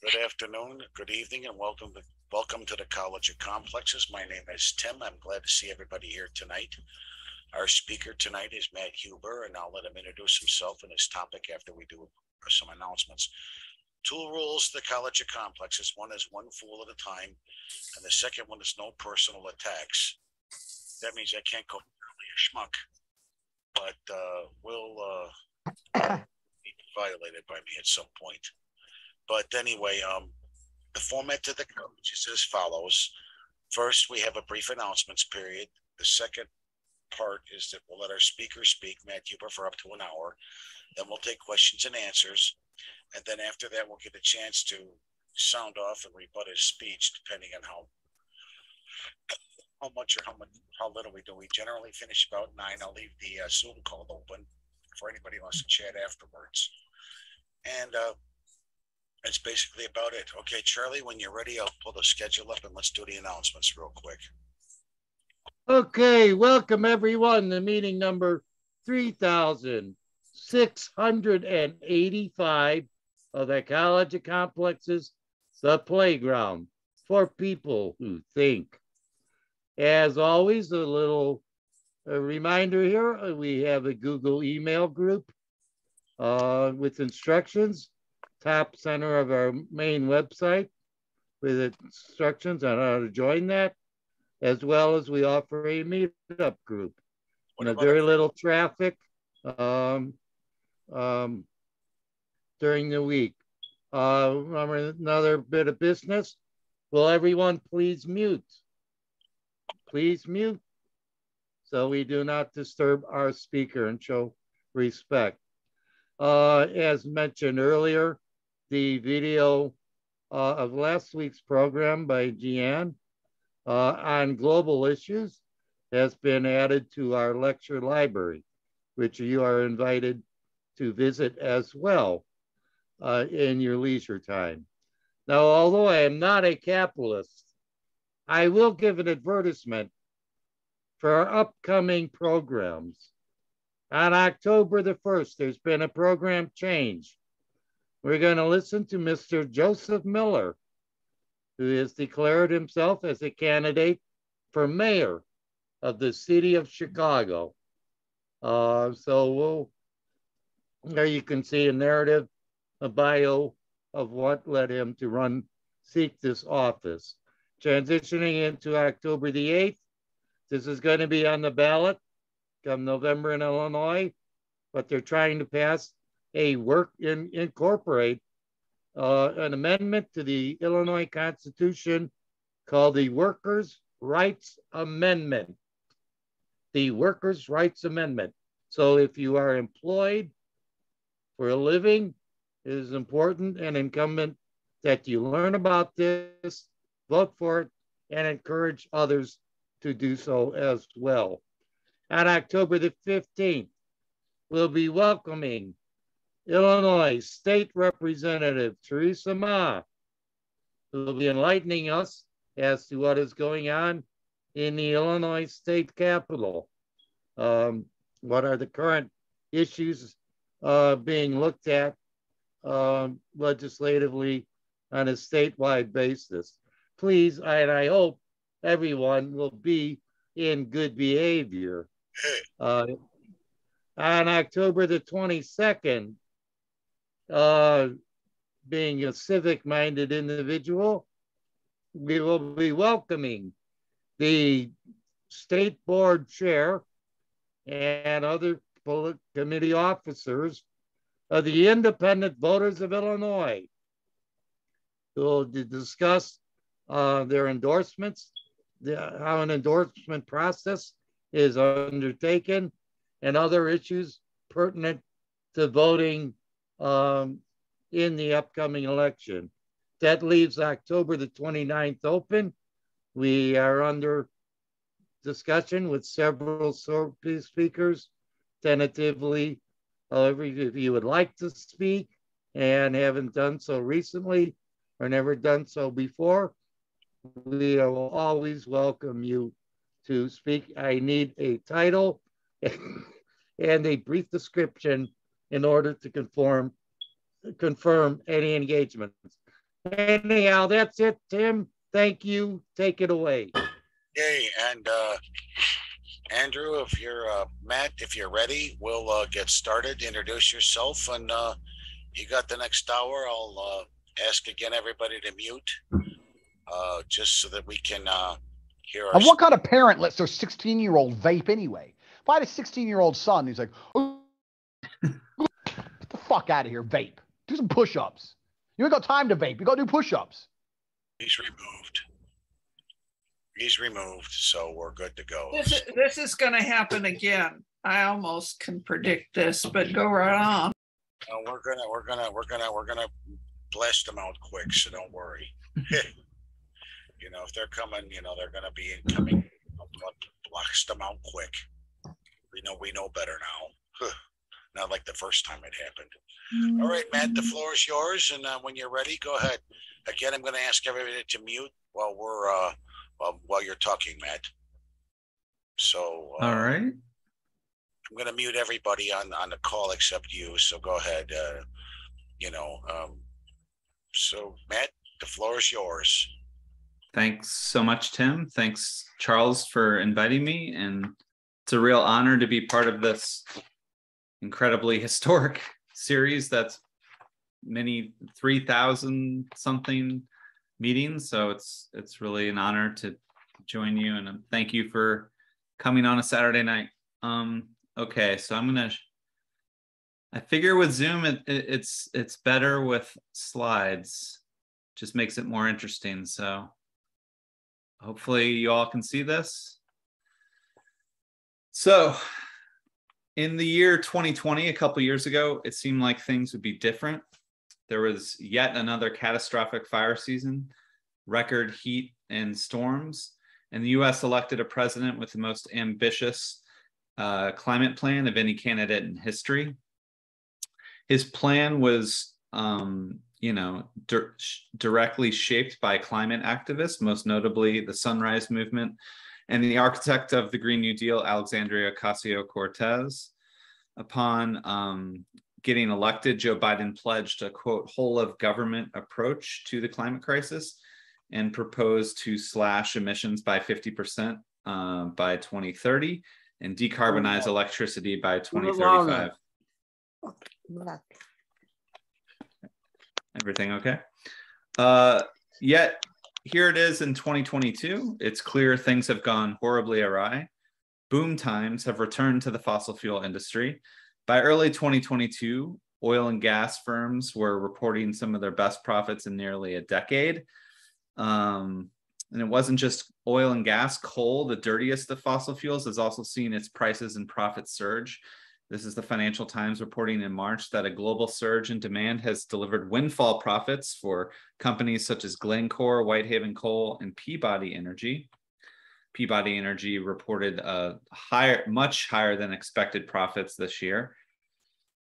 Good afternoon, good evening, and welcome to, welcome to the College of Complexes. My name is Tim. I'm glad to see everybody here tonight. Our speaker tonight is Matt Huber, and I'll let him introduce himself and his topic after we do some announcements. Two rules the College of Complexes. One is one fool at a time, and the second one is no personal attacks. That means I can't go early a schmuck, but uh, will uh, be violated by me at some point. But anyway, um, the format of the college is as follows. First, we have a brief announcements period. The second part is that we'll let our speaker speak, Matt Huber, for up to an hour. Then we'll take questions and answers. And then after that, we'll get a chance to sound off and rebut his speech, depending on how how much or how much how little we do. We generally finish about nine. I'll leave the uh, Zoom call open for anybody who wants to chat afterwards. And uh, that's basically about it. Okay, Charlie, when you're ready, I'll pull the schedule up and let's do the announcements real quick. Okay, welcome everyone The meeting number 3685 of the College of Complexes, the playground for people who think. As always, a little a reminder here, we have a Google email group uh, with instructions top center of our main website with instructions on how to join that, as well as we offer a meetup group. And a very little traffic um, um, during the week. Uh, another bit of business. Will everyone please mute? Please mute so we do not disturb our speaker and show respect. Uh, as mentioned earlier, the video uh, of last week's program by Jeanne uh, on global issues has been added to our lecture library, which you are invited to visit as well uh, in your leisure time. Now, although I am not a capitalist, I will give an advertisement for our upcoming programs. On October the 1st, there's been a program change we're going to listen to Mr. Joseph Miller, who has declared himself as a candidate for mayor of the city of Chicago. Uh, so we'll, there you can see a narrative, a bio of what led him to run, seek this office. Transitioning into October the 8th, this is going to be on the ballot come November in Illinois, but they're trying to pass a work in, incorporate uh, an amendment to the Illinois Constitution called the Workers' Rights Amendment. The Workers' Rights Amendment. So if you are employed for a living, it is important and incumbent that you learn about this, vote for it, and encourage others to do so as well. On October the 15th, we'll be welcoming Illinois State Representative Theresa Mah, who will be enlightening us as to what is going on in the Illinois state capitol. Um, what are the current issues uh, being looked at um, legislatively on a statewide basis? Please, and I hope everyone will be in good behavior. Uh, on October the 22nd, uh, being a civic minded individual, we will be welcoming the state board chair and other committee officers of the Independent Voters of Illinois will discuss uh, their endorsements, the, how an endorsement process is undertaken, and other issues pertinent to voting um, in the upcoming election. That leaves October the 29th open. We are under discussion with several speakers tentatively. However, if you would like to speak and haven't done so recently or never done so before, we will always welcome you to speak. I need a title and a brief description in order to conform, confirm any engagements. Anyhow, that's it, Tim. Thank you. Take it away. Yay, and uh, Andrew, if you're uh, Matt, if you're ready, we'll uh, get started. Introduce yourself, and uh, you got the next hour. I'll uh, ask again everybody to mute, uh, just so that we can uh, hear. Our And what kind of parent lets their 16 year old vape anyway? If I had a 16 year old son, he's like, oh, get the fuck out of here, vape. Do some push ups. You ain't got time to vape. You got to do push ups. He's removed. He's removed, so we're good to go. This is, this is gonna happen again. I almost can predict this, but go right on. Uh, we're gonna, we're gonna, we're gonna, we're gonna blast them out quick, so don't worry. you know, if they're coming, you know, they're gonna be incoming. Blast them out quick. We know, we know better now. Not like the first time it happened. All right, Matt, the floor is yours, and uh, when you're ready, go ahead. Again, I'm gonna ask everybody to mute while we're, uh, while, while you're talking, Matt. So. uh, All right. I'm gonna mute everybody on, on the call except you, so go ahead, uh, you know, um, so Matt, the floor is yours. Thanks so much, Tim. Thanks, Charles, for inviting me. And it's a real honor to be part of this incredibly historic series that's many 3,000 something meetings. So it's it's really an honor to join you and um, thank you for coming on a Saturday night. Um, okay, so I'm gonna. I figure with Zoom, it, it, it's it's better with slides. Just makes it more interesting. So hopefully you all can see this. So in the year 2020, a couple years ago, it seemed like things would be different. There was yet another catastrophic fire season, record heat and storms, and the US elected a president with the most ambitious uh, climate plan of any candidate in history. His plan was, um, you know, dir- directly shaped by climate activists, most notably the Sunrise Movement and the architect of the Green New Deal, Alexandria Ocasio Cortez. Upon um, getting elected, Joe Biden pledged a quote, whole of government approach to the climate crisis and proposed to slash emissions by 50% uh, by 2030 and decarbonize electricity by 2035. Everything okay? Uh, yet here it is in 2022. It's clear things have gone horribly awry. Boom times have returned to the fossil fuel industry. By early 2022, oil and gas firms were reporting some of their best profits in nearly a decade. Um, and it wasn't just oil and gas, coal, the dirtiest of fossil fuels, has also seen its prices and profits surge. This is the Financial Times reporting in March that a global surge in demand has delivered windfall profits for companies such as Glencore, Whitehaven Coal, and Peabody Energy. Peabody Energy reported a higher, much higher than expected profits this year.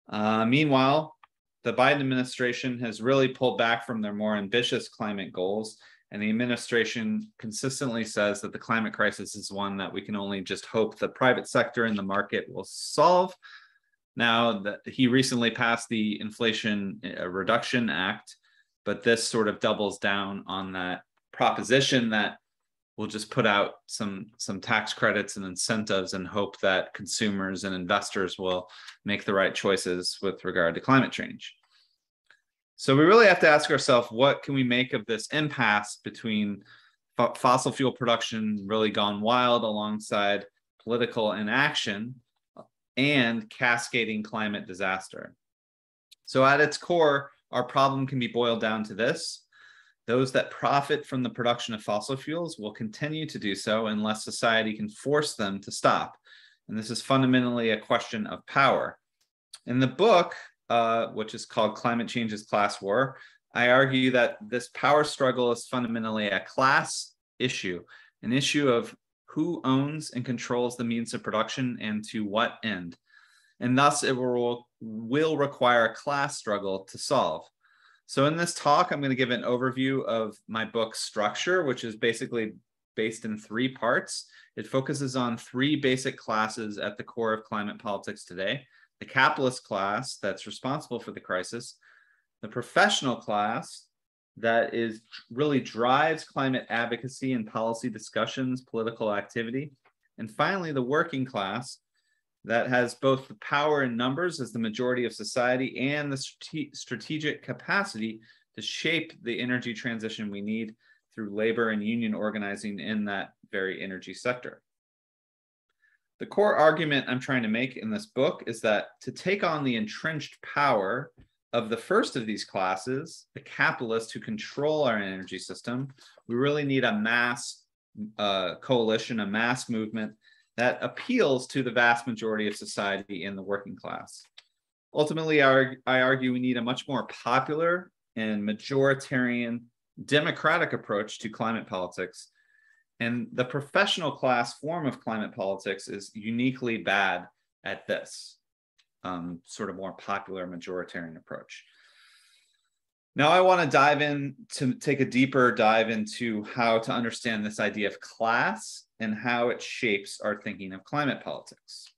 Uh, meanwhile, the Biden administration has really pulled back from their more ambitious climate goals and the administration consistently says that the climate crisis is one that we can only just hope the private sector and the market will solve. Now, that he recently passed the Inflation uh, Reduction Act, but this sort of doubles down on that proposition that we'll just put out some some tax credits and incentives and hope that consumers and investors will make the right choices with regard to climate change. So we really have to ask ourselves, what can we make of this impasse between fo- fossil fuel production really gone wild alongside political inaction uh, and cascading climate disaster? So at its core, our problem can be boiled down to this. Those that profit from the production of fossil fuels will continue to do so unless society can force them to stop. And this is fundamentally a question of power. In the book, uh, which is called Climate Change as Class War, I argue that this power struggle is fundamentally a class issue, an issue of who owns and controls the means of production and to what end. And thus, it will, will require a class struggle to solve. So, in this talk, I'm going to give an overview of my book's structure, which is basically based in three parts. It focuses on three basic classes at the core of climate politics today the capitalist class that's responsible for the crisis, the professional class that is really drives climate advocacy and policy discussions, political activity. And finally, the working class that has both the power in numbers as the majority of society and the strate strategic capacity to shape the energy transition we need through labor and union organizing in that very energy sector. The core argument I'm trying to make in this book is that to take on the entrenched power of the first of these classes, the capitalists who control our energy system, we really need a mass uh, coalition, a mass movement that appeals to the vast majority of society in the working class. Ultimately, I, I argue we need a much more popular and majoritarian democratic approach to climate politics. And the professional class form of climate politics is uniquely bad at this um, sort of more popular majoritarian approach. Now, I want to dive in to take a deeper dive into how to understand this idea of class and how it shapes our thinking of climate politics.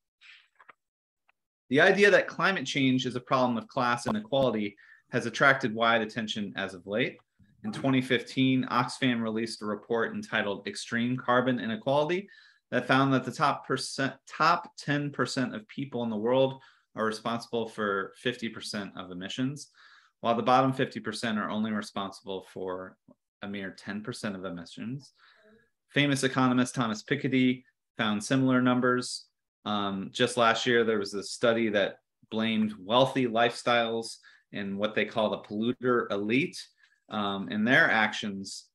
The idea that climate change is a problem of class inequality has attracted wide attention as of late. In 2015, Oxfam released a report entitled Extreme Carbon Inequality that found that the top percent, top 10% of people in the world are responsible for 50% of emissions, while the bottom 50% are only responsible for a mere 10% of emissions. Famous economist Thomas Piketty found similar numbers. Um, just last year, there was a study that blamed wealthy lifestyles and what they call the polluter elite um, and their actions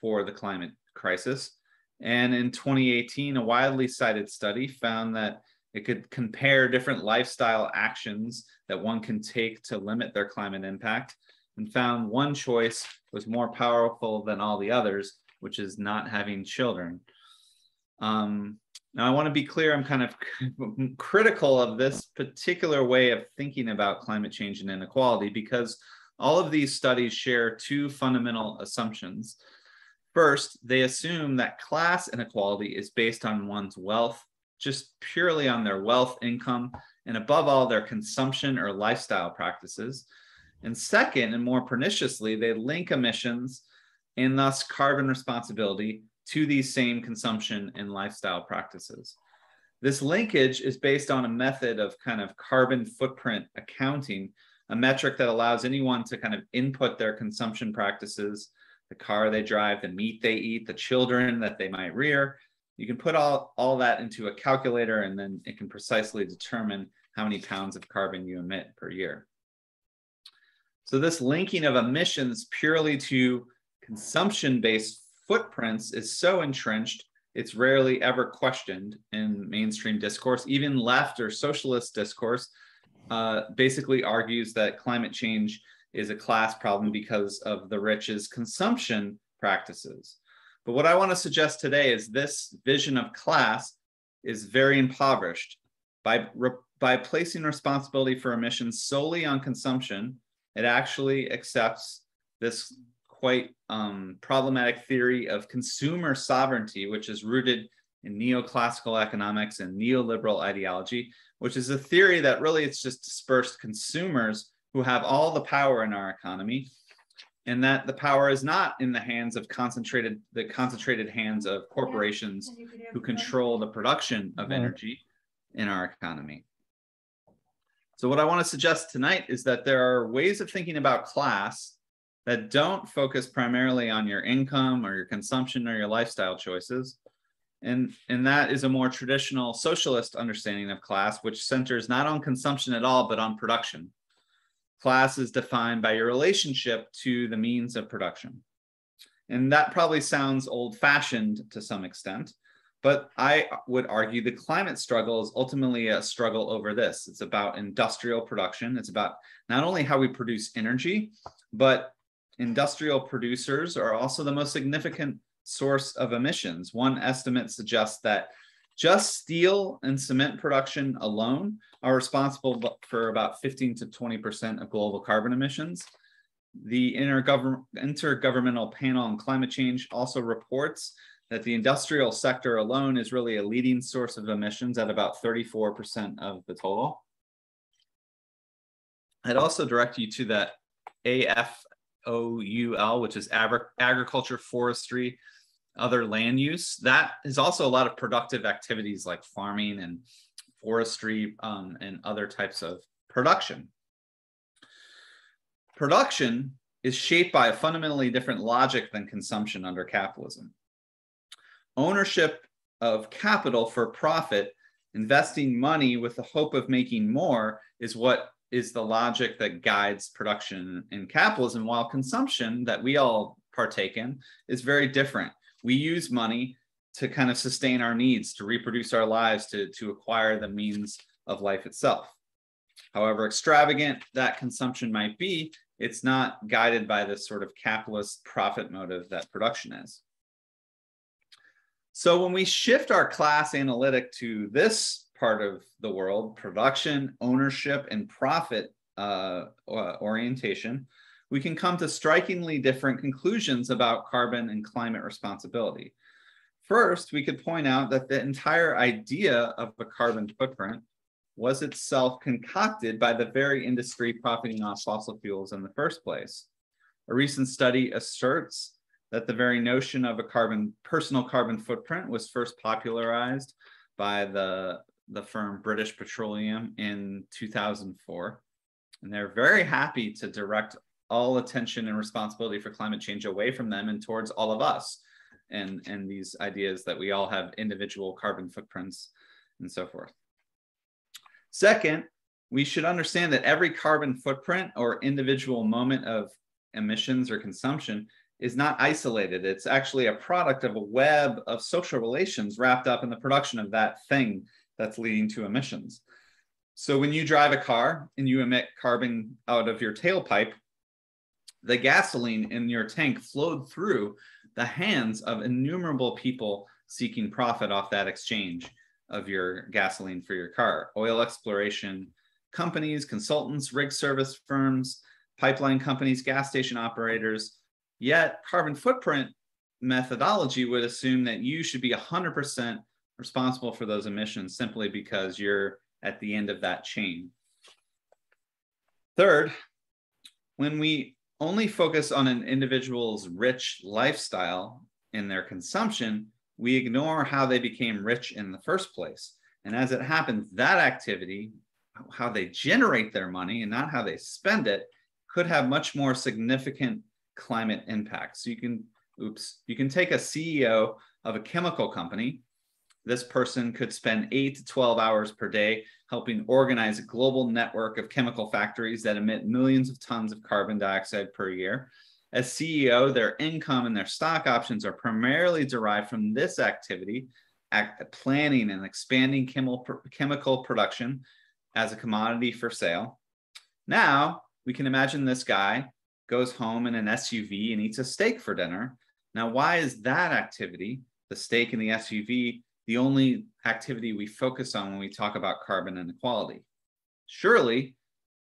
for the climate crisis. And in 2018, a widely cited study found that it could compare different lifestyle actions that one can take to limit their climate impact and found one choice was more powerful than all the others, which is not having children. Um, now, I want to be clear, I'm kind of critical of this particular way of thinking about climate change and inequality because all of these studies share two fundamental assumptions. First, they assume that class inequality is based on one's wealth, just purely on their wealth, income, and above all, their consumption or lifestyle practices. And second, and more perniciously, they link emissions and thus carbon responsibility to these same consumption and lifestyle practices. This linkage is based on a method of kind of carbon footprint accounting, a metric that allows anyone to kind of input their consumption practices, the car they drive, the meat they eat, the children that they might rear. You can put all, all that into a calculator and then it can precisely determine how many pounds of carbon you emit per year. So this linking of emissions purely to consumption-based footprints is so entrenched, it's rarely ever questioned in mainstream discourse. Even left or socialist discourse uh, basically argues that climate change is a class problem because of the rich's consumption practices. But what I want to suggest today is this vision of class is very impoverished. By, by placing responsibility for emissions solely on consumption, it actually accepts this quite um, problematic theory of consumer sovereignty, which is rooted in neoclassical economics and neoliberal ideology, which is a theory that really it's just dispersed consumers who have all the power in our economy and that the power is not in the hands of concentrated the concentrated hands of corporations who control the production of energy in our economy. So what I want to suggest tonight is that there are ways of thinking about class that don't focus primarily on your income or your consumption or your lifestyle choices. And, and that is a more traditional socialist understanding of class, which centers not on consumption at all, but on production. Class is defined by your relationship to the means of production. And that probably sounds old fashioned to some extent, but I would argue the climate struggle is ultimately a struggle over this. It's about industrial production. It's about not only how we produce energy, but industrial producers are also the most significant source of emissions. One estimate suggests that just steel and cement production alone are responsible for about 15 to 20% of global carbon emissions. The Intergovern Intergovernmental Panel on Climate Change also reports that the industrial sector alone is really a leading source of emissions at about 34% of the total. I'd also direct you to that AFOLU, which is agri- agriculture, forestry, other land use. That is also a lot of productive activities like farming and forestry um, and other types of production. Production is shaped by a fundamentally different logic than consumption under capitalism. Ownership of capital for profit, investing money with the hope of making more, is what is the logic that guides production in capitalism, while consumption that we all partake in is very different. We use money to kind of sustain our needs, to reproduce our lives, to, to acquire the means of life itself. However extravagant that consumption might be, it's not guided by this sort of capitalist profit motive that production is. So when we shift our class analytic to this part of the world, production, ownership, and profit uh, orientation, we can come to strikingly different conclusions about carbon and climate responsibility. First, we could point out that the entire idea of a carbon footprint was itself concocted by the very industry profiting off fossil fuels in the first place. A recent study asserts that the very notion of a carbon personal carbon footprint was first popularized by the the firm British Petroleum in 2004. And they're very happy to direct all attention and responsibility for climate change away from them and towards all of us and, and these ideas that we all have individual carbon footprints and so forth. Second, we should understand that every carbon footprint or individual moment of emissions or consumption is not isolated. It's actually a product of a web of social relations wrapped up in the production of that thing that's leading to emissions. So when you drive a car and you emit carbon out of your tailpipe, the gasoline in your tank flowed through the hands of innumerable people seeking profit off that exchange of your gasoline for your car. Oil exploration companies, consultants, rig service firms, pipeline companies, gas station operators. Yet carbon footprint methodology would assume that you should be 100% responsible for those emissions simply because you're at the end of that chain. Third, when we only focus on an individual's rich lifestyle in their consumption, we ignore how they became rich in the first place. And as it happens, that activity, how they generate their money and not how they spend it, could have much more significant climate impact. So you can, oops, you can take a CEO of a chemical company this person could spend eight to 12 hours per day helping organize a global network of chemical factories that emit millions of tons of carbon dioxide per year. As CEO, their income and their stock options are primarily derived from this activity, act, planning and expanding chemical, chemical production as a commodity for sale. Now, we can imagine this guy goes home in an SUV and eats a steak for dinner. Now, why is that activity, the steak and the SUV, the only activity we focus on when we talk about carbon inequality. Surely,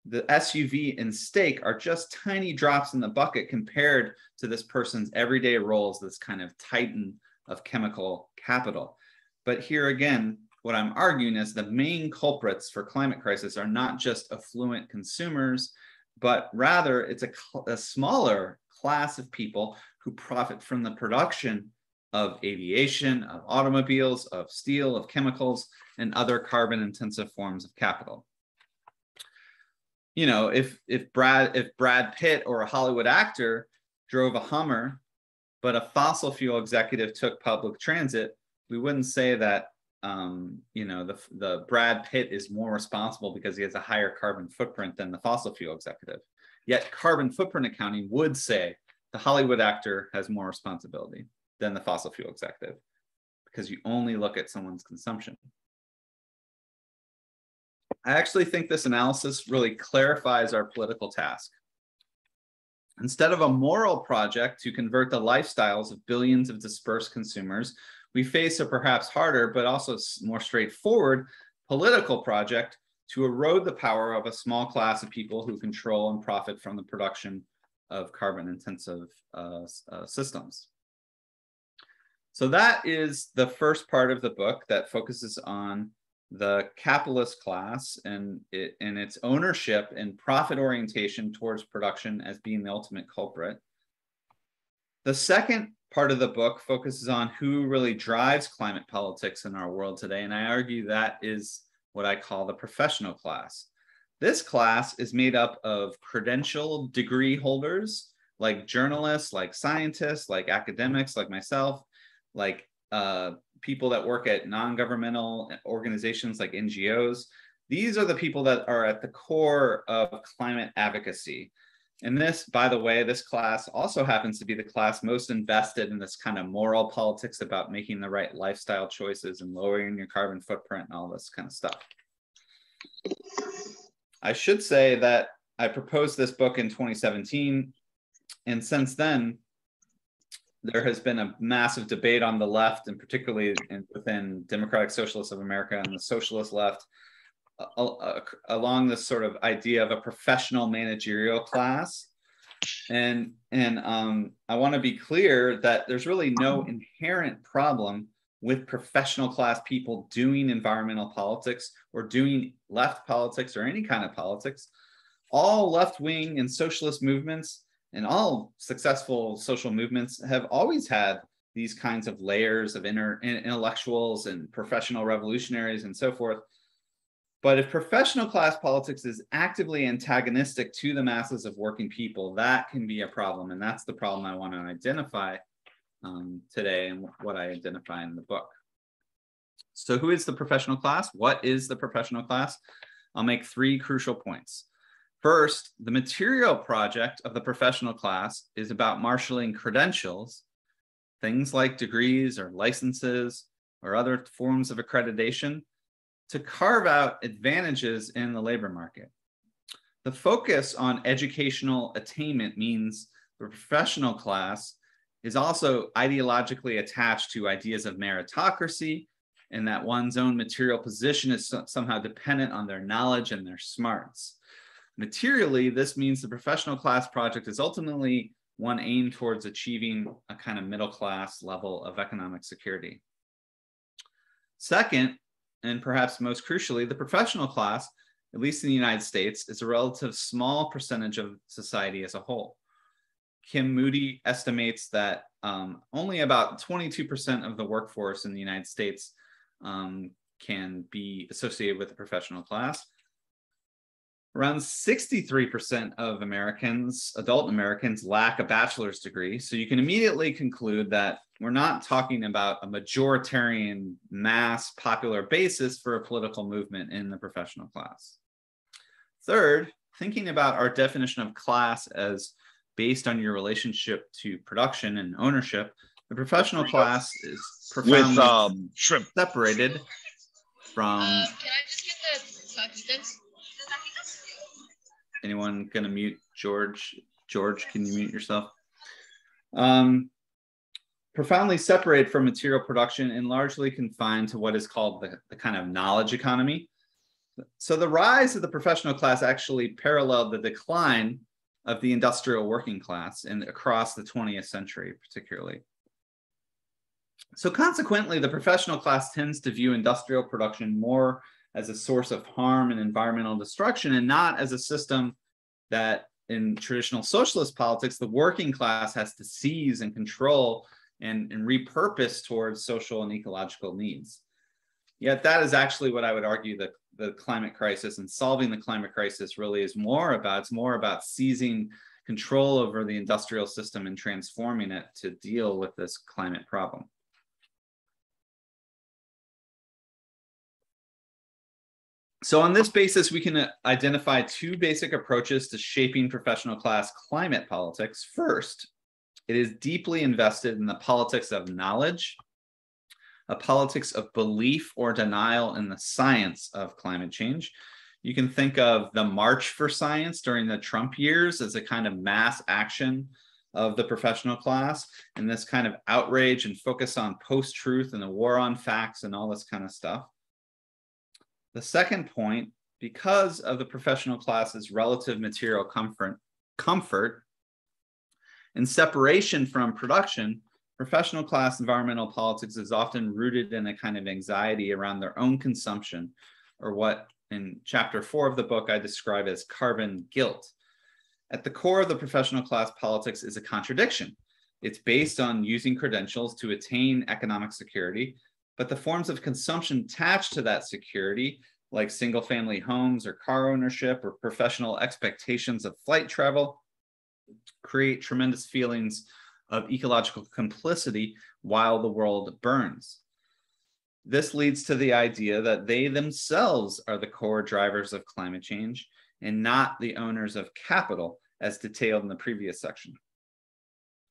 the SUV and steak are just tiny drops in the bucket compared to this person's everyday role as this kind of titan of chemical capital. But here again, what I'm arguing is the main culprits for climate crisis are not just affluent consumers, but rather it's a, a smaller class of people who profit from the production of aviation, of automobiles, of steel, of chemicals, and other carbon intensive forms of capital. You know, if if Brad if Brad Pitt or a Hollywood actor drove a Hummer, but a fossil fuel executive took public transit, we wouldn't say that um, you know the the Brad Pitt is more responsible because he has a higher carbon footprint than the fossil fuel executive. Yet carbon footprint accounting would say the Hollywood actor has more responsibility than the fossil fuel executive because you only look at someone's consumption. I actually think this analysis really clarifies our political task. Instead of a moral project to convert the lifestyles of billions of dispersed consumers, we face a perhaps harder but also more straightforward political project to erode the power of a small class of people who control and profit from the production of carbon intensive uh, uh, systems. So that is the first part of the book that focuses on the capitalist class and it and its ownership and profit orientation towards production as being the ultimate culprit. The second part of the book focuses on who really drives climate politics in our world today, and I argue that is what I call the professional class. This class is made up of credential degree holders like journalists, like scientists, like academics, like myself, like uh, people that work at non-governmental organizations like NGOs. These are the people that are at the core of climate advocacy. And this, by the way, this class also happens to be the class most invested in this kind of moral politics about making the right lifestyle choices and lowering your carbon footprint and all this kind of stuff. I should say that I proposed this book in 2017. And since then, there has been a massive debate on the left, and particularly in, within Democratic Socialists of America and the socialist left, along this sort of idea of a professional managerial class. And and um, I want to be clear that there's really no inherent problem with professional class people doing environmental politics or doing left politics or any kind of politics. All left wing and socialist movements and all successful social movements have always had these kinds of layers of inner intellectuals and professional revolutionaries and so forth. But if professional class politics is actively antagonistic to the masses of working people, that can be a problem. And that's the problem I want to identify um, today and what I identify in the book. So, who is the professional class? What is the professional class? I'll make three crucial points. First, the material project of the professional class is about marshaling credentials, things like degrees or licenses or other forms of accreditation, to carve out advantages in the labor market. The focus on educational attainment means the professional class is also ideologically attached to ideas of meritocracy and that one's own material position is somehow dependent on their knowledge and their smarts. Materially, this means the professional class project is ultimately one aimed towards achieving a kind of middle class level of economic security. Second, and perhaps most crucially, the professional class, at least in the United States, is a relative small percentage of society as a whole. Kim Moody estimates that um, only about 22% of the workforce in the United States um, can be associated with the professional class. Around 63% of Americans, adult Americans, lack a bachelor's degree. So you can immediately conclude that we're not talking about a majoritarian mass popular basis for a political movement in the professional class. Third, thinking about our definition of class as based on your relationship to production and ownership, the professional class is profoundly with um, shrimp separated from. Uh, can I just get the substance? Anyone gonna mute George? George, can you mute yourself? Um, profoundly separated from material production and largely confined to what is called the, the kind of knowledge economy. So the rise of the professional class actually paralleled the decline of the industrial working class and across the 20th century, particularly. So consequently, the professional class tends to view industrial production more as a source of harm and environmental destruction and not as a system that in traditional socialist politics, the working class has to seize and control and, and repurpose towards social and ecological needs. Yet that is actually what I would argue the, the climate crisis and solving the climate crisis really is more about. It's more about seizing control over the industrial system and transforming it to deal with this climate problem. So on this basis, we can uh, identify two basic approaches to shaping professional class climate politics. First, it is deeply invested in the politics of knowledge, a politics of belief or denial in the science of climate change. You can think of the March for Science during the Trump years as a kind of mass action of the professional class and this kind of outrage and focus on post truth and the war on facts and all this kind of stuff. The second point, because of the professional class's relative material comfort, comfort and separation from production, professional class environmental politics is often rooted in a kind of anxiety around their own consumption, or what in chapter four of the book I describe as carbon guilt. At the core of the professional class politics is a contradiction. It's based on using credentials to attain economic security, but the forms of consumption attached to that security, like single family homes or car ownership or professional expectations of flight travel, create tremendous feelings of ecological complicity while the world burns. This leads to the idea that they themselves are the core drivers of climate change and not the owners of capital, as detailed in the previous section.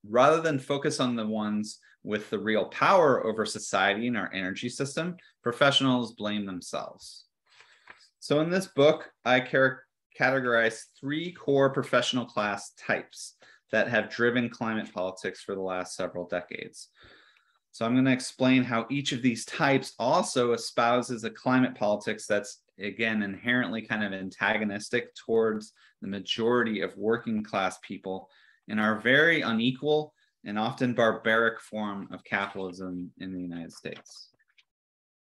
Rather than focus on the ones with the real power over society and our energy system, professionals blame themselves. So, in this book, I categorize three core professional class types that have driven climate politics for the last several decades. So I'm going to explain how each of these types also espouses a climate politics that's again inherently kind of antagonistic towards the majority of working class people in our very unequal and often barbaric form of capitalism in the United States.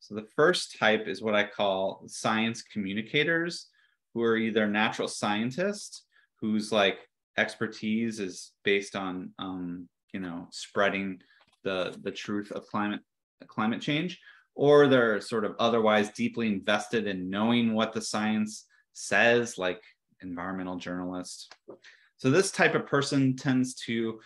So the first type is what I call science communicators who are either natural scientists whose like expertise is based on um, you know spreading the the truth of climate climate change or they're sort of otherwise deeply invested in knowing what the science says like environmental journalists so this type of person tends to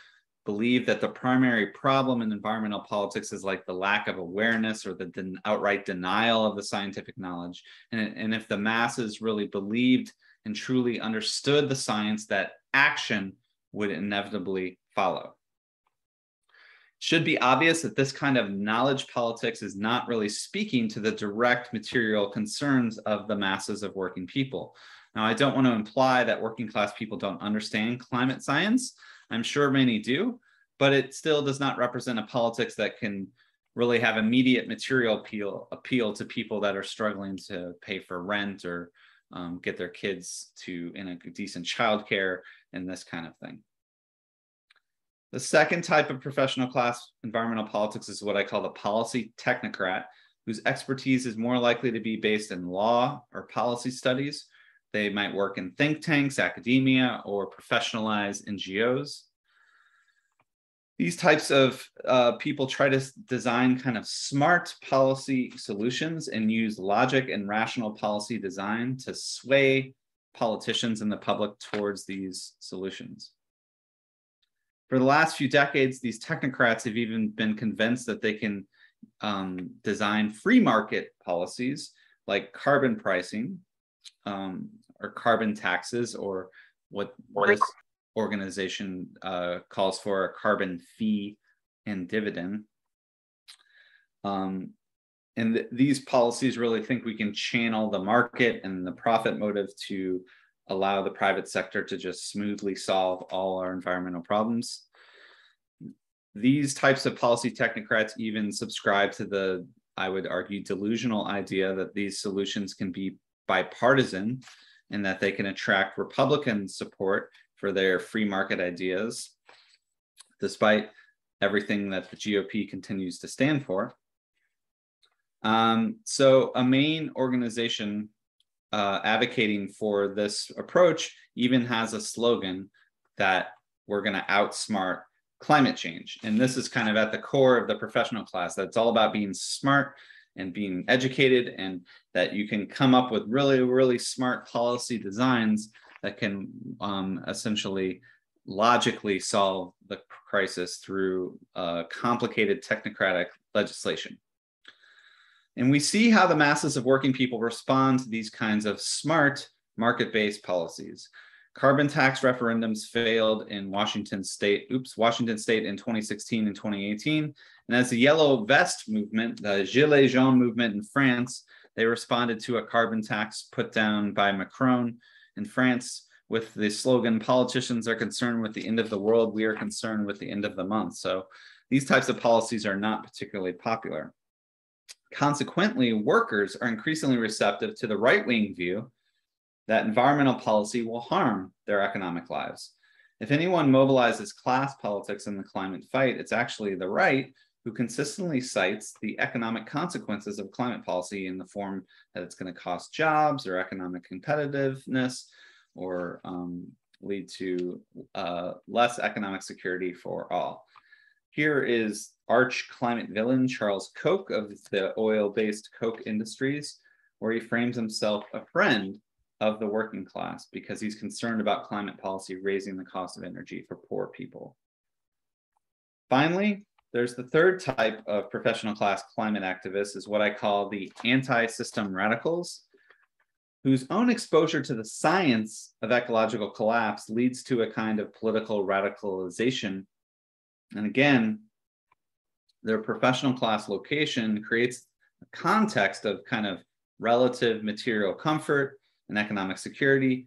believe that the primary problem in environmental politics is like the lack of awareness or the den- outright denial of the scientific knowledge and, and if the masses really believed and truly understood the science that action would inevitably follow should be obvious that this kind of knowledge politics is not really speaking to the direct material concerns of the masses of working people. Now, I don't want to imply that working class people don't understand climate science. I'm sure many do, but it still does not represent a politics that can really have immediate material appeal, appeal to people that are struggling to pay for rent or um, get their kids to in a decent childcare and this kind of thing. The second type of professional class environmental politics is what I call the policy technocrat, whose expertise is more likely to be based in law or policy studies. They might work in think tanks, academia, or professionalized NGOs. These types of uh, people try to design kind of smart policy solutions and use logic and rational policy design to sway politicians and the public towards these solutions. For the last few decades, these technocrats have even been convinced that they can um, design free market policies like carbon pricing um, or carbon taxes or what this organization uh, calls for a carbon fee and dividend. Um, and th- these policies really think we can channel the market and the profit motive to allow the private sector to just smoothly solve all our environmental problems. These types of policy technocrats even subscribe to the, I would argue, delusional idea that these solutions can be bipartisan and that they can attract Republican support for their free market ideas, despite everything that the GOP continues to stand for. Um, so, a main organization uh, advocating for this approach even has a slogan that we're going to outsmart climate change. And this is kind of at the core of the professional class That's all about being smart and being educated, and that you can come up with really, really smart policy designs that can um, essentially logically solve the crisis through uh, complicated technocratic legislation. And we see how the masses of working people respond to these kinds of smart market-based policies. Carbon tax referendums failed in Washington state, oops, Washington state in 2016 and 2018. And as the yellow vest movement, the Gilets jaunes movement in France, they responded to a carbon tax put down by Macron in France with the slogan, politicians are concerned with the end of the world, we are concerned with the end of the month. So these types of policies are not particularly popular. Consequently, workers are increasingly receptive to the right wing view that environmental policy will harm their economic lives. If anyone mobilizes class politics in the climate fight, it's actually the right who consistently cites the economic consequences of climate policy in the form that it's going to cost jobs or economic competitiveness or um, lead to uh, less economic security for all. Here is arch climate villain Charles Koch of the oil-based Koch Industries, where he frames himself a friend of the working class because he's concerned about climate policy raising the cost of energy for poor people. Finally, there's the third type of professional class climate activists is what I call the anti-system radicals, whose own exposure to the science of ecological collapse leads to a kind of political radicalization. And again, their professional class location creates a context of kind of relative material comfort and economic security.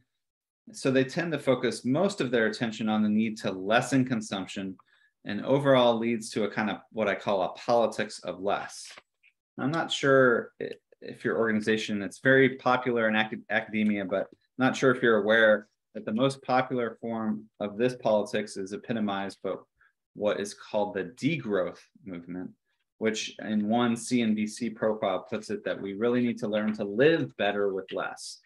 So they tend to focus most of their attention on the need to lessen consumption and overall leads to a kind of what I call a politics of less. I'm not sure if your organization, it's very popular in acad academia, but not sure if you're aware that the most popular form of this politics is epitomized by what is called the degrowth movement, which in one CNBC profile puts it that we really need to learn to live better with less.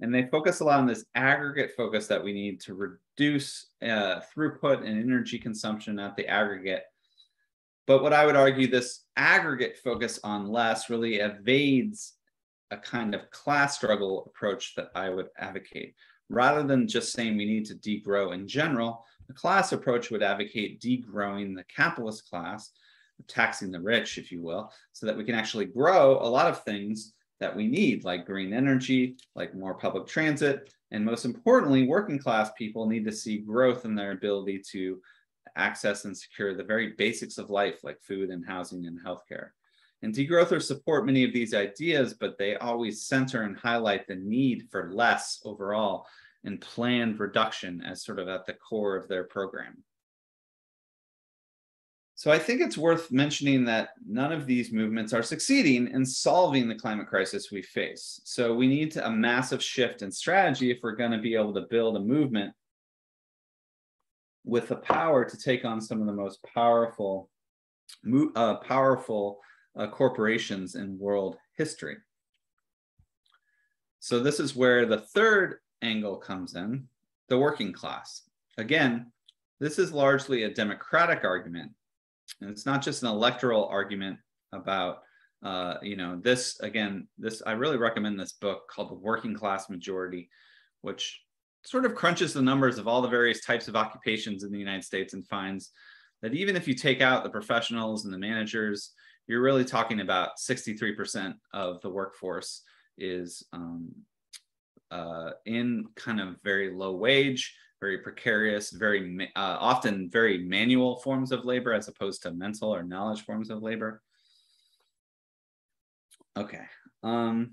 And they focus a lot on this aggregate focus that we need to reduce uh, throughput and energy consumption at the aggregate. But what I would argue, this aggregate focus on less really evades a kind of class struggle approach that I would advocate. Rather than just saying we need to degrow in general, the class approach would advocate degrowing the capitalist class, taxing the rich, if you will, so that we can actually grow a lot of things that we need, like green energy, like more public transit, and most importantly, working class people need to see growth in their ability to access and secure the very basics of life, like food and housing and healthcare. And degrowthers support many of these ideas, but they always center and highlight the need for less overall and planned reduction as sort of at the core of their program. So I think it's worth mentioning that none of these movements are succeeding in solving the climate crisis we face. So we need a massive shift in strategy if we're going to be able to build a movement with the power to take on some of the most powerful, uh, powerful uh, corporations in world history. So this is where the third angle comes in, the working class. Again, this is largely a democratic argument and it's not just an electoral argument about, uh, you know, this again, this, I really recommend this book called The Working Class Majority, which sort of crunches the numbers of all the various types of occupations in the United States and finds that even if you take out the professionals and the managers, you're really talking about 63% of the workforce is um, uh, in kind of very low wage, very precarious, very uh, often very manual forms of labor as opposed to mental or knowledge forms of labor. Okay. Um,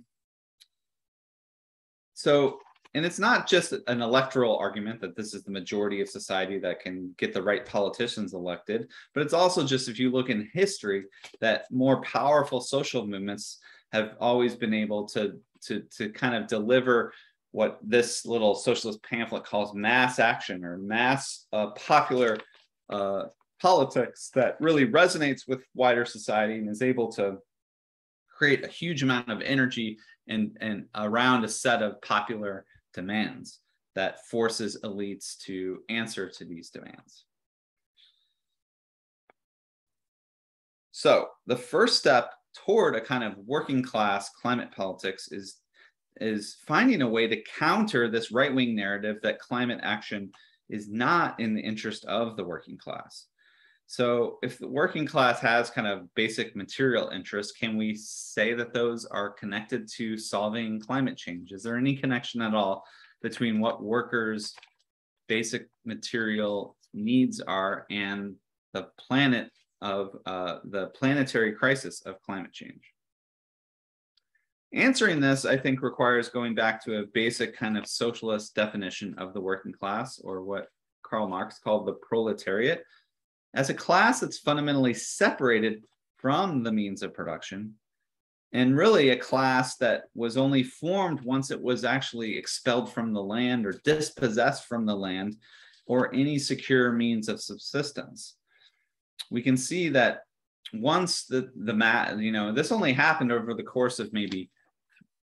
so, and it's not just an electoral argument that this is the majority of society that can get the right politicians elected, but it's also just if you look in history that more powerful social movements have always been able to to to kind of deliver what this little socialist pamphlet calls mass action or mass uh, popular uh, politics that really resonates with wider society and is able to create a huge amount of energy and, and around a set of popular demands that forces elites to answer to these demands. So the first step toward a kind of working class climate politics is is finding a way to counter this right wing narrative that climate action is not in the interest of the working class. So, if the working class has kind of basic material interests, can we say that those are connected to solving climate change? Is there any connection at all between what workers' basic material needs are and the planet of uh, the planetary crisis of climate change? Answering this, I think, requires going back to a basic kind of socialist definition of the working class, or what Karl Marx called the proletariat, as a class that's fundamentally separated from the means of production, and really a class that was only formed once it was actually expelled from the land or dispossessed from the land or any secure means of subsistence. We can see that once the the mat, you know, this only happened over the course of maybe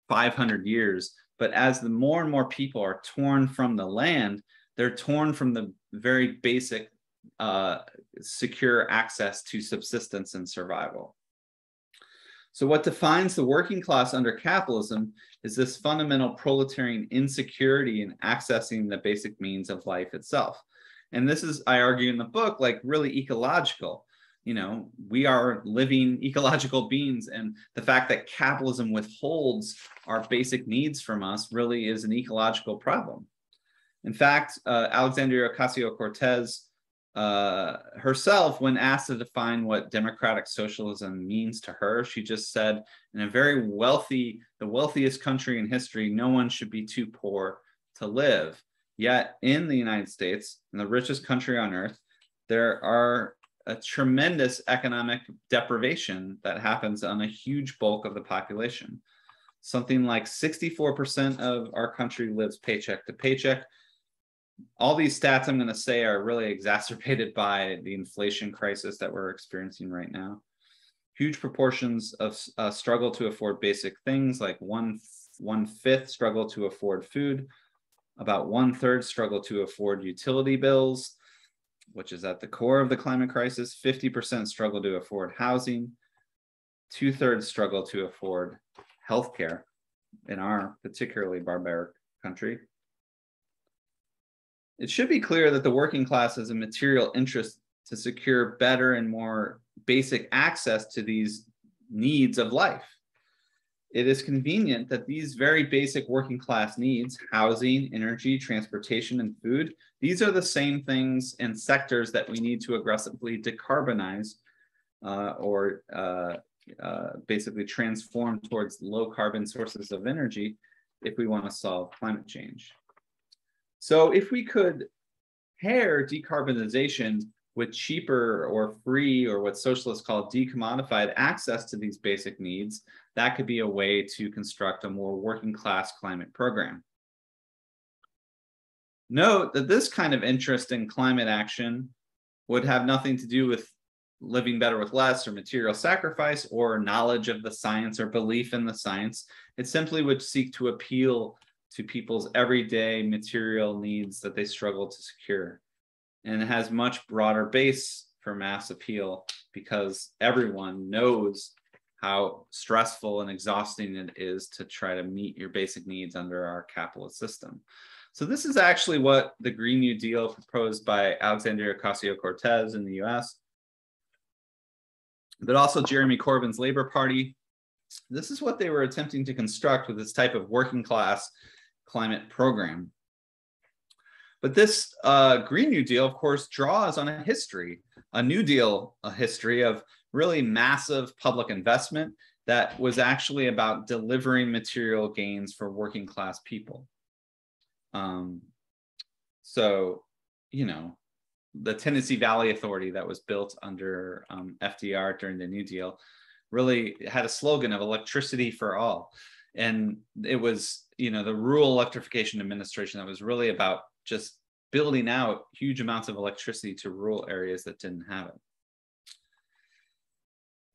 500 years, but as the more and more people are torn from the land, they're torn from the very basic uh, secure access to subsistence and survival. So what defines the working class under capitalism is this fundamental proletarian insecurity in accessing the basic means of life itself. And this is, I argue in the book, like really ecological. You know, we are living ecological beings, and the fact that capitalism withholds our basic needs from us really is an ecological problem. In fact, uh, Alexandria Ocasio Cortez uh, herself, when asked to define what democratic socialism means to her, she just said, in a very wealthy, the wealthiest country in history, no one should be too poor to live. Yet in the United States, in the richest country on earth, there are a tremendous economic deprivation that happens on a huge bulk of the population. Something like 64% of our country lives paycheck to paycheck all these stats I'm going to say are really exacerbated by the inflation crisis that we're experiencing right now. Huge proportions of uh, struggle to afford basic things, like one one fifth struggle to afford food, about one third struggle to afford utility bills, which is at the core of the climate crisis. 50% struggle to afford housing, two thirds struggle to afford healthcare in our particularly barbaric country it should be clear that the working class has a material interest to secure better and more basic access to these needs of life. It is convenient that these very basic working class needs, housing, energy, transportation, and food, these are the same things and sectors that we need to aggressively decarbonize uh, or uh, uh, basically transform towards low carbon sources of energy if we want to solve climate change. So if we could pair decarbonization with cheaper or free or what socialists call decommodified access to these basic needs, that could be a way to construct a more working class climate program. Note that this kind of interest in climate action would have nothing to do with living better with less or material sacrifice or knowledge of the science or belief in the science. It simply would seek to appeal to people's everyday material needs that they struggle to secure. And it has much broader base for mass appeal because everyone knows how stressful and exhausting it is to try to meet your basic needs under our capitalist system. So this is actually what the Green New Deal proposed by Alexandria Ocasio-Cortez in the US, but also Jeremy Corbyn's Labor Party. This is what they were attempting to construct with this type of working class climate program. But this uh, Green New Deal, of course, draws on a history, a New Deal, a history of really massive public investment that was actually about delivering material gains for working class people. Um, so, you know, the Tennessee Valley Authority that was built under um, FDR during the New Deal really had a slogan of electricity for all. And it was you know the rural electrification administration that was really about just building out huge amounts of electricity to rural areas that didn't have it.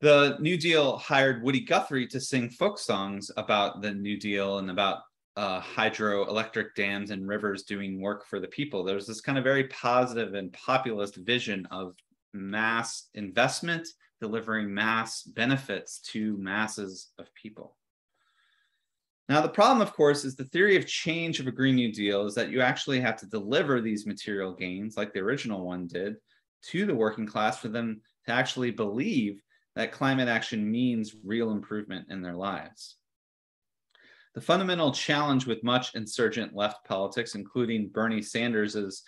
The new deal hired woody guthrie to sing folk songs about the new deal and about uh, hydroelectric dams and rivers doing work for the people. There's this kind of very positive and populist vision of mass investment delivering mass benefits to masses of people now, the problem, of course, is the theory of change of a Green New Deal is that you actually have to deliver these material gains, like the original one did, to the working class for them to actually believe that climate action means real improvement in their lives. The fundamental challenge with much insurgent left politics, including Bernie Sanders's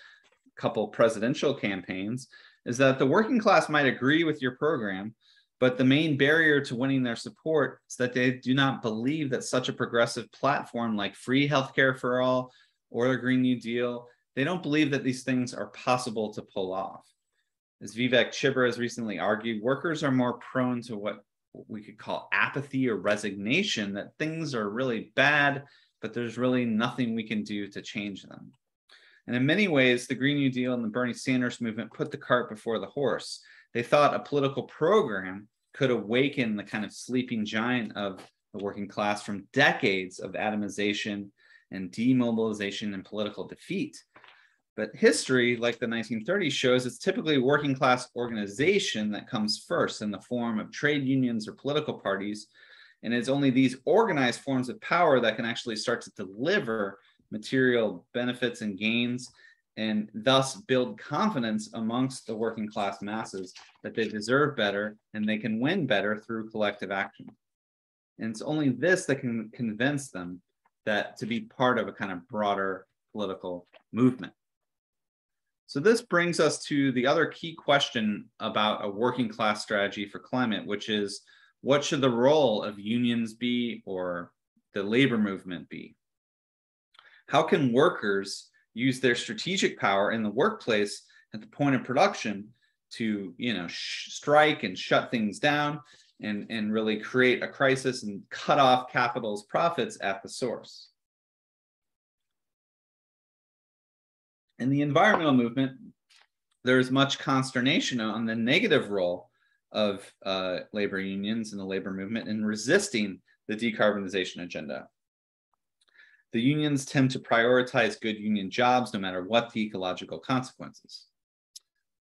couple presidential campaigns, is that the working class might agree with your program, but the main barrier to winning their support is that they do not believe that such a progressive platform like free healthcare for all or the Green New Deal, they don't believe that these things are possible to pull off. As Vivek Chibber has recently argued, workers are more prone to what we could call apathy or resignation, that things are really bad, but there's really nothing we can do to change them. And in many ways, the Green New Deal and the Bernie Sanders movement put the cart before the horse. They thought a political program could awaken the kind of sleeping giant of the working class from decades of atomization and demobilization and political defeat. But history, like the 1930s, shows it's typically working class organization that comes first in the form of trade unions or political parties. And it's only these organized forms of power that can actually start to deliver material benefits and gains and thus build confidence amongst the working class masses that they deserve better and they can win better through collective action. And it's only this that can convince them that to be part of a kind of broader political movement. So this brings us to the other key question about a working class strategy for climate, which is what should the role of unions be or the labor movement be? How can workers use their strategic power in the workplace at the point of production to, you know, strike and shut things down and, and really create a crisis and cut off capital's profits at the source? In the environmental movement, there is much consternation on the negative role of uh, labor unions and the labor movement in resisting the decarbonization agenda. The unions tend to prioritize good union jobs no matter what the ecological consequences.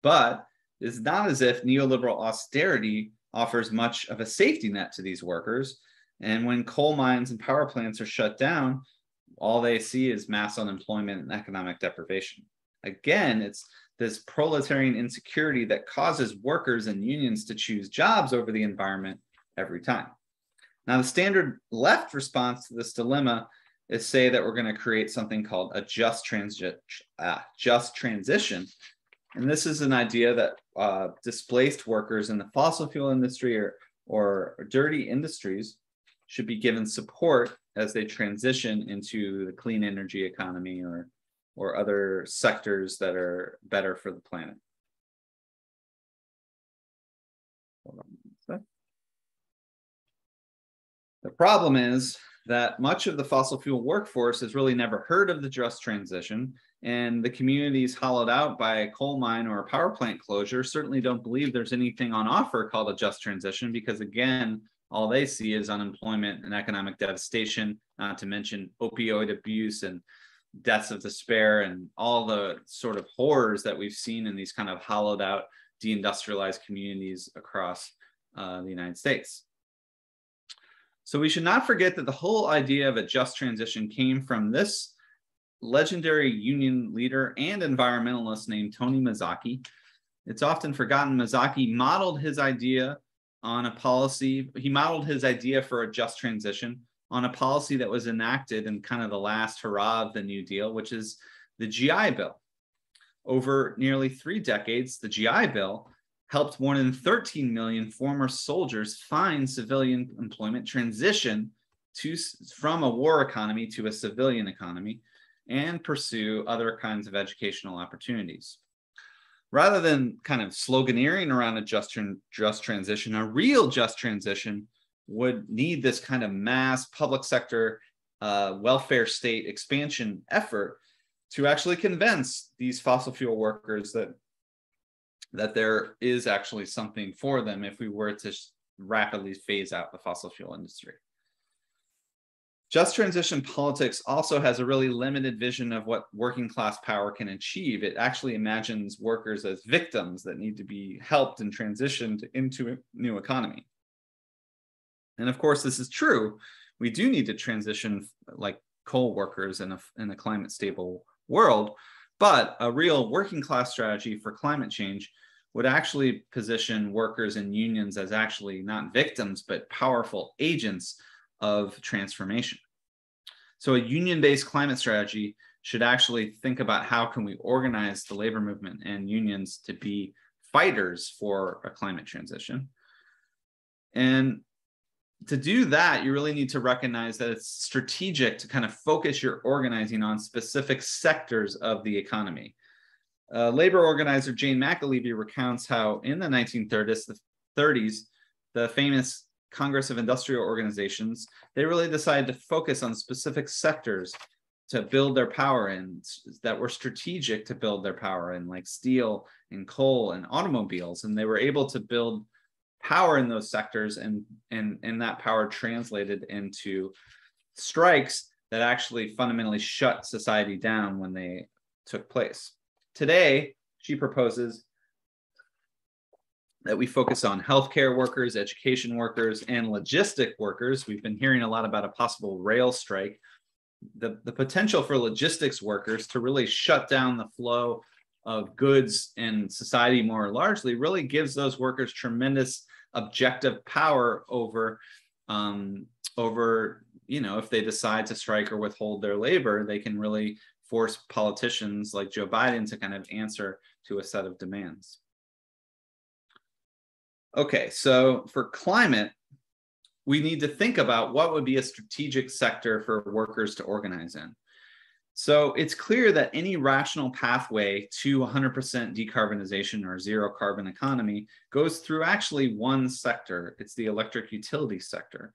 But it's not as if neoliberal austerity offers much of a safety net to these workers. And when coal mines and power plants are shut down, all they see is mass unemployment and economic deprivation. Again, it's this proletarian insecurity that causes workers and unions to choose jobs over the environment every time. Now, the standard left response to this dilemma is say that we're going to create something called a just, uh, just transition. And this is an idea that uh, displaced workers in the fossil fuel industry or, or dirty industries should be given support as they transition into the clean energy economy or, or other sectors that are better for the planet. The problem is that much of the fossil fuel workforce has really never heard of the just transition, and the communities hollowed out by a coal mine or a power plant closure certainly don't believe there's anything on offer called a just transition because, again, all they see is unemployment and economic devastation, not to mention opioid abuse and deaths of despair and all the sort of horrors that we've seen in these kind of hollowed out, deindustrialized communities across uh, the United States. So we should not forget that the whole idea of a just transition came from this legendary union leader and environmentalist named Tony Mazzocchi. It's often forgotten Mazzocchi modeled his idea on a policy, he modeled his idea for a just transition on a policy that was enacted in kind of the last hurrah of the New Deal, which is the GI Bill. Over nearly three decades, the GI Bill helped more than 13 million former soldiers find civilian employment, transition to, from a war economy to a civilian economy, and pursue other kinds of educational opportunities. Rather than kind of sloganeering around a just, just transition, a real just transition would need this kind of mass public sector uh, welfare state expansion effort to actually convince these fossil fuel workers that that there is actually something for them if we were to rapidly phase out the fossil fuel industry. Just transition politics also has a really limited vision of what working class power can achieve. It actually imagines workers as victims that need to be helped and transitioned into a new economy. And of course, this is true. We do need to transition like coal workers in a, in a climate stable world, but a real working class strategy for climate change would actually position workers and unions as actually not victims, but powerful agents of transformation. So a union-based climate strategy should actually think about how can we organize the labor movement and unions to be fighters for a climate transition. And to do that, you really need to recognize that it's strategic to kind of focus your organizing on specific sectors of the economy. Uh, labor organizer Jane McAlevey recounts how in the 1930s, the 30s, the famous Congress of Industrial Organizations, they really decided to focus on specific sectors to build their power in that were strategic to build their power in, like steel and coal and automobiles. And they were able to build power in those sectors and and and that power translated into strikes that actually fundamentally shut society down when they took place. Today, she proposes that we focus on healthcare workers, education workers, and logistic workers. We've been hearing a lot about a possible rail strike. The, the potential for logistics workers to really shut down the flow of goods in society more largely really gives those workers tremendous objective power over um, over you know if they decide to strike or withhold their labor they can really force politicians like joe biden to kind of answer to a set of demands. Okay so for climate we need to think about what would be a strategic sector for workers to organize in so it's clear that any rational pathway to 100% decarbonization or zero carbon economy goes through actually one sector. It's the electric utility sector.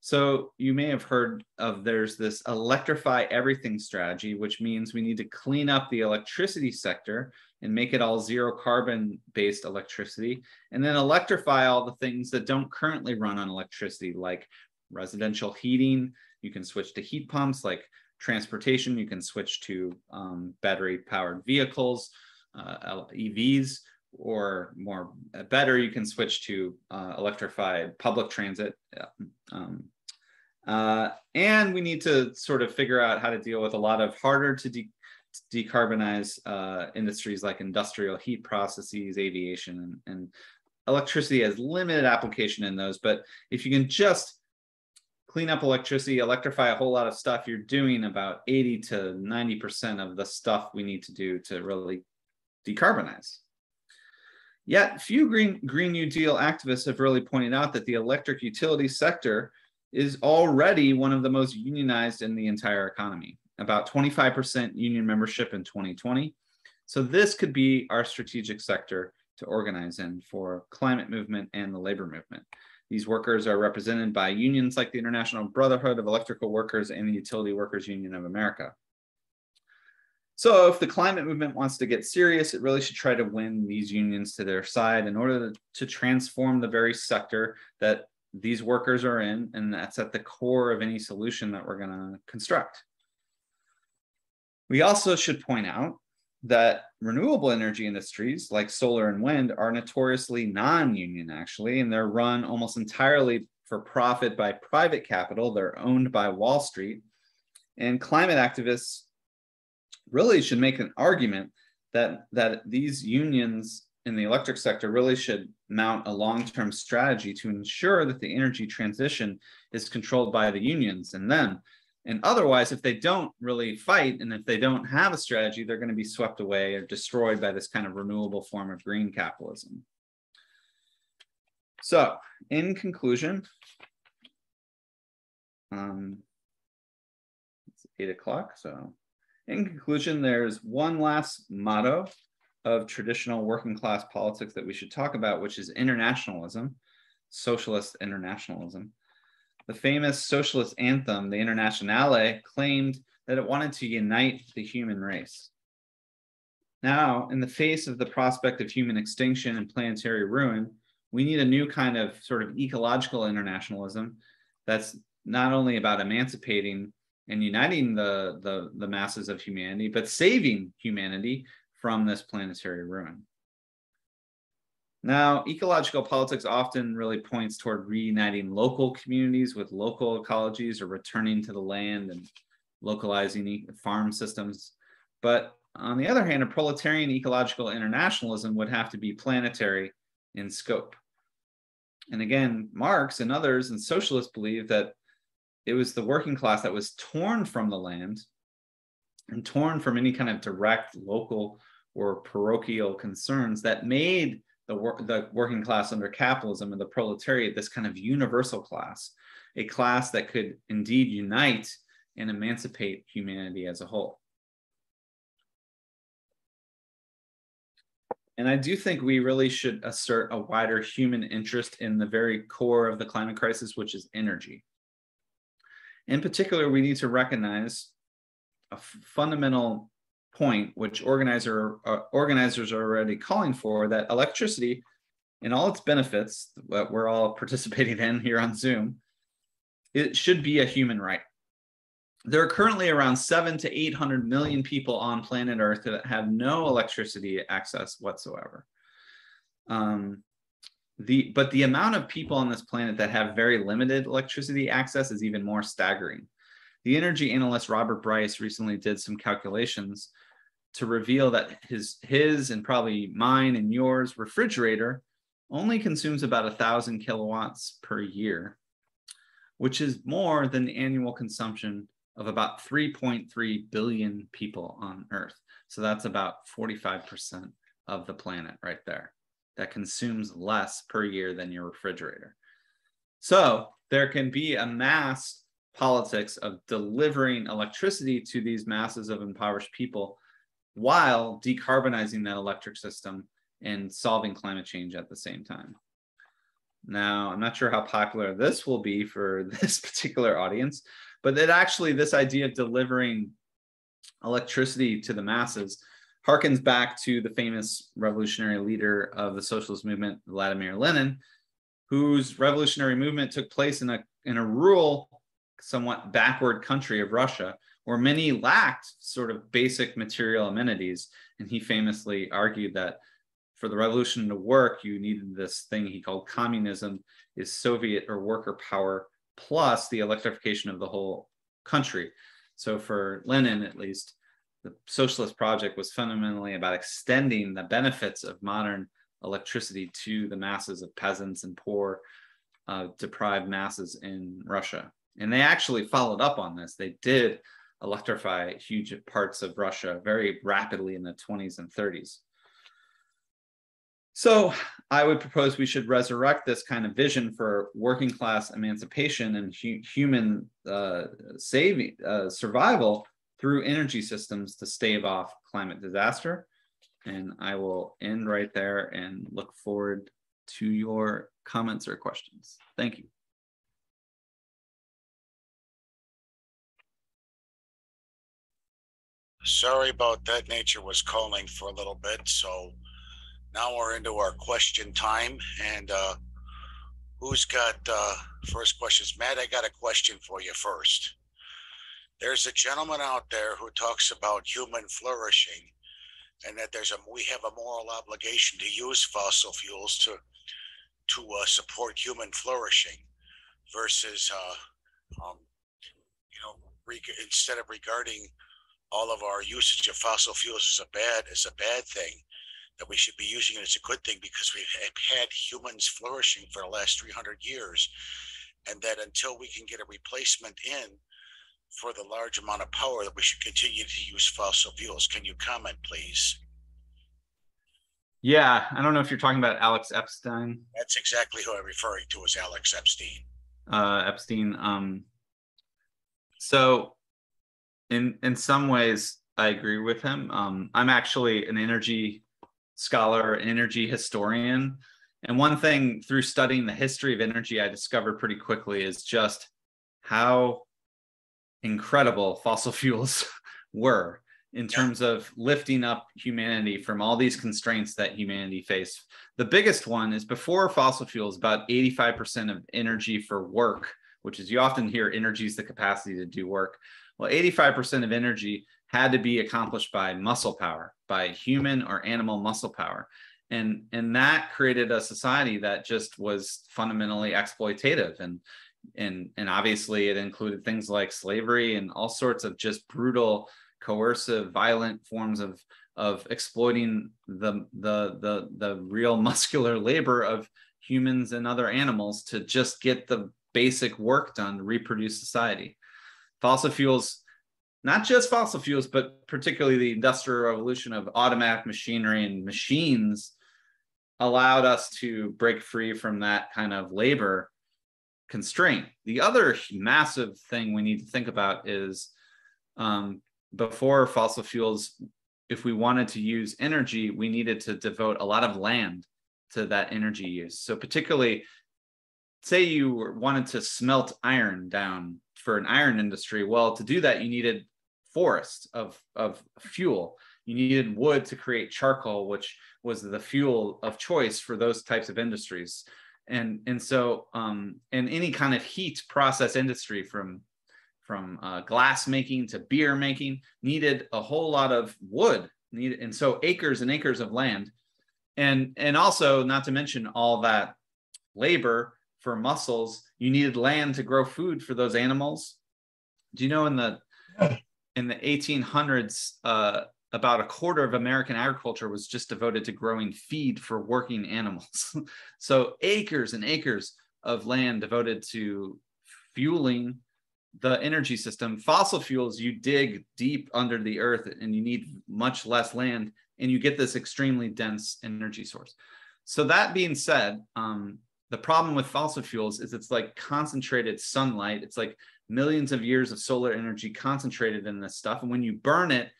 So you may have heard of there's this electrify everything strategy, which means we need to clean up the electricity sector and make it all zero carbon based electricity, and then electrify all the things that don't currently run on electricity, like residential heating. You can switch to heat pumps like transportation, you can switch to um, battery powered vehicles, uh, EVs, or more uh, better, you can switch to uh, electrified public transit. Um, uh, and we need to sort of figure out how to deal with a lot of harder to, de decarbonize uh, industries like industrial heat processes, aviation, and, and electricity has limited application in those. But if you can just clean up electricity, electrify a whole lot of stuff, you're doing about 80 to 90% of the stuff we need to do to really decarbonize. Yet, few Green, Green New Deal activists have really pointed out that the electric utility sector is already one of the most unionized in the entire economy, about 25% union membership in 2020. So, this could be our strategic sector to organize in for climate movement and the labor movement. These workers are represented by unions like the International Brotherhood of Electrical Workers and the Utility Workers Union of America. So if the climate movement wants to get serious, it really should try to win these unions to their side in order to transform the very sector that these workers are in, and that's at the core of any solution that we're going to construct. We also should point out that renewable energy industries like solar and wind are notoriously non-union actually and they're run almost entirely for profit by private capital. They're owned by wall street. And climate activists really should make an argument that that these unions in the electric sector really should mount a long-term strategy to ensure that the energy transition is controlled by the unions. And then and otherwise, if they don't really fight and if they don't have a strategy, they're going to be swept away or destroyed by this kind of renewable form of green capitalism. So, in conclusion, um, it's eight o'clock. So, in conclusion, there's one last motto of traditional working class politics that we should talk about, which is internationalism, socialist internationalism. The famous socialist anthem, the Internationale, claimed that it wanted to unite the human race. Now, in the face of the prospect of human extinction and planetary ruin, we need a new kind of sort of ecological internationalism that's not only about emancipating and uniting the, the, the masses of humanity, but saving humanity from this planetary ruin. Now, ecological politics often really points toward reuniting local communities with local ecologies or returning to the land and localizing farm systems. But on the other hand, a proletarian ecological internationalism would have to be planetary in scope. And again, Marx and others and socialists believe that it was the working class that was torn from the land and torn from any kind of direct local or parochial concerns that made the, wor- the working class under capitalism and the proletariat, this kind of universal class, a class that could indeed unite and emancipate humanity as a whole. And I do think we really should assert a wider human interest in the very core of the climate crisis, which is energy. In particular, we need to recognize a fundamental point, which organizer uh, organizers are already calling for, that electricity, in all its benefits, that we're all participating in here on Zoom, it should be a human right. There are currently around seven to 800 million people on planet Earth that have no electricity access whatsoever. Um, the, but the amount of people on this planet that have very limited electricity access is even more staggering. The energy analyst Robert Bryce recently did some calculations to reveal that his his and probably mine and yours refrigerator only consumes about a thousand kilowatts per year, which is more than the annual consumption of about 3.3 billion people on Earth. So that's about 45% of the planet right there that consumes less per year than your refrigerator. So there can be a mass politics of delivering electricity to these masses of impoverished people while decarbonizing that electric system and solving climate change at the same time. Now, I'm not sure how popular this will be for this particular audience, but that actually this idea of delivering electricity to the masses harkens back to the famous revolutionary leader of the socialist movement, Vladimir Lenin, whose revolutionary movement took place in a, in a rural, somewhat backward country of Russia, where many lacked sort of basic material amenities. And he famously argued that for the revolution to work, you needed this thing he called communism, is Soviet or worker power plus the electrification of the whole country. So for Lenin, at least, the socialist project was fundamentally about extending the benefits of modern electricity to the masses of peasants and poor, uh, deprived masses in Russia. And they actually followed up on this. They did electrify huge parts of Russia very rapidly in the 20s and 30s. So I would propose we should resurrect this kind of vision for working class emancipation and hu human uh, saving uh, survival through energy systems to stave off climate disaster. And I will end right there and look forward to your comments or questions. Thank you. Sorry about that. Nature was calling for a little bit, so now we're into our question time. And uh, who's got uh, first questions? Matt, I got a question for you first. There's a gentleman out there who talks about human flourishing, and that there's a we have a moral obligation to use fossil fuels to to uh, support human flourishing, versus uh, um, you know instead of regarding all of our usage of fossil fuels is a bad as a bad thing that we should be using it as a good thing because we've had humans flourishing for the last 300 years and that until we can get a replacement in for the large amount of power that we should continue to use fossil fuels. Can you comment please? Yeah i don't know if you're talking about alex epstein. That's exactly who i'm referring to as alex epstein. Uh, epstein um, so in in some ways i agree with him um, i'm actually an energy scholar energy historian and one thing through studying the history of energy i discovered pretty quickly is just how incredible fossil fuels were in terms of lifting up humanity from all these constraints that humanity faced. The biggest one is before fossil fuels, about 85% of energy for work, which is you often hear energy is the capacity to do work. Well, 85% of energy had to be accomplished by muscle power, by human or animal muscle power. And, and that created a society that just was fundamentally exploitative. And, and, and obviously it included things like slavery and all sorts of just brutal, coercive, violent forms of, of exploiting the, the, the, the real muscular labor of humans and other animals to just get the basic work done to reproduce society fossil fuels, not just fossil fuels, but particularly the industrial revolution of automatic machinery and machines allowed us to break free from that kind of labor constraint. The other massive thing we need to think about is um, before fossil fuels, if we wanted to use energy, we needed to devote a lot of land to that energy use. So particularly, say you wanted to smelt iron down for an iron industry. Well, to do that, you needed forests of of fuel. You needed wood to create charcoal, which was the fuel of choice for those types of industries. And and so um, and any kind of heat process industry from from uh, glass making to beer making needed a whole lot of wood. Needed and so acres and acres of land, and and also not to mention all that labor for muscles. You needed land to grow food for those animals. Do you know in the in the 1800s, uh, about a quarter of American agriculture was just devoted to growing feed for working animals. so acres and acres of land devoted to fueling the energy system. Fossil fuels, you dig deep under the earth and you need much less land and you get this extremely dense energy source. So that being said, um, the problem with fossil fuels is it's like concentrated sunlight. It's like millions of years of solar energy concentrated in this stuff. And when you burn it,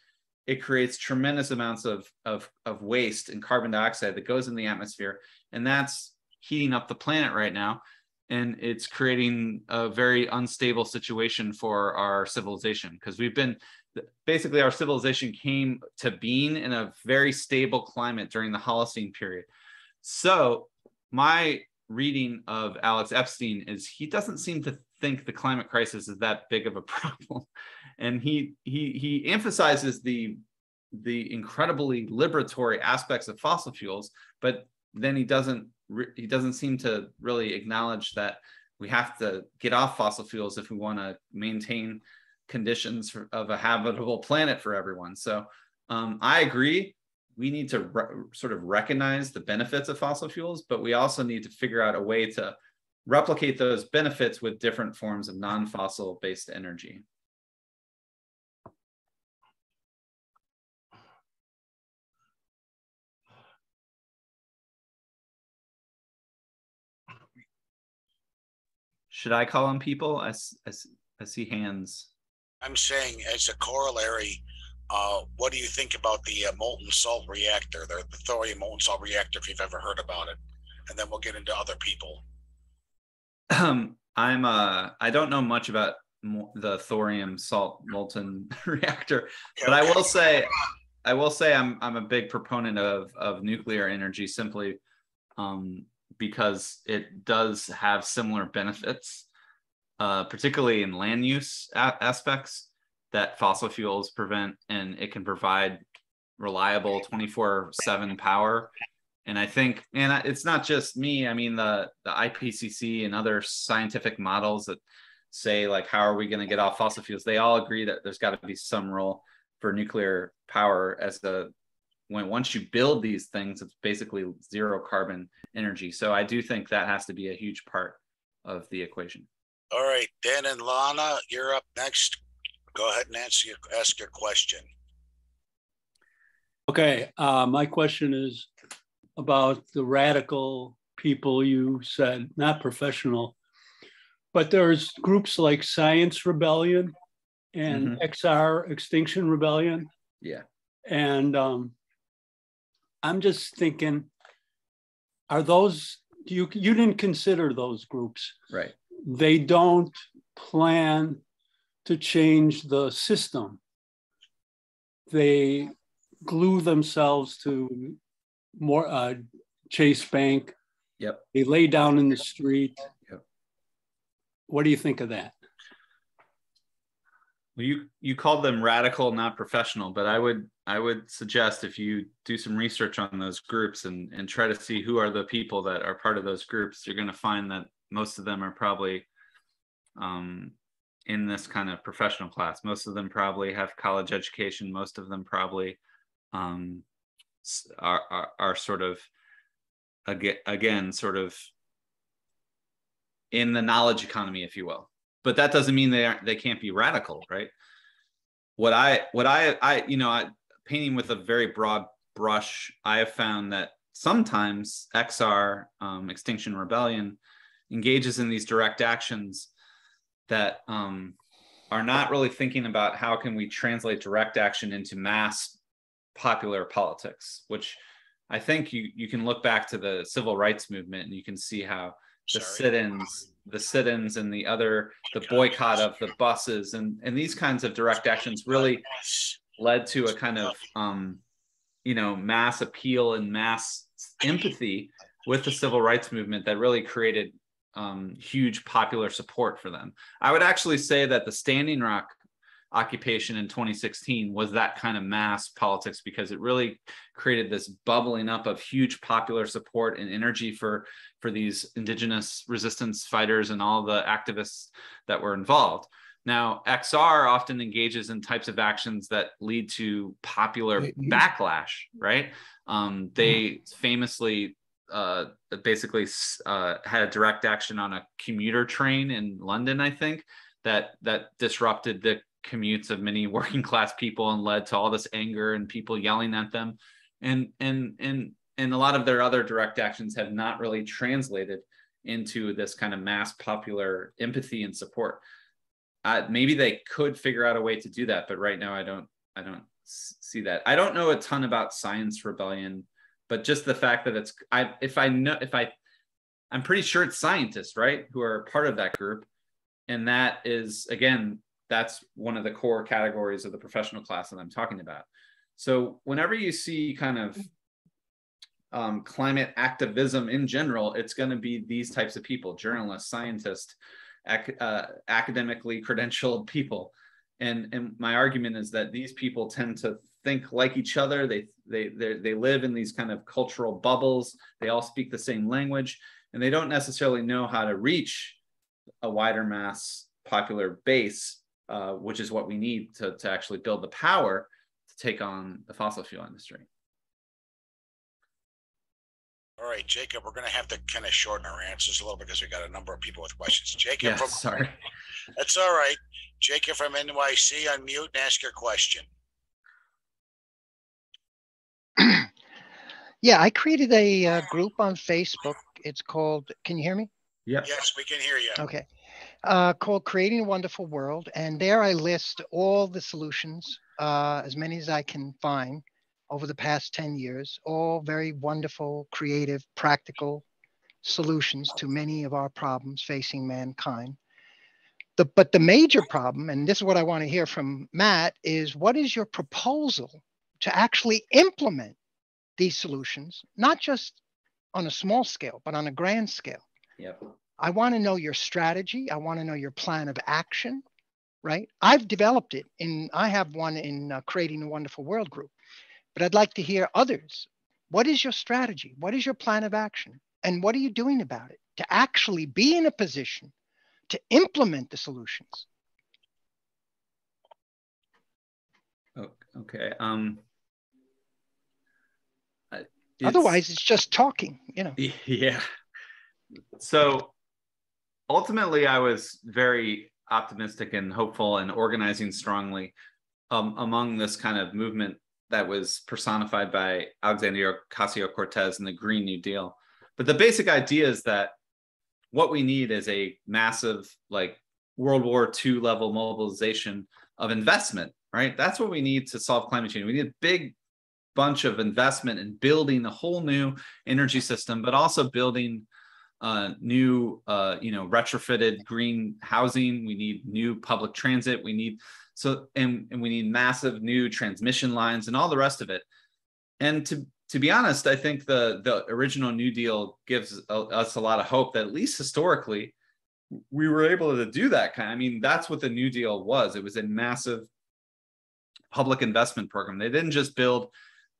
it creates tremendous amounts of, of, of waste and carbon dioxide that goes in the atmosphere. And that's heating up the planet right now. And it's creating a very unstable situation for our civilization because we've been basically our civilization came to being in a very stable climate during the Holocene period. So my reading of Alex Epstein is he doesn't seem to think the climate crisis is that big of a problem. And he he he emphasizes the the incredibly liberatory aspects of fossil fuels but then he doesn't he doesn't seem to really acknowledge that we have to get off fossil fuels if we want to maintain conditions for, of a habitable planet for everyone. So um, i agree we need to re- sort of recognize the benefits of fossil fuels but we also need to figure out a way to replicate those benefits with different forms of non-fossil based energy. Should I call on people? I, I, I see hands. I'm saying as a corollary, uh, what do you think about the uh, molten salt reactor, the, the thorium molten salt reactor, if you've ever heard about it? And then we'll get into other people. Um, I'm uh, I don't know much about the thorium salt molten reactor, but I will say, I will say I'm I'm a big proponent of of nuclear energy simply um, because it does have similar benefits, uh, particularly in land use a- aspects that fossil fuels prevent, and it can provide reliable 24 7 power and I think, and it's not just me. I mean, the the IPCC and other scientific models that say like, how are we going to get off fossil fuels? They all agree that there's got to be some role for nuclear power as the when once you build these things, it's basically zero carbon energy. So I do think that has to be a huge part of the equation. All right, Dan and Lana, you're up next. Go ahead and answer your, ask your question. Okay, uh, my question is about the radical people you said, not professional, but there's groups like Science Rebellion and mm-hmm. XR Extinction Rebellion. Yeah. And um, I'm just thinking, are those you you didn't consider those groups? Right. They don't plan to change the system. They glue themselves to more uh, Chase Bank. Yep. They lay down in the street. Yep. What do you think of that? Well, you you called them radical, not professional, but I would I would suggest if you do some research on those groups and and try to see who are the people that are part of those groups, you're going to find that most of them are probably um, in this kind of professional class. Most of them probably have college education. Most of them probably um, are, are, are sort of again, again sort of in the knowledge economy if you will but that doesn't mean they aren't they can't be radical right what i what i i you know I, painting with a very broad brush i have found that sometimes xr um, extinction rebellion engages in these direct actions that um, are not really thinking about how can we translate direct action into mass popular politics, which I think you you can look back to the civil rights movement and you can see how the Sorry. sit-ins the sit-ins and the other the boycott of the buses and and these kinds of direct actions really led to a kind of um, you know mass appeal and mass empathy with the civil rights movement that really created um, huge popular support for them. I would actually say that the Standing Rock occupation in 2016 was that kind of mass politics because it really created this bubbling up of huge popular support and energy for for these indigenous resistance fighters and all the activists that were involved. Now xr often engages in types of actions that lead to popular backlash right? Um, they famously uh, basically uh, had a direct action on a commuter train in london i think that that disrupted the commutes of many working class people and led to all this anger and people yelling at them. And and and and a lot of their other direct actions have not really translated into this kind of mass popular empathy and support. Uh, maybe they could figure out a way to do that but right now i don't i don't see that. I don't know a ton about science rebellion but just the fact that it's i if i know if i i'm pretty sure it's scientists right who are part of that group and that is again that's one of the core categories of the professional class that I'm talking about. So whenever you see kind of um, climate activism in general, it's going to be these types of people, journalists, scientists, ac- uh, academically credentialed people. And, and my argument is that these people tend to think like each other. They, they, they live in these kind of cultural bubbles. They all speak the same language and they don't necessarily know how to reach a wider mass popular base uh, which is what we need to, to actually build the power to take on the fossil fuel industry. All right, Jacob, we're going to have to kind of shorten our answers a little because we got a number of people with questions. Jacob, yeah, from, sorry. That's all right. Jacob from NYC, unmute and ask your question. Yeah, I created a uh, group on Facebook. It's called, can you hear me? Yep. Yes, we can hear you. Okay uh, called Creating a Wonderful World. And there I list all the solutions, uh, as many as I can find over the past 10 years, all very wonderful, creative, practical solutions to many of our problems facing mankind. The, but the major problem, and this is what I want to hear from Matt, is what is your proposal to actually implement these solutions, not just on a small scale, but on a grand scale? Yep. I want to know your strategy. I want to know your plan of action, right? I've developed it in, I have one in uh, Creating a Wonderful World group, but I'd like to hear others. What is your strategy? What is your plan of action? And what are you doing about it to actually be in a position to implement the solutions? Okay. Um, it's, Otherwise, it's just talking, you know. Yeah. So ultimately, I was very optimistic and hopeful and organizing strongly um, among this kind of movement that was personified by Alexandria Ocasio Cortez and the Green New Deal. But the basic idea is that what we need is a massive, like World War II level mobilization of investment, right? That's what we need to solve climate change. We need big bunch of investment in building a whole new energy system, but also building uh, new, uh, you know, retrofitted green housing. We need new public transit. We need so, and, and we need massive new transmission lines and all the rest of it. And to to be honest, I think the the original New Deal gives us a lot of hope that at least historically we were able to do that kind. I mean, that's what the New Deal was. It was a massive public investment program. They didn't just build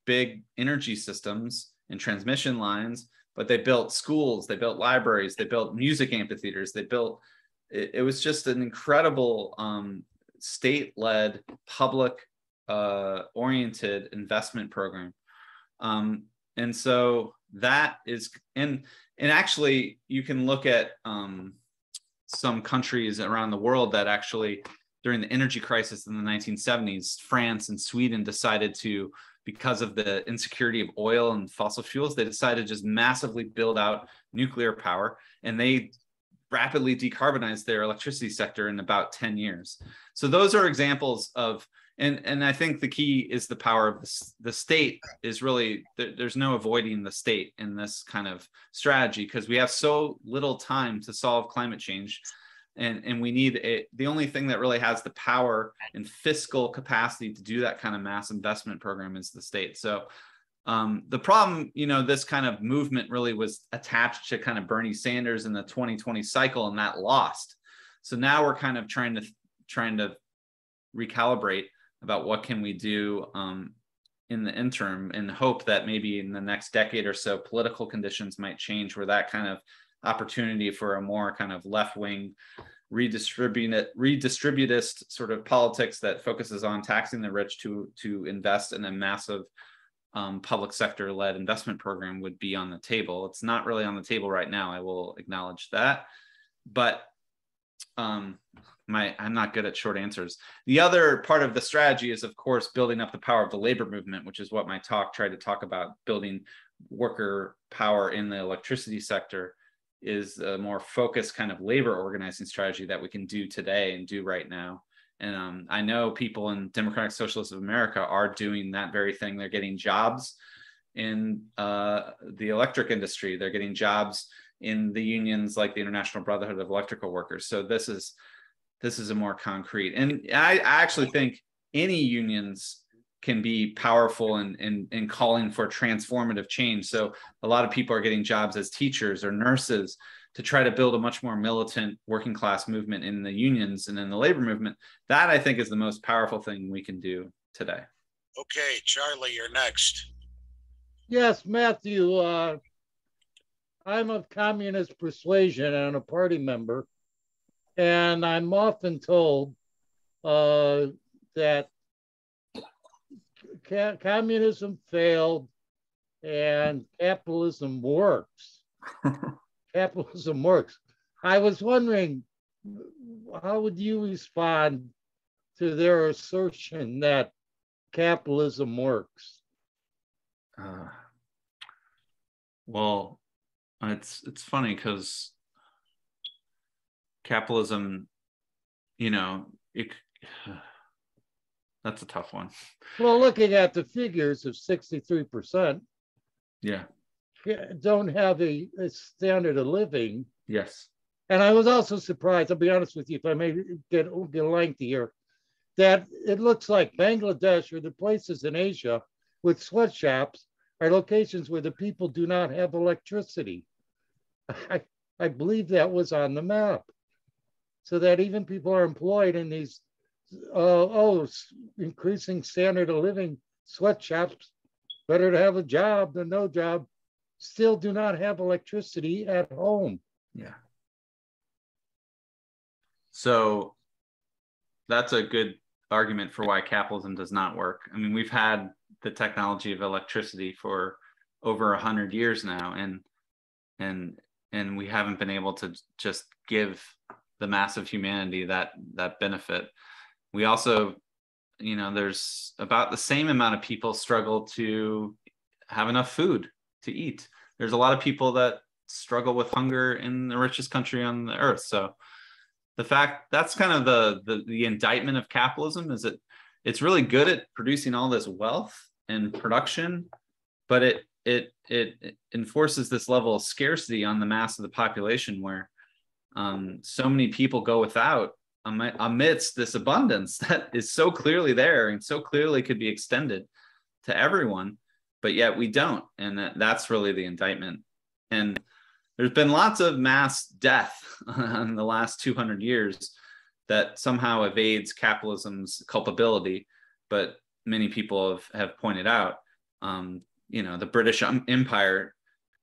big energy systems and transmission lines but they built schools, they built libraries, they built music amphitheaters, they built. It, it was just an incredible um, state-led, public-oriented uh, investment program, um, and so that is and and actually you can look at um, some countries around the world that actually during the energy crisis in the 1970s, France and Sweden decided to because of the insecurity of oil and fossil fuels, they decided to just massively build out nuclear power and they rapidly decarbonized their electricity sector in about 10 years. So those are examples of and and I think the key is the power of the, the state is really there, there's no avoiding the state in this kind of strategy because we have so little time to solve climate change and and we need a, the only thing that really has the power and fiscal capacity to do that kind of mass investment program is the state. So um, the problem you know this kind of movement really was attached to kind of bernie sanders in the 2020 cycle and that lost. So now we're kind of trying to trying to recalibrate about what can we do um, in the interim and hope that maybe in the next decade or so political conditions might change where that kind of opportunity for a more kind of left-wing redistribute redistributist sort of politics that focuses on taxing the rich to to invest in a massive um, public sector led investment program would be on the table. It's not really on the table right now. I will acknowledge that, but um, my I'm not good at short answers. The other part of the strategy is, of course, building up the power of the labor movement, which is what my talk tried to talk about. Building worker power in the electricity sector is a more focused kind of labor organizing strategy that we can do today and do right now. And um, I know people in Democratic Socialists of America are doing that very thing. They're getting jobs in uh, the electric industry. They're getting jobs in the unions like the International Brotherhood of Electrical Workers. So this is this is a more concrete. And I, I actually think any unions can be powerful in, in, in calling for transformative change. So a lot of people are getting jobs as teachers or nurses to try to build a much more militant working class movement in the unions and in the labor movement. That I think is the most powerful thing we can do today. Okay, Charlie, you're next. Yes, Matthew. Uh, I'm of communist persuasion and a party member. And I'm often told uh, that ca- communism failed and capitalism works. capitalism works. I was wondering, how would you respond to their assertion that capitalism works? Uh, well, it's it's funny because capitalism, you know, it, that's a tough one. Well, looking at the figures of 63%, yeah, don't have a, a standard of living. Yes. And I was also surprised, I'll be honest with you, if I may get, get lengthy here, that it looks like Bangladesh or the places in Asia with sweatshops are locations where the people do not have electricity. I, I believe that was on the map so that even people are employed in these oh, oh increasing standard of living sweatshops better to have a job than no job. Still do not have electricity at home. Yeah. So that's a good argument for why capitalism does not work. I mean we've had the technology of electricity for over a hundred years now and and and we haven't been able to just give the mass of humanity that that benefit we also you know there's about the same amount of people struggle to have enough food to eat. There's a lot of people that struggle with hunger in the richest country on the earth. So the fact that's kind of the the, the indictment of capitalism is that it's really good at producing all this wealth and production but it it it enforces this level of scarcity on the mass of the population where um, so many people go without amidst this abundance that is so clearly there and so clearly could be extended to everyone but yet we don't and that, that's really the indictment. And there's been lots of mass death in the last 200 years that somehow evades capitalism's culpability but many people have, have pointed out um, you know the british empire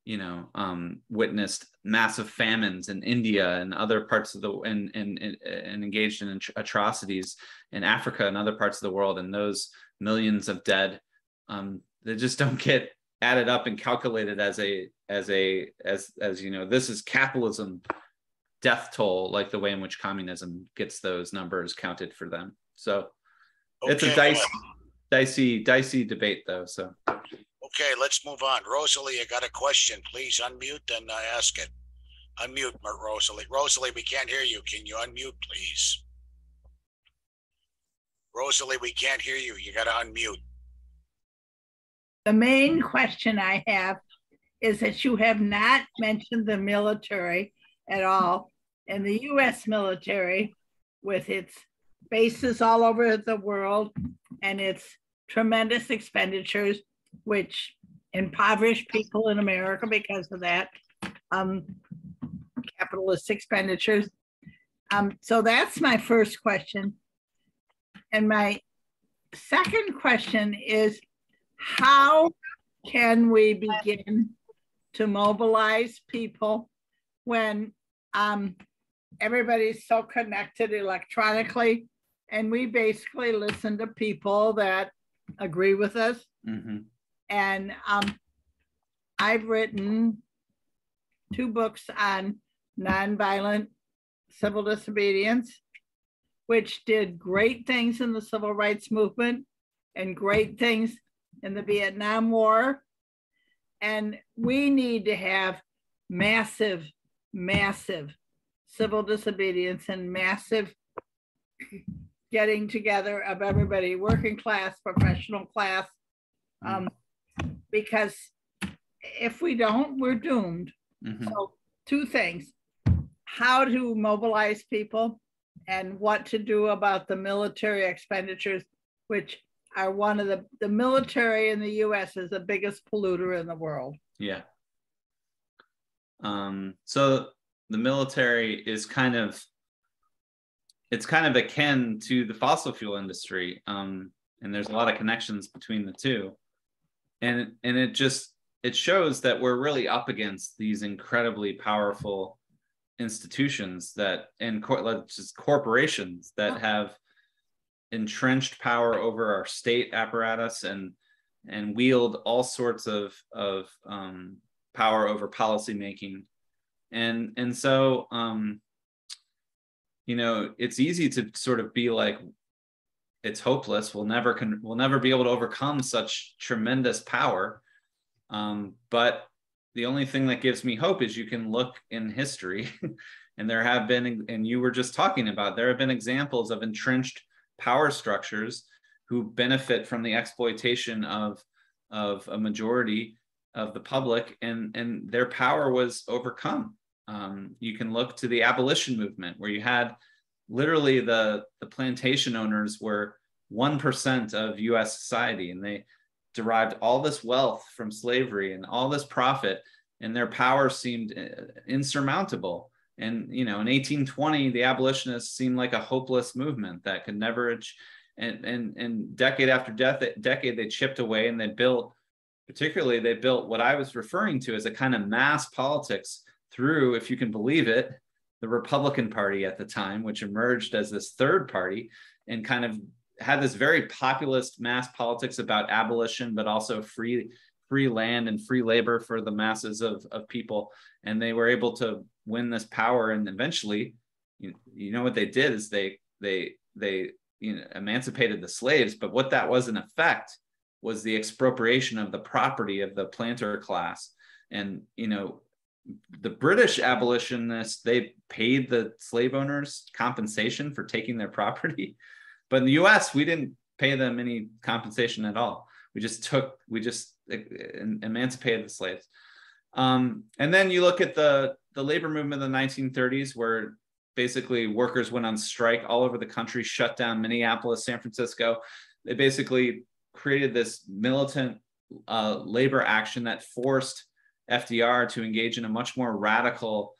you know um, witnessed massive famines in India and other parts of the and and, and engaged in atrocities in Africa and other parts of the world. And those millions of dead um, they just don't get added up and calculated as a as a as as you know this is capitalism death toll like the way in which communism gets those numbers counted for them. So okay. it's a dicey dicey dicey debate though so Okay, let's move on. Rosalie, I got a question. Please unmute and uh, ask it. Unmute, Rosalie. Rosalie, we can't hear you. Can you unmute, please? Rosalie, we can't hear you. You gotta unmute. The main question I have is that you have not mentioned the military at all. And the US military, with its bases all over the world and its tremendous expenditures, which impoverish people in America because of that, um, capitalist expenditures. Um, so that's my first question. And my second question is how can we begin to mobilize people when um, everybody's so connected electronically and we basically listen to people that agree with us Mhm. And um, I've written two books on nonviolent civil disobedience, which did great things in the civil rights movement and great things in the Vietnam War. And we need to have massive, massive civil disobedience and massive getting together of everybody, working class, professional class. Um, because if we don't, we're doomed. Mhm. So two things, how to mobilize people and what to do about the military expenditures, which are one of the, the military in the US is the biggest polluter in the world. Yeah. Um, so the military is kind of it's kind of akin to the fossil fuel industry. Um, and there's a lot of connections between the two. And and it just it shows that we're really up against these incredibly powerful institutions that and like, just corporations that have entrenched power over our state apparatus and and wield all sorts of of um, power over policy making and and so um, you know it's easy to sort of be like it's hopeless. We'll never can we'll never be able to overcome such tremendous power. Um, but the only thing that gives me hope is you can look in history. And there have been and you were just talking about there have been examples of entrenched power structures who benefit from the exploitation of of a majority of the public and and their power was overcome. Um, you can look to the abolition movement where you had literally the the plantation owners were 1% of US society and they derived all this wealth from slavery and all this profit and their power seemed uh, insurmountable. And you know in 1820 the abolitionists seemed like a hopeless movement that could never and and and decade after death decade they chipped away and they built particularly they built what i was referring to as a kind of mass politics through if you can believe it the republican party at the time which emerged as this third party and kind of had this very populist mass politics about abolition but also free free land and free labor for the masses of, of people. And they were able to win this power. And eventually you, you know what they did is they they they you know emancipated the slaves. But what that was in effect was the expropriation of the property of the planter class. And you know the british abolitionists they paid the slave owners compensation for taking their property. But in the us we didn't pay them any compensation at all. We just took we just uh, emancipated the slaves. Um, and then you look at the the labor movement in the 1930s where basically workers went on strike all over the country shut down minneapolis san francisco. They basically created this militant uh, labor action that forced fdr to engage in a much more radical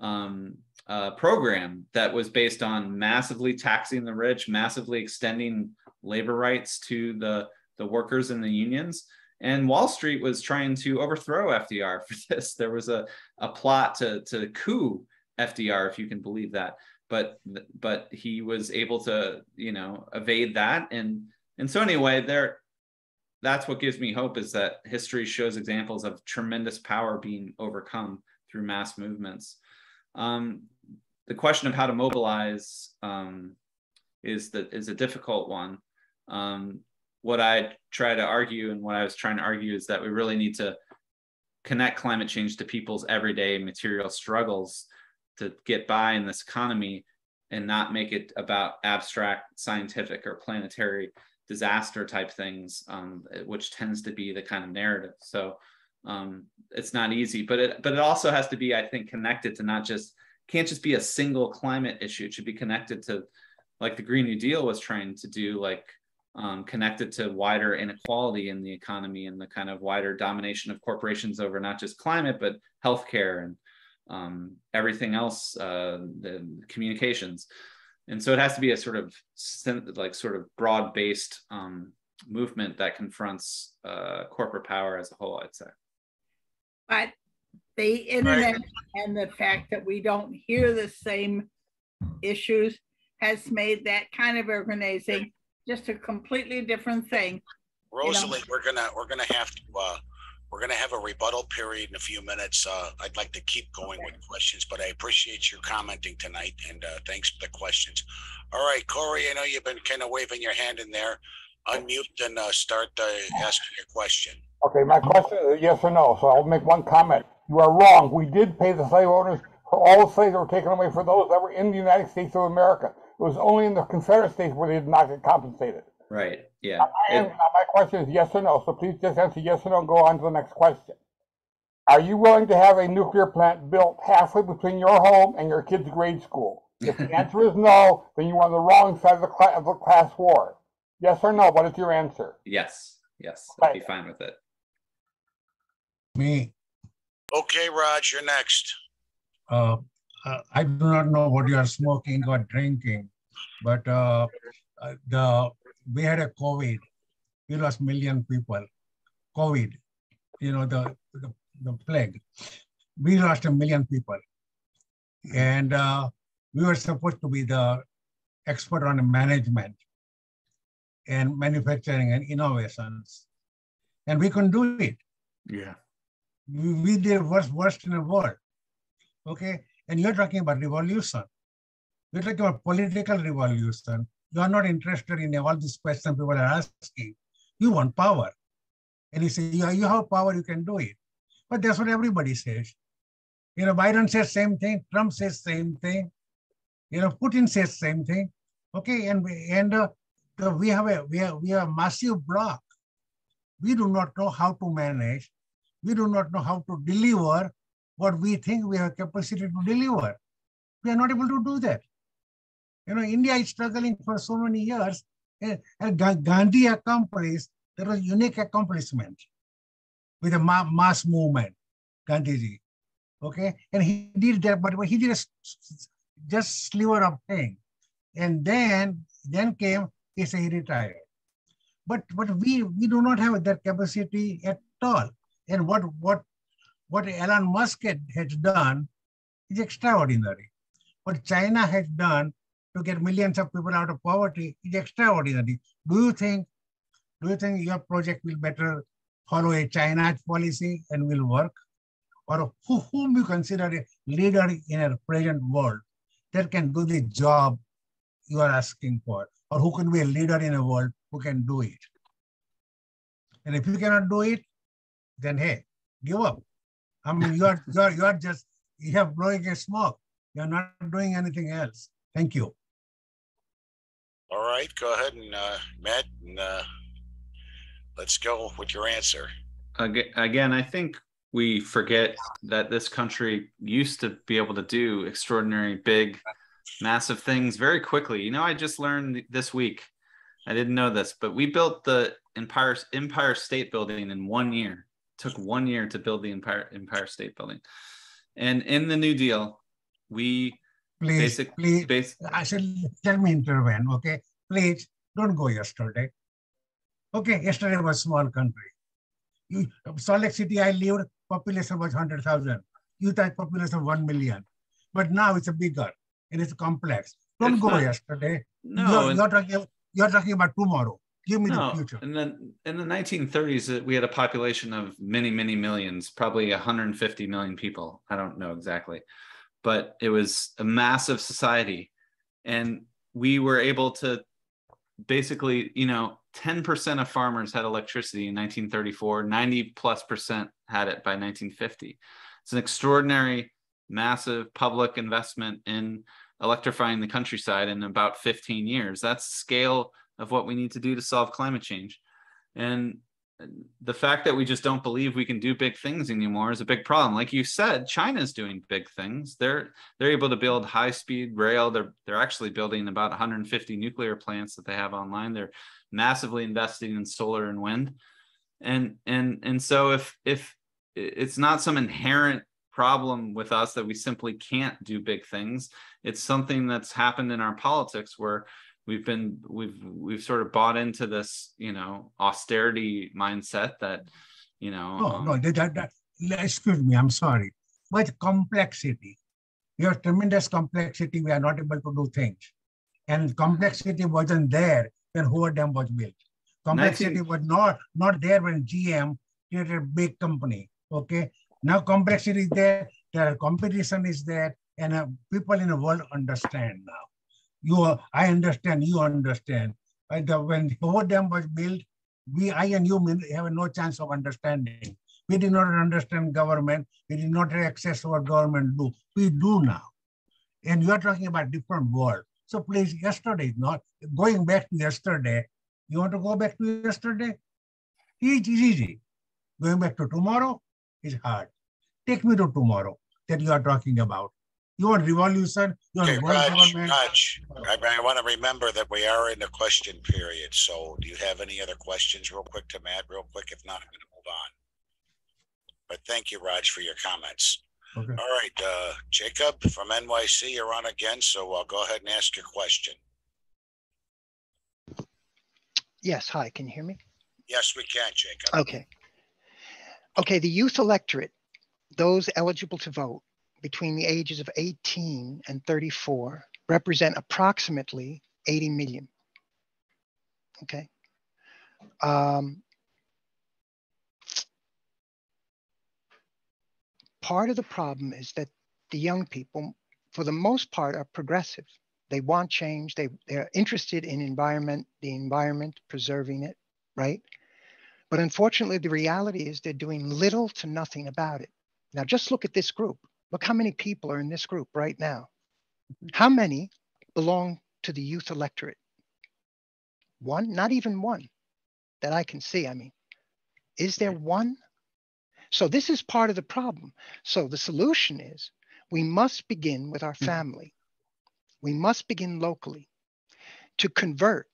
um, uh, program that was based on massively taxing the rich massively extending labor rights to the the workers and the unions and Wall Street was trying to overthrow FDR for this. There was a, a plot to, to coup FDR, if you can believe that. But but he was able to, you know, evade that. And and so anyway, there that's what gives me hope is that history shows examples of tremendous power being overcome through mass movements. Um, the question of how to mobilize um, is that is a difficult one. Um, what I try to argue and what I was trying to argue is that we really need to connect climate change to people's everyday material struggles to get by in this economy and not make it about abstract scientific or planetary disaster type things, um, which tends to be the kind of narrative. So um, it's not easy, but it but it also has to be, I think, connected to not just can't just be a single climate issue. It should be connected to like the Green New Deal was trying to do, like um, connected to wider inequality in the economy and the kind of wider domination of corporations over not just climate but healthcare and um, everything else, uh, the communications. And so it has to be a sort of like sort of broad-based um, movement that confronts uh, corporate power as a whole. I'd say. But the internet and the fact that we don't hear the same issues has made that kind of organizing just a completely different thing. Rosalie, we're gonna we're gonna have to uh, we're gonna have a rebuttal period in a few minutes. Uh, I'd like to keep going with questions, but I appreciate your commenting tonight and uh, thanks for the questions. All right, Corey, I know you've been kind of waving your hand in there. Unmute and uh, start uh, asking your question. Okay, my question is yes or no. So I'll make one comment. You are wrong. We did pay the slave owners for all the slaves that were taken away for those that were in the United States of America. It was only in the Confederate States where they did not get compensated. Right. Yeah. Now, I It- my question is yes or no. So please just answer yes or no and go on to the next question. Are you willing to have a nuclear plant built halfway between your home and your kid's grade school? If the answer is no, then you are on the wrong side of the, cla- of the class war. Yes or no? What is your answer? yes. Yes. I'd be fine with it. Me, Okay, Raj, you're next. uh, uh, I do not know what you are smoking or drinking, but uh, uh, the we had a COVID. We lost million people. COVID, you know the the, the plague. We lost a million people, and uh, we were supposed to be the expert on management and manufacturing and innovations, and we couldn't do it. Yeah. we, we did worst worst in the world. Okay, and you're talking about revolution. You're talking about political revolution. You are not interested in all these questions people are asking. You want power, and you say you, you have power, you can do it. But that's what everybody says. You know, Biden says same thing. Trump says same thing. You know, Putin says same thing. Okay, and we, and uh, we have a we have we have a massive block. We do not know how to manage we do not know how to deliver what we think we have capacity to deliver. We are not able to do that. You know, India is struggling for so many years, eh, eh, and, and Gandhi accomplished, there was unique accomplishment with a mass movement, Gandhiji. Okay, and he did that, but he did a just sliver of thing. And then, then came, he said he retired. But, but we, we do not have that capacity at all. And what what what Elon Musk had, has done is extraordinary. What China has done to get millions of people out of poverty is extraordinary. Do you think do you think your project will better follow a China policy and will work? Or who, whom you consider a leader in a present world that can do the job you are asking for? Or who can be a leader in a world who can do it? And if you cannot do it, then hey, give up. I mean, you are you are you are just you have blowing a smoke. You're not doing anything else. Thank you. All right, go ahead and uh, Matt, and uh, let's go with your answer. Aga- Again, I think we forget that this country used to be able to do extraordinary, big, massive things very quickly. You know, I just learned this week. I didn't know this, but we built the Empire Empire State Building in one year. It took one year to build the Empire Empire State Building, and in the New Deal, we Please, basic please. base. I said, let me intervene. Okay, please don't go yesterday. Okay, yesterday was small country. You, Salt Lake City, I lived, population was hundred thousand. Utah population one million, but now it's a bigger and it's complex. Don't It's go not- yesterday. No, you're, you're talking. You're talking about tomorrow. Give me no, the future. and then in the 1930s, uh, we had a population of many, many millions, probably 150 million people. I don't know exactly, but it was a massive society, and we were able to basically, you know, 10% of farmers had electricity in 1934, 90 plus percent had it by 1950. It's an extraordinary, massive public investment in electrifying the countryside in about 15 years. That's the scale of what we need to do to solve climate change. And the fact that we just don't believe we can do big things anymore is a big problem. Like you said, China's doing big things. They're they're able to build high-speed rail. They're they're actually building about 150 nuclear plants that they have online. They're massively investing in solar and wind. And and and so if if it's not some inherent problem with us that we simply can't do big things, it's something that's happened in our politics where we've been we've we've sort of bought into this you know austerity mindset that you know no um, no that, that, that, excuse me i'm sorry. But complexity. You have tremendous complexity. We are not able to do things. And complexity wasn't there when hoover dam was built. Complexity 19 was not not there when gm created a big company okay? Now complexity is there there competition is there and uh, people in the world understand now you are, I understand, you understand. But the, when Hoover Dam was built, we, I and you have no chance of understanding. We did not understand government. We did not access what government do. We do now. And you are talking about different world. So please, yesterday, not going back to yesterday. You want to go back to yesterday? It's easy. Going back to tomorrow is hard. Take me to tomorrow that you are talking about. You want revolution? You Okay, want world Raj, government? Raj, I, I want to remember that we are in the question period. So do you have any other questions real quick to Matt, real quick? If not, I'm going to move on. But thank you, Raj, for your comments. Okay. All right, uh, Jacob from NYC, you're on again, so I'll go ahead and ask your question. Yes, hi, can you hear me? Yes, we can, Jacob. Okay. Okay, the youth electorate, those eligible to vote between the ages of 18 and 34 represent approximately 80 million. Okay. Um, part of the problem is that the young people, for the most part, are progressive. They want change. They, they're interested in environment, the environment, preserving it, right? But unfortunately, the reality is they're doing little to nothing about it. Now, just look at this group. Look how many people are in this group right now. Mm-hmm. How many belong to the youth electorate? One, not even one that I can see. I mean, is there one? So this is part of the problem. So the solution is we must begin with our mm-hmm. family. We must begin locally to convert,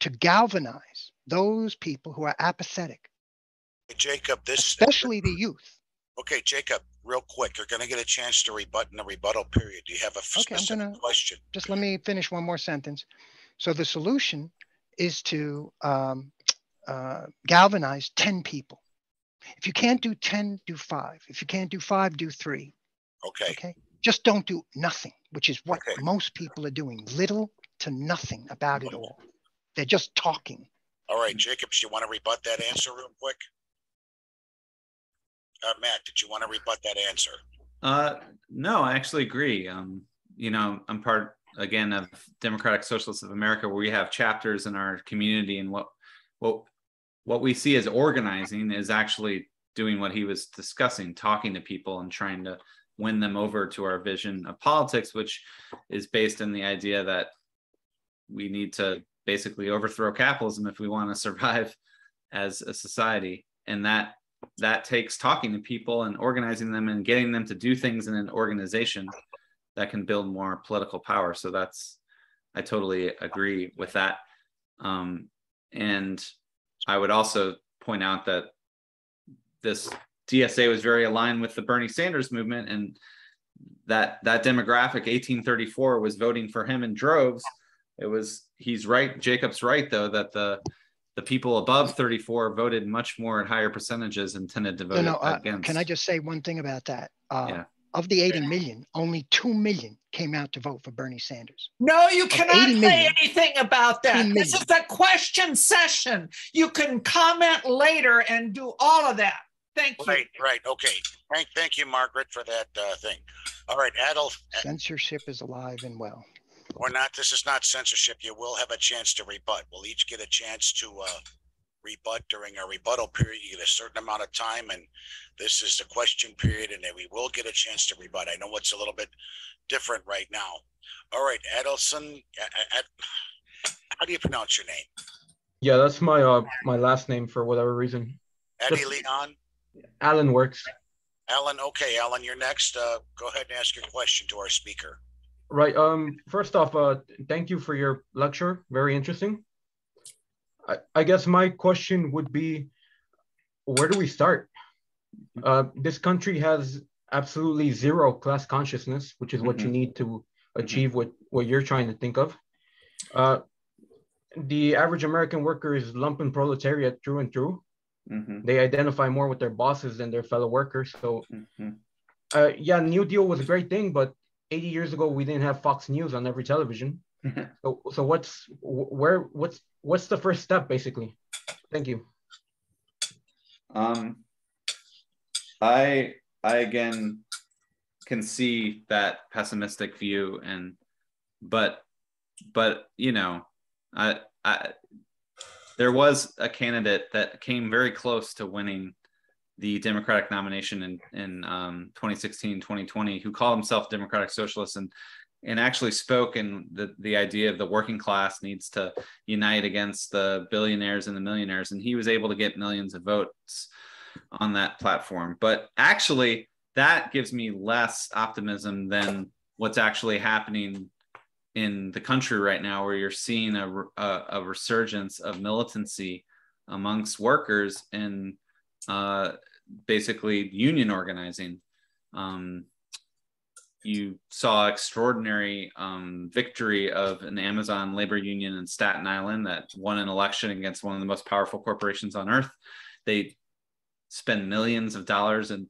to galvanize those people who are apathetic, Jacob, this, especially the youth. Okay, Jacob, real quick, you're going to get a chance to rebut in the rebuttal period. Do you have a Okay, specific gonna- question? just let me finish one more sentence. So the solution is to um, uh, galvanize 10 people. If you can't do 10, do five. If you can't do five, do three. Okay, Okay. Just don't do nothing, which is what Okay. most people are doing. Little to nothing about it all. They're just talking. all right, Jacob, do you want to rebut that answer real quick? Uh, Matt, did you want to rebut that answer? Uh, no, I actually agree. Um, you know, I'm part again of Democratic Socialists of America, where we have chapters in our community, and what what what we see as organizing is actually doing what he was discussing, talking to people and trying to win them over to our vision of politics, which is based in the idea that we need to basically overthrow capitalism if we want to survive as a society, and that that takes talking to people and organizing them and getting them to do things in an organization that can build more political power. So that's, I totally agree with that. Um, and I would also point out that this DSA was very aligned with the Bernie Sanders movement and that that demographic 1834 was voting for him in droves. It was he's right. Jacob's right though that the the people above 34 voted much more at higher percentages and tended to vote No, no, uh, against. can I just say one thing about that? Uh, Yeah. Of the 80 million, only 2 million came out to vote for Bernie Sanders. No, you Of cannot say million, anything about that. This is a question session. You can comment later and do all of that. Thank you. Right, right, okay. Thank, thank you, Margaret, for that, uh, thing. All right, Adel, Censorship is alive and well. Or not, this is not censorship. You will have a chance to rebut. We'll each get a chance to, uh, rebut during our rebuttal period. You get a certain amount of time and this is the question period and then we will get a chance to rebut. I know it's a little bit different right now. All right, Adelson, Ad- how do you pronounce your name? Yeah, that's my uh my last name for whatever reason. Eddie Leon? Alan works. Alan, okay, Alan, you're next. Uh, go ahead and ask your question to our speaker. Right. Um. First off, uh, thank you for your lecture. Very interesting. I, I guess my question would be, where do we start? Uh, this country has absolutely zero class consciousness, which is what you need to achieve what what you're trying to think of. Uh, the average American worker is lumpen proletariat through and through. Mhm. They identify more with their bosses than their fellow workers. So, Mhm. uh, yeah, New Deal was a great thing, but 80 years ago we didn't have Fox News on every television. so, so what's where what's what's the first step basically? Thank you. Um, I I again can see that pessimistic view, and but but you know, I I there was a candidate that came very close to winning the Democratic nomination in in um, 2016 2020 who called himself Democratic Socialist and and actually spoke in the the idea of the working class needs to unite against the billionaires and the millionaires and he was able to get millions of votes on that platform. But actually that gives me less optimism than what's actually happening in the country right now where you're seeing a, a, a resurgence of militancy amongst workers and uh, basically union organizing um, you saw extraordinary um, victory of an Amazon labor union in Staten Island that won an election against one of the most powerful corporations on earth. They spend millions of dollars in,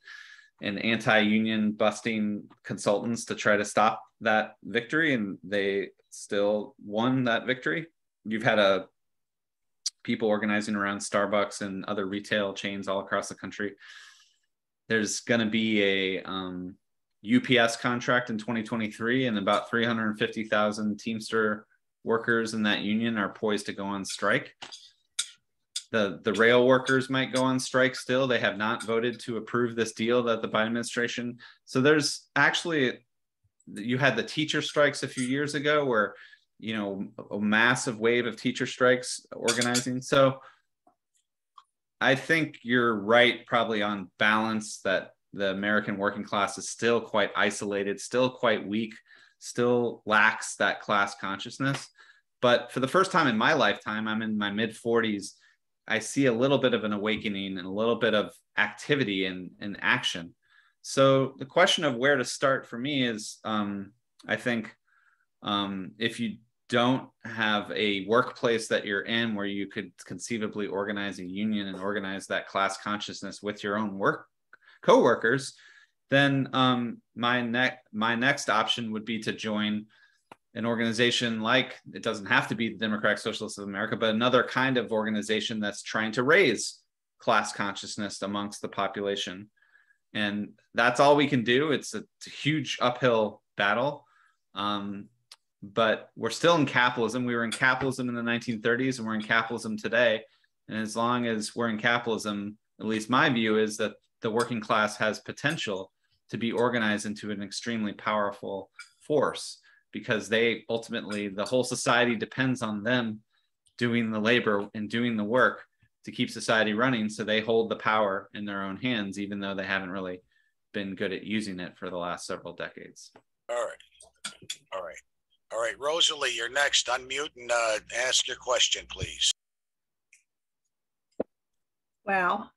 in anti-union busting consultants to try to stop that victory, and they still won that victory. You've had a people organizing around Starbucks and other retail chains all across the country. There's going to be a um, UPS contract in 2023, and about 350,000 Teamster workers in that union are poised to go on strike. The, the rail workers might go on strike still. They have not voted to approve this deal that the Biden administration. So there's actually, you had the teacher strikes a few years ago where, you know, a massive wave of teacher strikes organizing. So I think you're right, probably on balance, that the American working class is still quite isolated, still quite weak, still lacks that class consciousness. But for the first time in my lifetime, I'm in my mid 40s. I see a little bit of an awakening and a little bit of activity and, and action. So the question of where to start for me is, um, I think, um, if you don't have a workplace that you're in where you could conceivably organize a union and organize that class consciousness with your own work coworkers, then um, my next my next option would be to join an organization like it doesn't have to be the Democratic Socialists of America, but another kind of organization that's trying to raise class consciousness amongst the population. And that's all we can do. It's a, it's a huge uphill battle. Um, but we're still in capitalism. We were in capitalism in the 1930s and we're in capitalism today. And as long as we're in capitalism, at least my view is that the working class has potential to be organized into an extremely powerful force because they ultimately the whole society depends on them doing the labor and doing the work to keep society running so they hold the power in their own hands even though they haven't really been good at using it for the last several decades All right. All right. All right. Rosalie, you're next. Unmute and uh, ask your question, please. Well,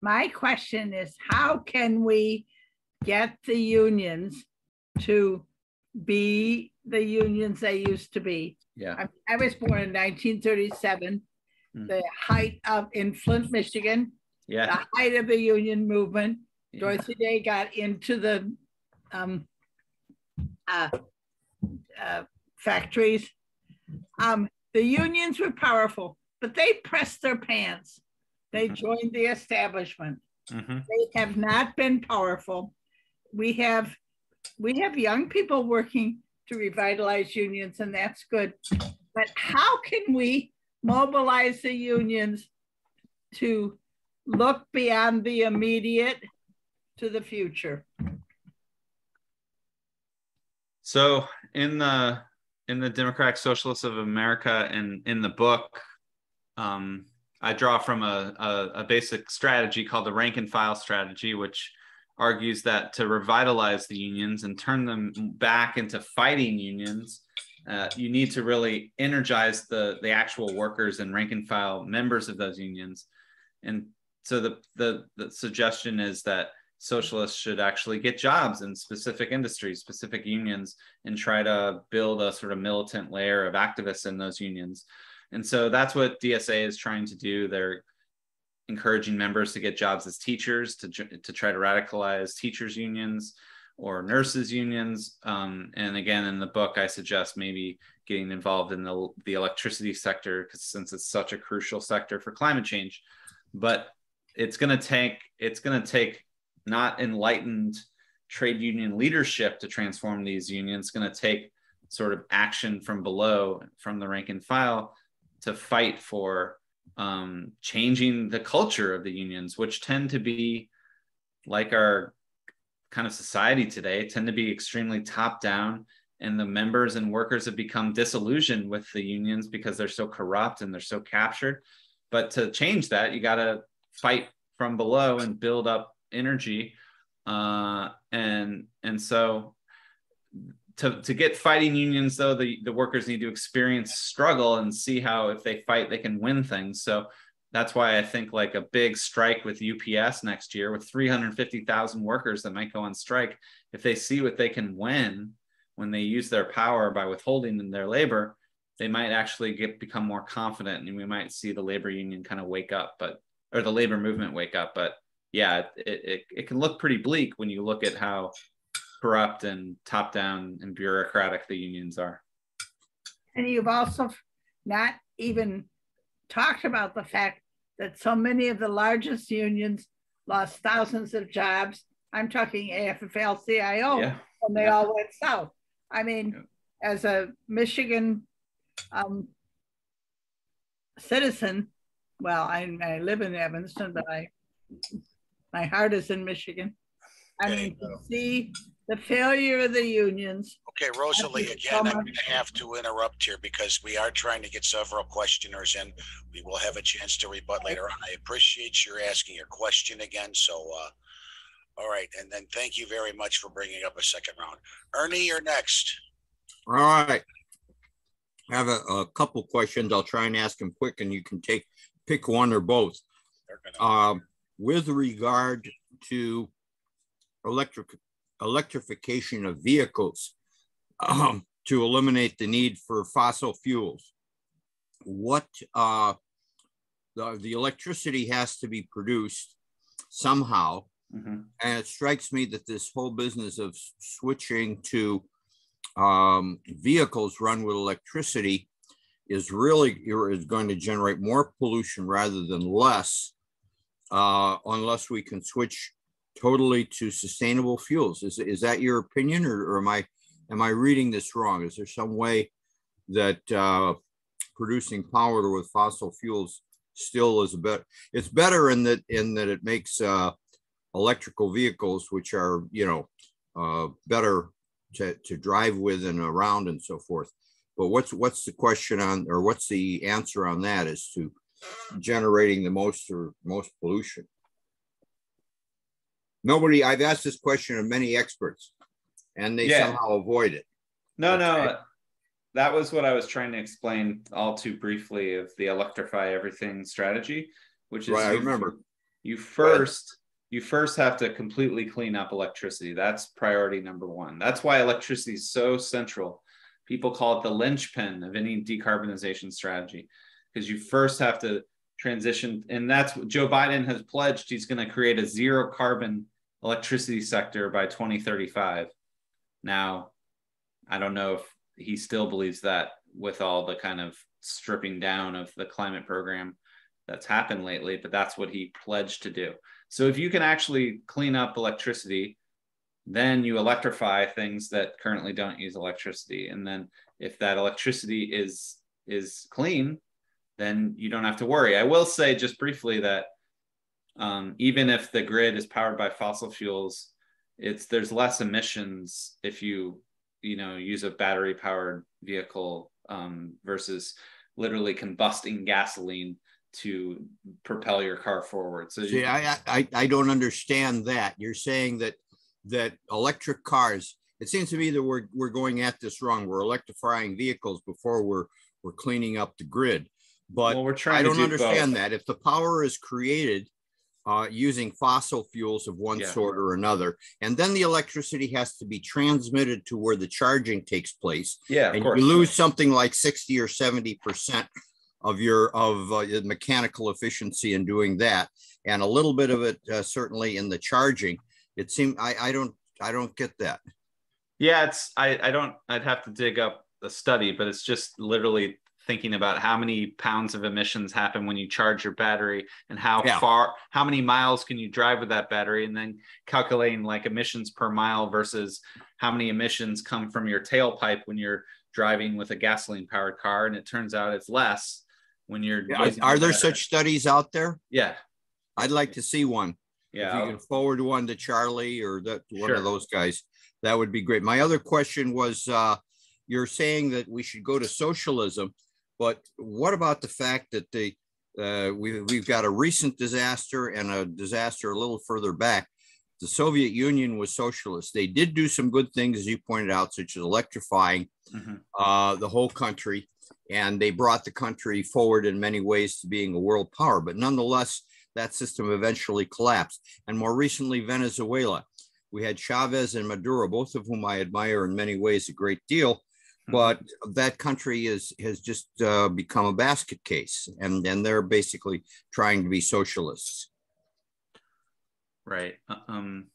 my question is how can we get the unions to be the unions they used to be? yeah I, I was born in 1937, Hmm. the height of in Flint, Michigan, yeah the height of the union movement. Yeah. Dorothy Day got into the um, uh, uh, factories. Um, the unions were powerful, but they pressed their pants. They Mhm. joined the establishment. Mhm. They have not been powerful. We have we have young people working to revitalize unions, and that's good. But how can we mobilize the unions to look beyond the immediate to the future? So in the in the Democratic Socialists of America and in the book, um, I draw from a, a, a, basic strategy called the rank and file strategy, which argues that to revitalize the unions and turn them back into fighting unions, uh, you need to really energize the, the actual workers and rank and file members of those unions. And so the, the, the suggestion is that socialists should actually get jobs in specific industries, specific unions, and try to build a sort of militant layer of activists in those unions. And so that's what DSA is trying to do. They're encouraging members to get jobs as teachers, to, to try to radicalize teachers' unions or nurses' unions. Um, and again, in the book, I suggest maybe getting involved in the, the electricity sector, because since it's such a crucial sector for climate change. But it's going to take it's going to take not enlightened trade union leadership to transform these unions. Going to take sort of action from below, from the rank and file, to fight for um, changing the culture of the unions, which tend to be like our kind of society today, tend to be extremely top down. And the members and workers have become disillusioned with the unions because they're so corrupt and they're so captured. But to change that, you got to fight from below and build up energy uh, and and so to, to get fighting unions though the, the workers need to experience struggle and see how if they fight they can win things. So that's why i think like a big strike with ups next year with 350000 workers that might go on strike if they see what they can win when they use their power by withholding their labor they might actually get become more confident and we might see the labor union kind of wake up but or the labor movement wake up. But yeah, it, it, it can look pretty bleak when you look at how corrupt and top down and bureaucratic the unions are. And you've also not even talked about the fact that so many of the largest unions lost thousands of jobs. I'm talking AFL CIO, yeah. and they yeah. all went south. I mean, yeah. as a Michigan um, citizen, well, I, I live in Evanston, but I my heart is in Michigan. I mean, to see the failure of the unions. Okay, Rosalie, again, so I'm going to have to interrupt here because we are trying to get several questioners in. We will have a chance to rebut later on. I appreciate your asking your question again. So, uh, all right. And then thank you very much for bringing up a second round. Ernie, you're next. All right. I have a, a couple questions. I'll try and ask them quick and you can take pick one or both. Um, with regard to electric electrification of vehicles um, to eliminate the need for fossil fuels. What uh, the, the electricity has to be produced somehow. Mm-hmm. And it strikes me that this whole business of switching to um, vehicles run with electricity is really is going to generate more pollution rather than less uh, unless we can switch totally to sustainable fuels. Is, is that your opinion or, or am I am I reading this wrong? Is there some way that uh, producing power with fossil fuels still is a better it's better in that in that it makes uh, electrical vehicles which are you know uh, better to, to drive with and around and so forth but what's what's the question on or what's the answer on that as to generating the most or most pollution? Nobody, I've asked this question of many experts and they yeah. somehow avoid it. No, okay. no, that was what I was trying to explain all too briefly of the electrify everything strategy, which is right, I remember. You first you first have to completely clean up electricity. That's priority number one. That's why electricity is so central. People call it the linchpin of any decarbonization strategy because you first have to transition. And that's what Joe Biden has pledged. He's going to create a zero carbon electricity sector by 2035. Now, I don't know if he still believes that with all the kind of stripping down of the climate program that's happened lately, but that's what he pledged to do. So if you can actually clean up electricity, then you electrify things that currently don't use electricity. And then if that electricity is is clean, then you don't have to worry. I will say just briefly that um, even if the grid is powered by fossil fuels, it's there's less emissions if you you know use a battery powered vehicle um, versus literally combusting gasoline to propel your car forward. So See, I, I I don't understand that. You're saying that that electric cars. It seems to me that we're we're going at this wrong. We're electrifying vehicles before we're we're cleaning up the grid. But well, we're trying I don't do understand both. that. If the power is created uh, using fossil fuels of one Yeah. sort or another, and then the electricity has to be transmitted to where the charging takes place, yeah, and course. you lose something like 60 or 70 percent of your of uh, mechanical efficiency in doing that and a little bit of it uh, certainly in the charging it seemed I, I don't i don't get that Yeah, it's I, I don't I'd have to dig up a study, but it's just literally thinking about how many pounds of emissions happen when you charge your battery and how Yeah. far how many miles can you drive with that battery and then calculating like emissions per mile versus how many emissions come from your tailpipe when you're driving with a gasoline powered car and it turns out it's less when you're are, are the there battery. such studies out there yeah i'd like to see one if yeah you can forward one to charlie or that one Sure. of those guys that would be great my other question was uh, you're saying that we should go to socialism but what about the fact that the uh, we, we've got a recent disaster and a disaster a little further back. The soviet union was socialist. They did do some good things as you pointed out such as electrifying Mhm. uh, the whole country. And they brought the country forward in many ways to being a world power. But nonetheless that system eventually collapsed. And more recently venezuela. We had chavez and maduro both of whom i admire in many ways a great deal but that country is has just uh, become a basket case and and they're basically trying to be socialists. Right Uh, um.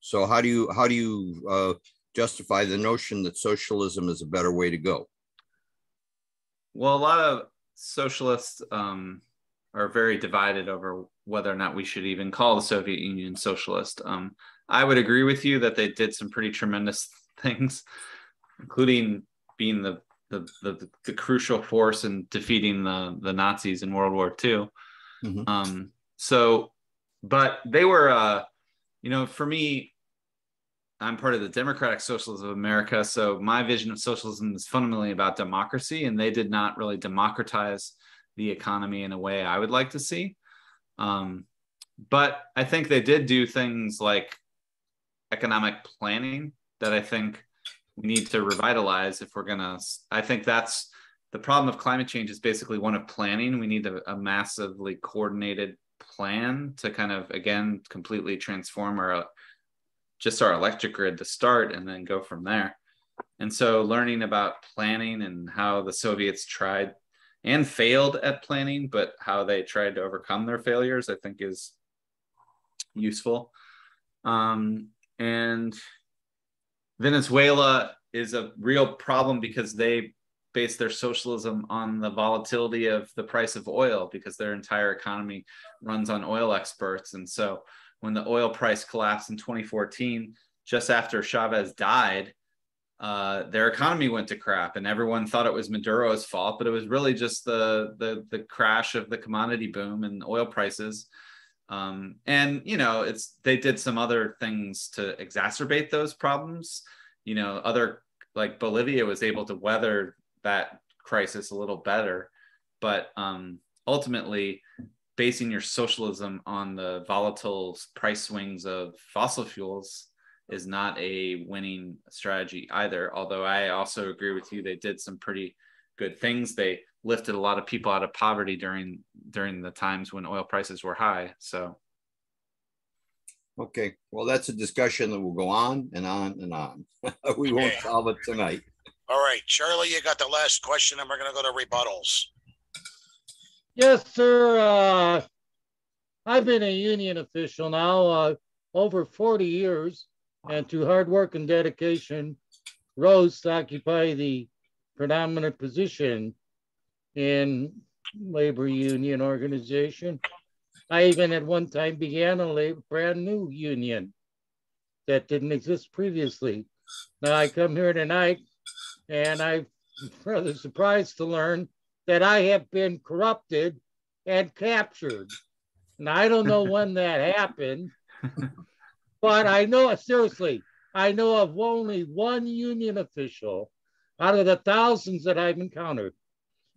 So how do you how do you uh, justify the notion that socialism is a better way to go? Well, a lot of socialists um, are very divided over whether or not we should even call the Soviet Union socialist. Um, I would agree with you that they did some pretty tremendous things, including being the the, the, the crucial force in defeating the, the Nazis in World War II. Mhm. Um, so, but they were, uh, you know, for me, I'm part of the Democratic Socialism of America. So my vision of socialism is fundamentally about democracy, and they did not really democratize the economy in a way I would like to see. Um, but I think they did do things like economic planning that I think we need to revitalize if we're gonna. I think that's the problem of climate change is basically one of planning. We need a, a massively coordinated plan to kind of again completely transform our just our electric grid to start and then go from there. And so learning about planning and how the Soviets tried and failed at planning, but how they tried to overcome their failures, I think is useful. Um, and Venezuela is a real problem because they base their socialism on the volatility of the price of oil because their entire economy runs on oil exports. And so when the oil price collapsed in 2014, just after Chavez died, uh, their economy went to crap, and everyone thought it was Maduro's fault, but it was really just the the, the crash of the commodity boom and oil prices. Um, and you know, it's they did some other things to exacerbate those problems. You know, other like Bolivia was able to weather that crisis a little better, but um, ultimately, basing your socialism on the volatile price swings of fossil fuels is not a winning strategy either. Although I also agree with you, they did some pretty good things. They lifted a lot of people out of poverty during during the times when oil prices were high. So okay well that's a discussion that will go on and on and on we won't Okay. solve it tonight All right, Charlie, you got the last question, and we're gonna go to rebuttals. Yes, sir. Uh, I've been a union official now uh, over 40 years, and through hard work and dedication, rose to occupy the predominant position in labor union organization. I even at one time began a brand new union that didn't exist previously. Now I come here tonight, and I'm rather surprised to learn that I have been corrupted and captured. And I don't know when that happened, but I know, seriously, I know of only one union official out of the thousands that I've encountered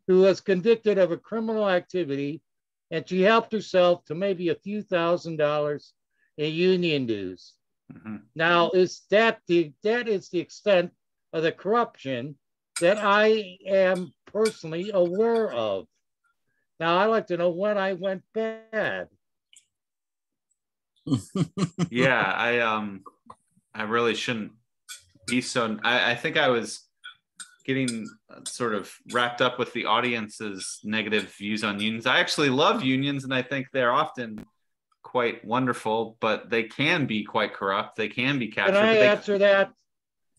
who was convicted of a criminal activity and she helped herself to maybe a few thousand dollars in union dues. Mm-hmm. Now, is that the that is the extent of the corruption that I am personally aware of? Now, I'd like to know when I went bad. yeah, I um, I really shouldn't be so. I, I think I was getting uh, sort of wrapped up with the audience's negative views on unions. I actually love unions, and I think they're often quite wonderful, but they can be quite corrupt. They can be captured. Can I they, answer that?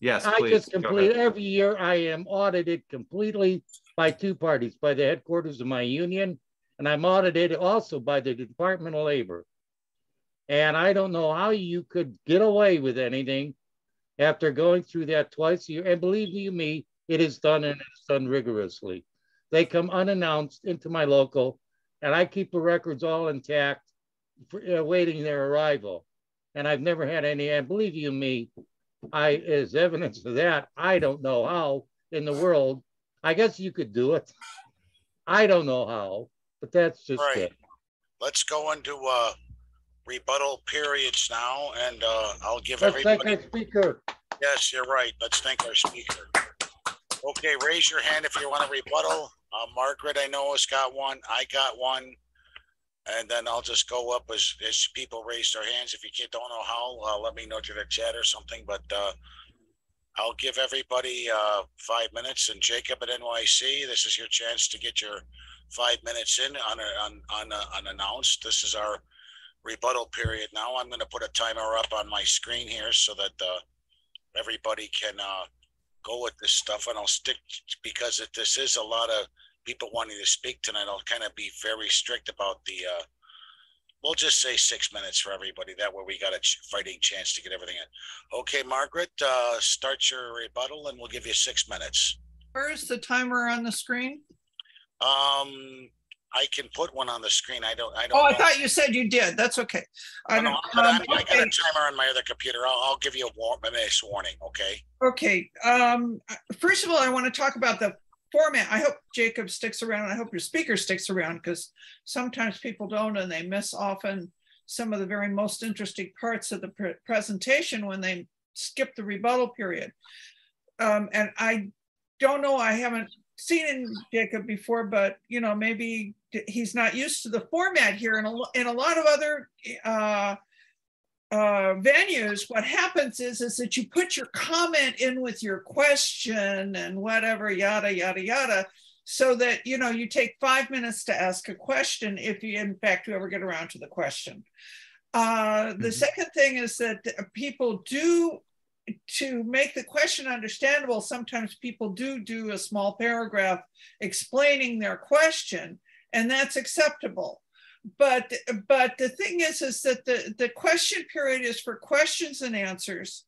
Yes, I please. just complete every year. I am audited completely by two parties, by the headquarters of my union, and I'm audited also by the Department of Labor. And I don't know how you could get away with anything after going through that twice a year. And believe you me, it is done and it's done rigorously. They come unannounced into my local, and I keep the records all intact, for, uh, waiting their arrival. And I've never had any. And believe you me, I as evidence of that, I don't know how in the world. I guess you could do it. I don't know how, but that's just Right. it. Let's go into uh, rebuttal periods now, and uh, I'll give Let's thank everybody. our speaker. Yes, you're right. Let's thank our speaker. Okay, raise your hand if you want a rebuttal. Uh, Margaret, I know has got one. I got one. And then I'll just go up as, as people raise their hands. If you can't, don't know how, uh, let me know through the chat or something, but, uh, I'll give everybody, uh, five minutes and Jacob at NYC, this is your chance to get your five minutes in on, on, on, uh, unannounced. This is our rebuttal period now. I'm gonna put a timer up on my screen here so that, uh, everybody can, uh, go with this stuff and I'll stick, because it, this is a lot of people wanting to speak tonight, I'll kind of be very strict about the, uh, we'll just say six minutes for everybody. That way we got a fighting chance to get everything in. Okay, Margaret, uh, start your rebuttal and we'll give you six minutes. Where's the timer on the screen? Um, I can put one on the screen. I don't, I don't. Oh, I thought you said you did. That's okay. I No, no, don't- I'm- um, I got okay. a timer on my other computer. I'll, I'll give you a war, a nice warning, okay? Okay, um, first of all, I want to talk about the format. I hope Jacob sticks around. I hope your speaker sticks around because sometimes people don't and they miss often some of the very most interesting parts of the pre- presentation when they skip the rebuttal period. Um, and I don't know, I haven't seen Jacob before, but you know, maybe he's not used to the format here. And a, in a lot of other uh, uh, venues, what happens is is that you put your comment in with your question and whatever, yada yada yada, so that you know you take five minutes to ask a question if you in fact you ever get around to the question. Uh, the second thing is that people do to make the question understandable. Sometimes people do do a small paragraph explaining their question, and that's acceptable. But but the thing is is that the the question period is for questions and answers.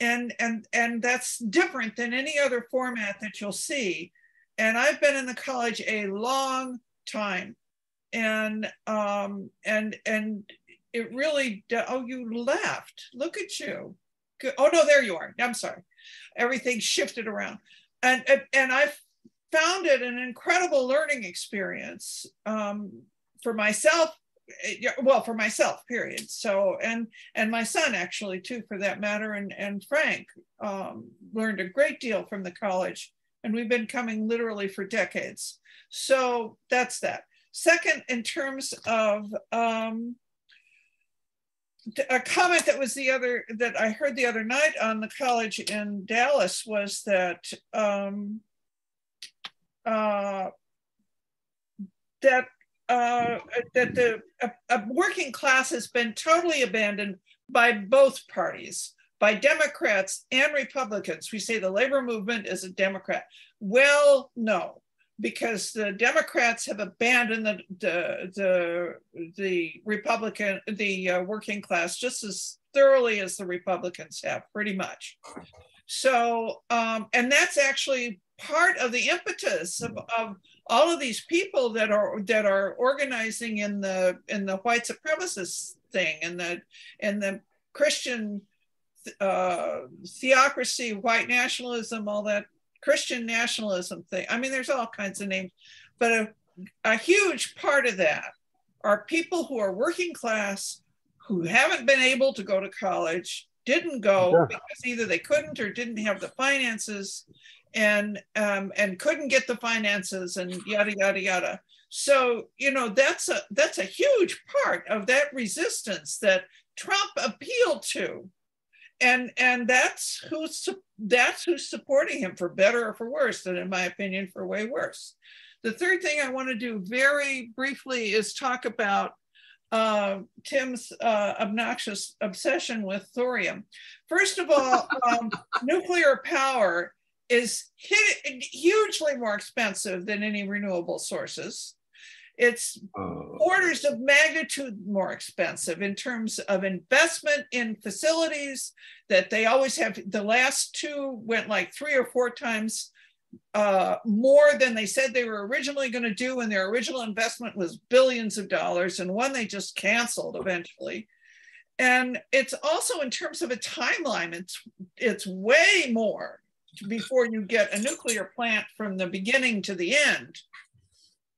And and and that's different than any other format that you'll see. And i've been in the college a long time. And um and and it really oh you left. Look at you. Oh no there you are. I'm sorry. Everything shifted around. And and, and i've found it an incredible learning experience um, for myself eh, well for myself period. So and and my son actually too for that matter and and frank um, learned a great deal from the college and we've been coming literally for decades. So that's that. Second in terms of um, a comment that was the other that i heard the other night on the college in dallas was that um, uh, that uh, that the a, working class has been totally abandoned by both parties, by Democrats and Republicans. We say the labor movement is a Democrat. Well, no, because the Democrats have abandoned the the the, the Republican the uh, working class just as thoroughly as the Republicans have, pretty much. So, um, and that's actually part of the impetus of, of all of these people that are that are organizing in the in the white supremacist thing and the and the Christian uh, theocracy, white nationalism, all that Christian nationalism thing. I mean, there's all kinds of names, but a, a huge part of that are people who are working class who haven't been able to go to college, didn't go sure. because either they couldn't or didn't have the finances and um, and couldn't get the finances and yada yada yada. So you know that's a that's a huge part of that resistance that Trump appealed to, and and that's who's that's who's supporting him for better or for worse, and in my opinion, for way worse. The third thing I want to do very briefly is talk about uh, Tim's uh, obnoxious obsession with thorium. First of all, um, nuclear power is hugely more expensive than any renewable sources. It's oh. orders of magnitude more expensive in terms of investment in facilities that they always have. The last two went like three or four times uh, more than they said they were originally going to do, and their original investment was billions of dollars, and one they just canceled eventually. And it's also in terms of a timeline, it's it's way more before you get a nuclear plant from the beginning to the end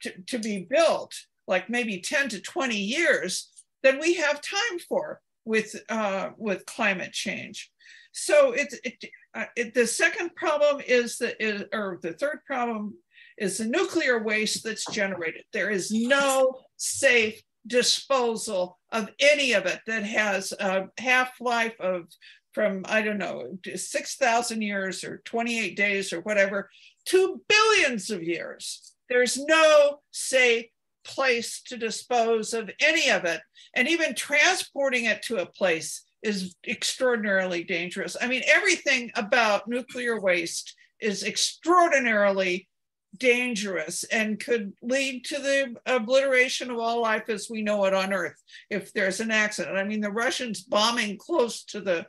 to, to be built, like maybe 10 to 20 years, than we have time for with, uh, with climate change. So it's, it, uh, it, the second problem is that, is, or the third problem is the nuclear waste that's generated. There is no safe disposal of any of it that has a half-life of from, I don't know, 6,000 years or 28 days or whatever, to billions of years. There's no safe place to dispose of any of it. And even transporting it to a place is extraordinarily dangerous. I mean, everything about nuclear waste is extraordinarily dangerous and could lead to the obliteration of all life as we know it on Earth if there's an accident. I mean, the Russians bombing close to the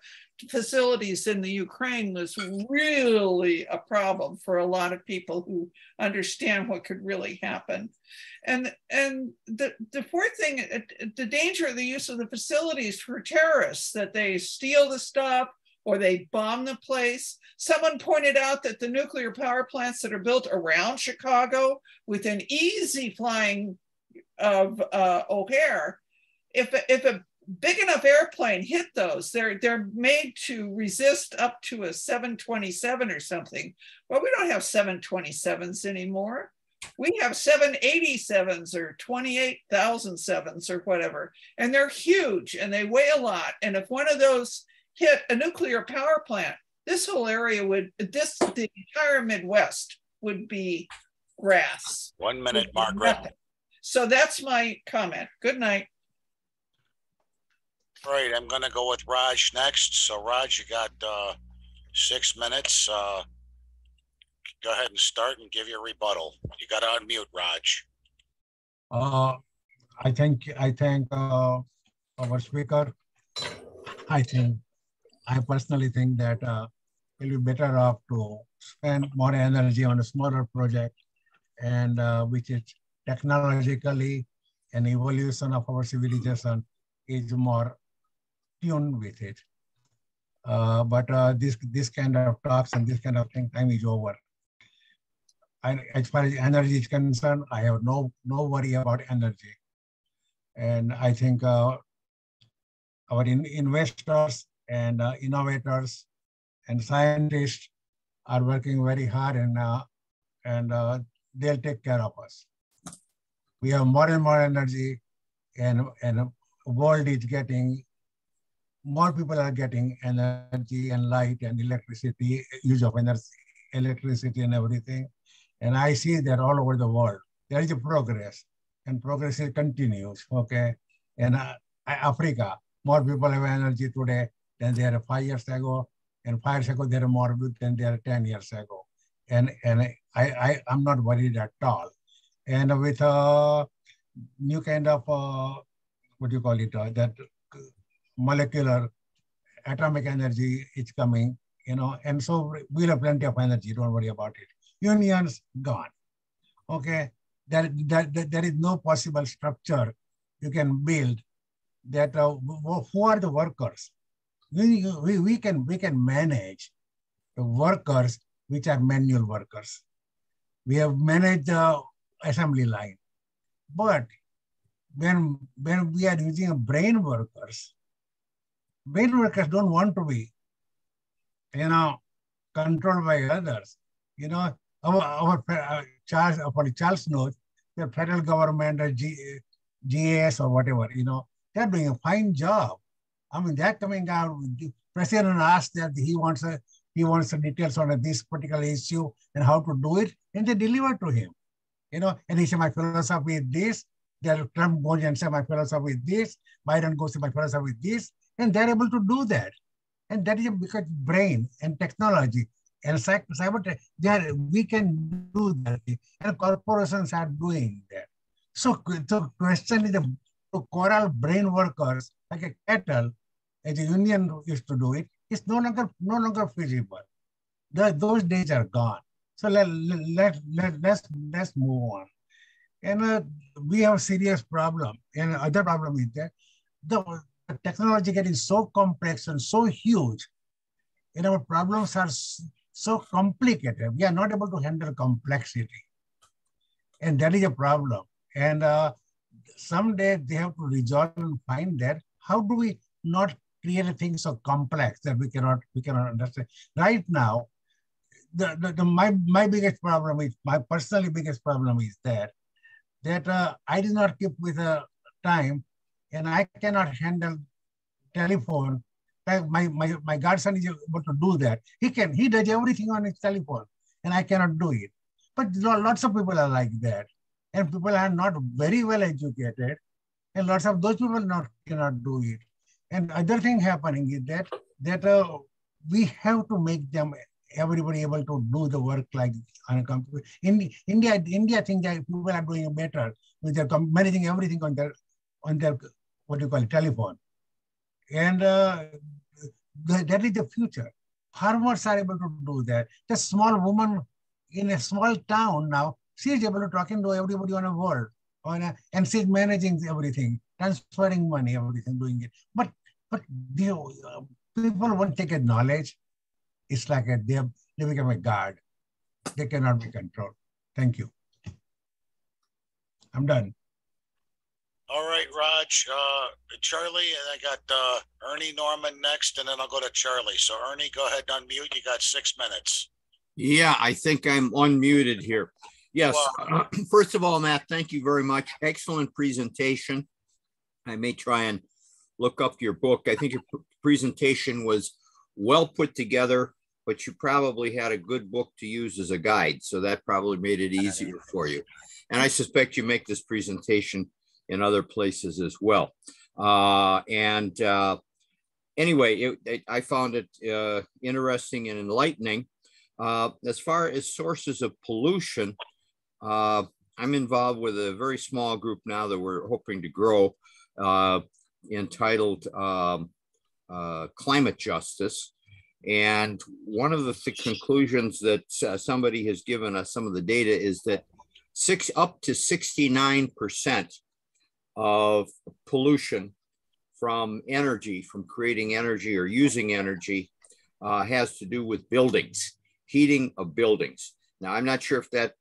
facilities in the Ukraine was really a problem for a lot of people who understand what could really happen. And, and the, the fourth thing, the danger of the use of the facilities for terrorists, that they steal the stuff or they bomb the place. Someone pointed out that the nuclear power plants that are built around Chicago with an easy flying of uh, O'Hare, if, if a big enough airplane hit those. They're they're made to resist up to a 727 or something. Well, we don't have 727s anymore. We have 787s or 28,007s or whatever, and they're huge and they weigh a lot. And if one of those hit a nuclear power plant, this whole area would this the entire Midwest would be grass. One minute, Margaret. So that's my comment. Good night. All right, I'm gonna go with Raj next. So Raj, you got uh, six minutes. Uh, go ahead and start and give your rebuttal. You got to unmute, Raj. Uh, I think I thank uh, our speaker. I think I personally think that uh, it'll be better off to spend more energy on a smaller project, and uh, which is technologically an evolution of our civilization is more tuned with it. Uh, but uh, this this kind of talks and this kind of thing, time is over. And as far as energy is concerned, I have no no worry about energy, and I think uh, our in, investors and uh, innovators and scientists are working very hard, and uh, and uh, they'll take care of us. We have more and more energy, and and world is getting more people are getting energy and light and electricity, use of energy, electricity and everything. And I see that all over the world, there is a progress and progress continues, okay? And uh, Africa, more people have energy today than they had five years ago. And five years ago, there are more than there are 10 years ago. And, and I, I, I'm not worried at all. And with a uh, new kind of, uh, what do you call it, uh, that molecular atomic energy is coming, you know, and so we'll have plenty of energy, don't worry about it. unions gone. Okay, there, there, there is no possible structure you can build that uh, who are the workers. We, we, we, can, we can manage the workers which are manual workers. We have managed the assembly line. But when, when we are using brain workers, brain workers don't want to be, you know, controlled by others. You know, our, our uh, Charles, uh, for Charles knows, the federal government or G, GAS or whatever, you know, they're doing a fine job. I mean, they're coming out. The president asked that he wants a he wants the details on this particular issue and how to do it, and they deliver to him. You know, and he said, my philosophy is this. There, Trump goes and say, my philosophy is this. Biden goes to my philosophy is this, and they're able to do that. And that is because brain and technology and cyber, they are, we can do that, and corporations are doing that. So the question is the to corral brain workers like a cattle, as the union used to do it, it, is no longer no longer feasible. The, those days are gone. So let, let, let, let's, let's move on. And uh, we have a serious problem. And other problem is that the, the technology getting so complex and so huge, and our problems are so complicated. We are not able to handle complexity. And that is a problem. And uh, someday they have to resolve and find that how do we not create things so complex that we cannot we cannot understand. Right now, the, the, the my my biggest problem is my personally biggest problem is that that uh, I did not keep with a time, and I cannot handle telephone. Like my my my godson is able to do that. He can he does everything on his telephone, and I cannot do it. But lots of people are like that and people are not very well educated, and lots of those people not cannot do it. And other thing happening is that that uh, we have to make them everybody able to do the work like on a computer. In India, India, I think that people are doing better with their managing everything on their on their what do you call it, telephone, and uh, that is the future. Farmers are able to do that. The small woman in a small town now She's able to talking to everybody on a world, on a, and she's managing everything, transferring money, everything, doing it. But but uh, people won't take a knowledge. It's like a, they, they become a guard. They cannot be controlled. Thank you. I'm done. All right, Raj, uh, Charlie, and I got uh, Ernie Norman next, and then I'll go to Charlie. So Ernie, go ahead, and unmute. You got six minutes. Yeah, I think I'm unmuted here. Yes. Uh, first of all, Matt, thank you very much. Excellent presentation. I may try and look up your book. I think your presentation was well put together, but you probably had a good book to use as a guide. So that probably made it easier for you. And I suspect you make this presentation in other places as well. Uh, and uh, anyway, it, it, I found it uh, interesting and enlightening. Uh, as far as sources of pollution, uh, I'm involved with a very small group now that we're hoping to grow uh, entitled um, Climate Justice. And one of the th conclusions that somebody has given us, some of the data, is that six up to 69% of pollution from energy, from creating energy or using energy, uh, has to do with buildings, heating of buildings. Now, I'm not sure if that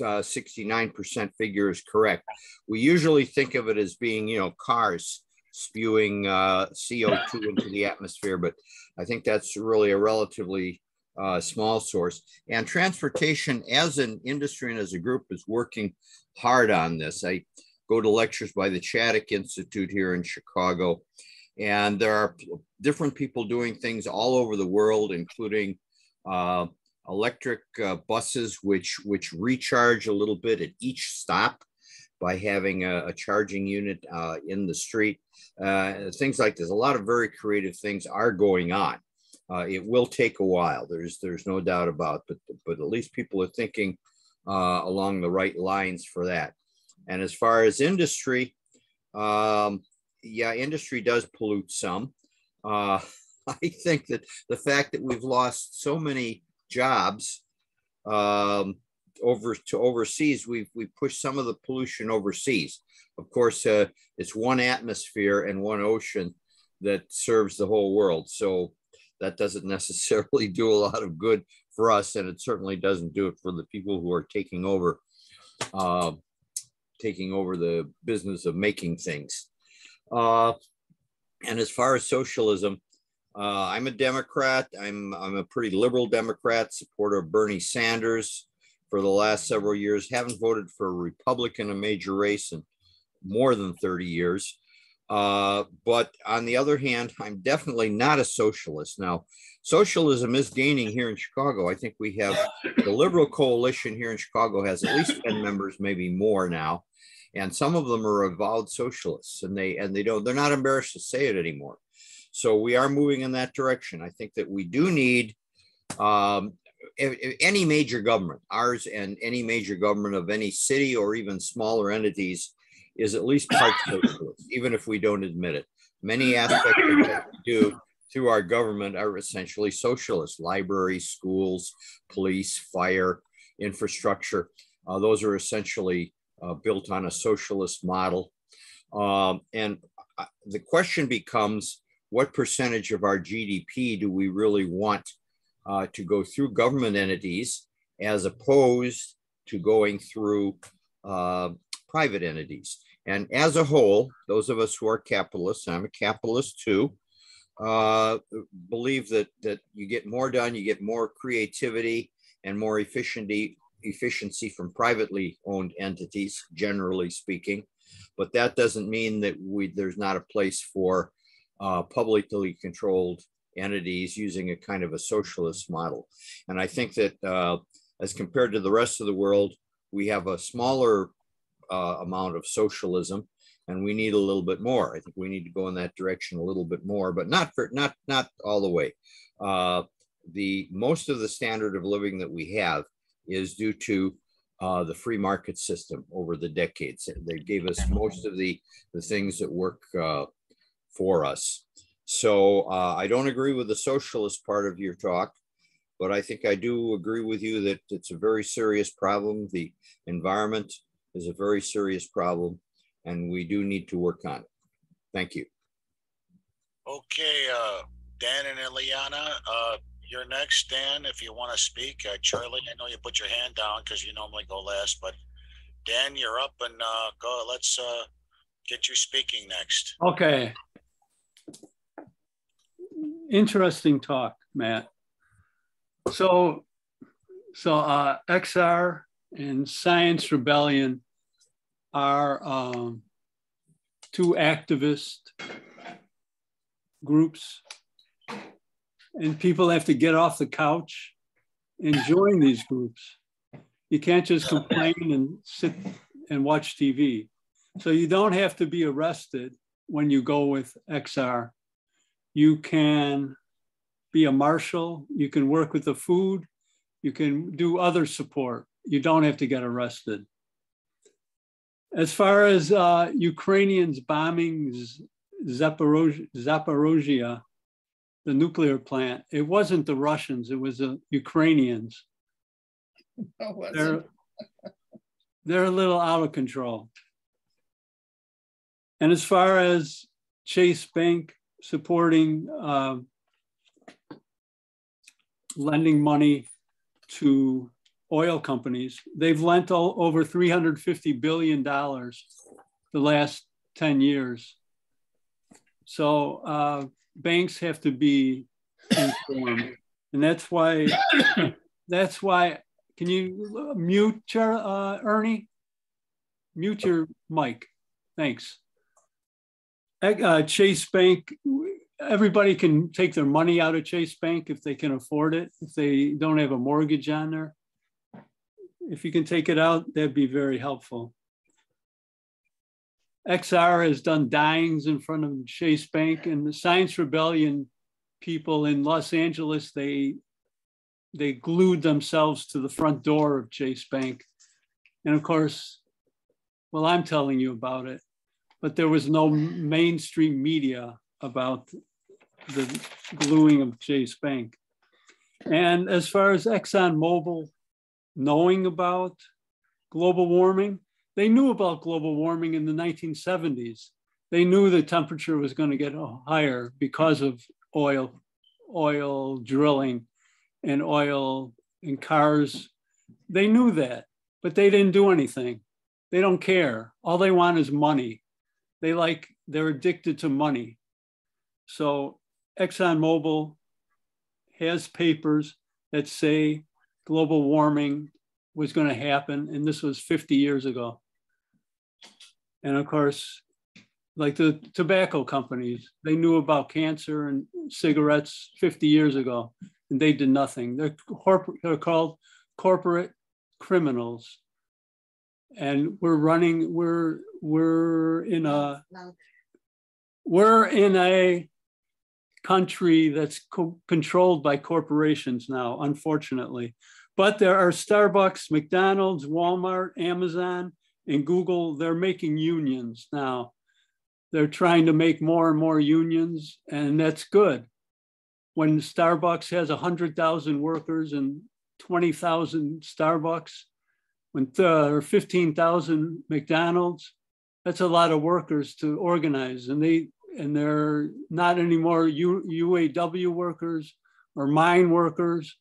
uh, 69% figure is correct. We usually think of it as being, you know, cars spewing uh, CO2 into the atmosphere, but I think that's really a relatively uh, small source. And transportation as an industry and as a group is working hard on this. I go to lectures by the Chaddick Institute here in Chicago, and there are different people doing things all over the world, including uh, electric uh, buses, which, which recharge a little bit at each stop by having a, a charging unit uh, in the street. Uh, things like this. A lot of very creative things are going on. Uh, it will take a while. There's there's no doubt about, but but at least people are thinking uh, along the right lines for that. And as far as industry, um, yeah, industry does pollute some. Uh, I think that the fact that we've lost so many jobs um, over to overseas, we've we pushed some of the pollution overseas. Of course, uh, it's one atmosphere and one ocean that serves the whole world. So that doesn't necessarily do a lot of good for us, and it certainly doesn't do it for the people who are taking over, uh, taking over the business of making things. Uh, and as far as socialism, uh, I'm a Democrat. I'm I'm a pretty liberal Democrat, supporter of Bernie Sanders for the last several years. Haven't voted for a Republican in a major race in more than 30 years. Uh, but on the other hand, I'm definitely not a socialist. Now, socialism is gaining here in Chicago. I think we have the Liberal Coalition here in Chicago has at least 10 members, maybe more now. And some of them are avowed socialists and they and they don't they're not embarrassed to say it anymore. So we are moving in that direction. I think that we do need um, any major government, ours and any major government of any city or even smaller entities, is at least part socialist, even if we don't admit it. Many aspects of what we do through our government are essentially socialist libraries, schools, police, fire, infrastructure. Uh, those are essentially uh, built on a socialist model. Um, and uh, the question becomes what percentage of our GDP do we really want uh, to go through government entities as opposed to going through uh, private entities? And as a whole, those of us who are capitalists, I'm a capitalist too, uh, believe that that you get more done, you get more creativity and more efficiency efficiency from privately owned entities, generally speaking. But that doesn't mean that we there's not a place for uh, publicly controlled entities using a kind of a socialist model. And I think that uh, as compared to the rest of the world, we have a smaller uh, amount of socialism, and we need a little bit more. I think we need to go in that direction a little bit more, but not for not not all the way. Uh, the most of the standard of living that we have is due to uh, the free market system over the decades. They gave us most of the the things that work uh, for us. So uh, I don't agree with the socialist part of your talk, but I think I do agree with you that it's a very serious problem. The environment is a very serious problem and we do need to work on it. Thank you. Okay, uh, Dan and Eliana, uh, you're next. Dan, if you want to speak. Uh, Charlie, I know you put your hand down because you normally go last, but Dan, you're up and uh, go. Let's uh, get you speaking next. Okay. Interesting talk, Matt. So, so uh, XR and Science Rebellion are um, two activist groups. And people have to get off the couch and join these groups. You can't just complain and sit and watch TV. So you don't have to be arrested when you go with XR. You can be a marshal, you can work with the food, you can do other support. You don't have to get arrested. As far as uh, Ukrainians bombing Zaporozhia, Zaporozhia, the nuclear plant, it wasn't the Russians, it was the Ukrainians. Oh, they're, they're a little out of control. And as far as Chase Bank supporting uh, lending money to oil companies. They've lent all, over $350 billion the last 10 years. So uh, banks have to be informed. And that's why, that's why, can you mute your, uh, Ernie? Mute your mic. Thanks. Uh, Chase Bank, everybody can take their money out of Chase Bank if they can afford it, if they don't have a mortgage on there if you can take it out, that'd be very helpful. XR has done dyings in front of Chase Bank and the Science Rebellion people in Los Angeles, they they glued themselves to the front door of Chase Bank. And of course, well, I'm telling you about it, but there was no mainstream media about the gluing of Chase Bank. And as far as Exxon Mobil, knowing about global warming. They knew about global warming in the 1970s. They knew the temperature was going to get higher because of oil, oil drilling and oil and cars. They knew that, but they didn't do anything. They don't care. All they want is money. They like, they're addicted to money. So ExxonMobil has papers that say global warming was going to happen, and this was 50 years ago. And of course, like the tobacco companies, they knew about cancer and cigarettes 50 years ago, and they did nothing. They're, corporate, they're called corporate criminals. And we're running, we're we're in a we're in a country that's co- controlled by corporations now, unfortunately. But there are Starbucks, McDonald's, Walmart, Amazon, and Google. They're making unions now. They're trying to make more and more unions, and that's good. When Starbucks has 100,000 workers and 20,000 Starbucks, when there are 15,000 McDonald's, that's a lot of workers to organize. And they and they're not anymore U, UAW workers or mine workers.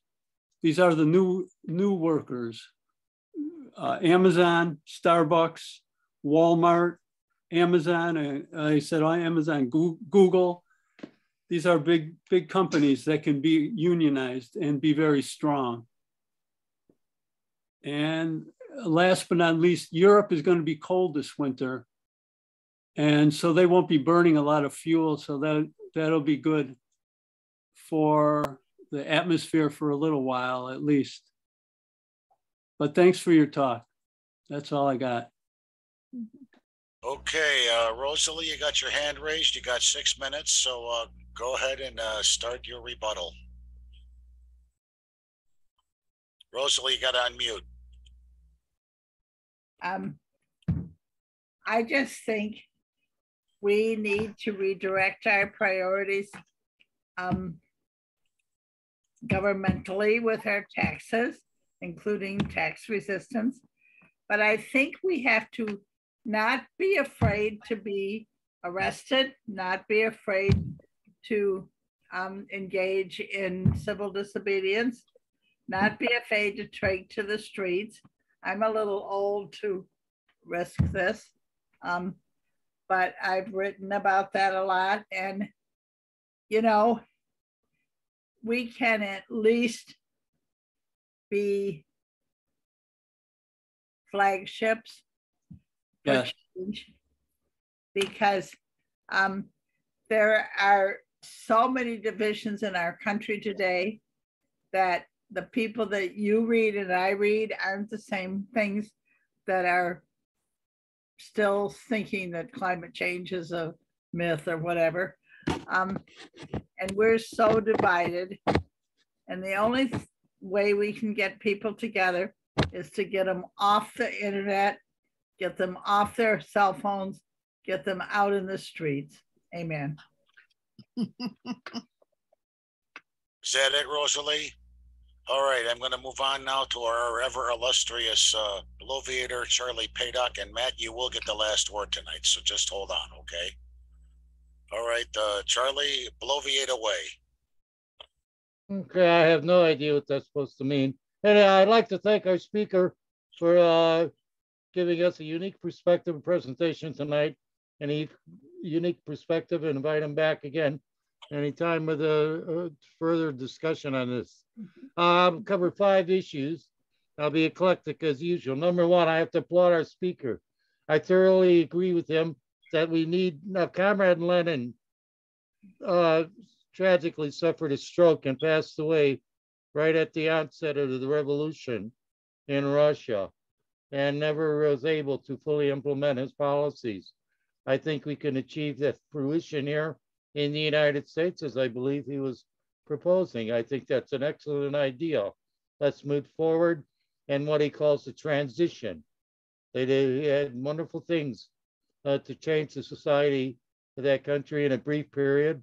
These are the new new workers. Uh, Amazon, Starbucks, Walmart, Amazon. I, said on Amazon, Google. These are big big companies that can be unionized and be very strong. And last but not least, Europe is going to be cold this winter. And so they won't be burning a lot of fuel. So that, that'll be good for the atmosphere for a little while at least. But thanks for your talk. That's all I got. Okay, uh, Rosalie, you got your hand raised. You got six minutes. So uh, go ahead and uh, start your rebuttal. Rosalie, you got to unmute. Um, I just think we need to redirect our priorities um, governmentally with our taxes, including tax resistance. But I think we have to not be afraid to be arrested, not be afraid to um, engage in civil disobedience, not be afraid to take to the streets, I'm a little old to risk this, um, but I've written about that a lot. And, you know, we can at least be flagships yes. because um, there are so many divisions in our country today that the people that you read and I read aren't the same things that are still thinking that climate change is a myth or whatever. Um, and we're so divided. And the only way we can get people together is to get them off the internet, get them off their cell phones, get them out in the streets. Amen. Is that it, Rosalie? All right, I'm going to move on now to our ever illustrious uh, bloviator, Charlie Paydock. And Matt, you will get the last word tonight, so just hold on, okay? All right, uh, Charlie, bloviate away. Okay, I have no idea what that's supposed to mean. And I'd like to thank our speaker for uh, giving us a unique perspective and presentation tonight, and unique perspective, and invite him back again anytime with a, a further discussion on this. Um, cover five issues. I'll be eclectic as usual. Number one, I have to applaud our speaker. I thoroughly agree with him that we need, now Comrade Lenin uh, tragically suffered a stroke and passed away right at the onset of the revolution in Russia and never was able to fully implement his policies. I think we can achieve that fruition here in the United States, as I believe he was proposing. I think that's an excellent idea. Let's move forward and what he calls the transition. They had wonderful things uh, to change the society of that country in a brief period.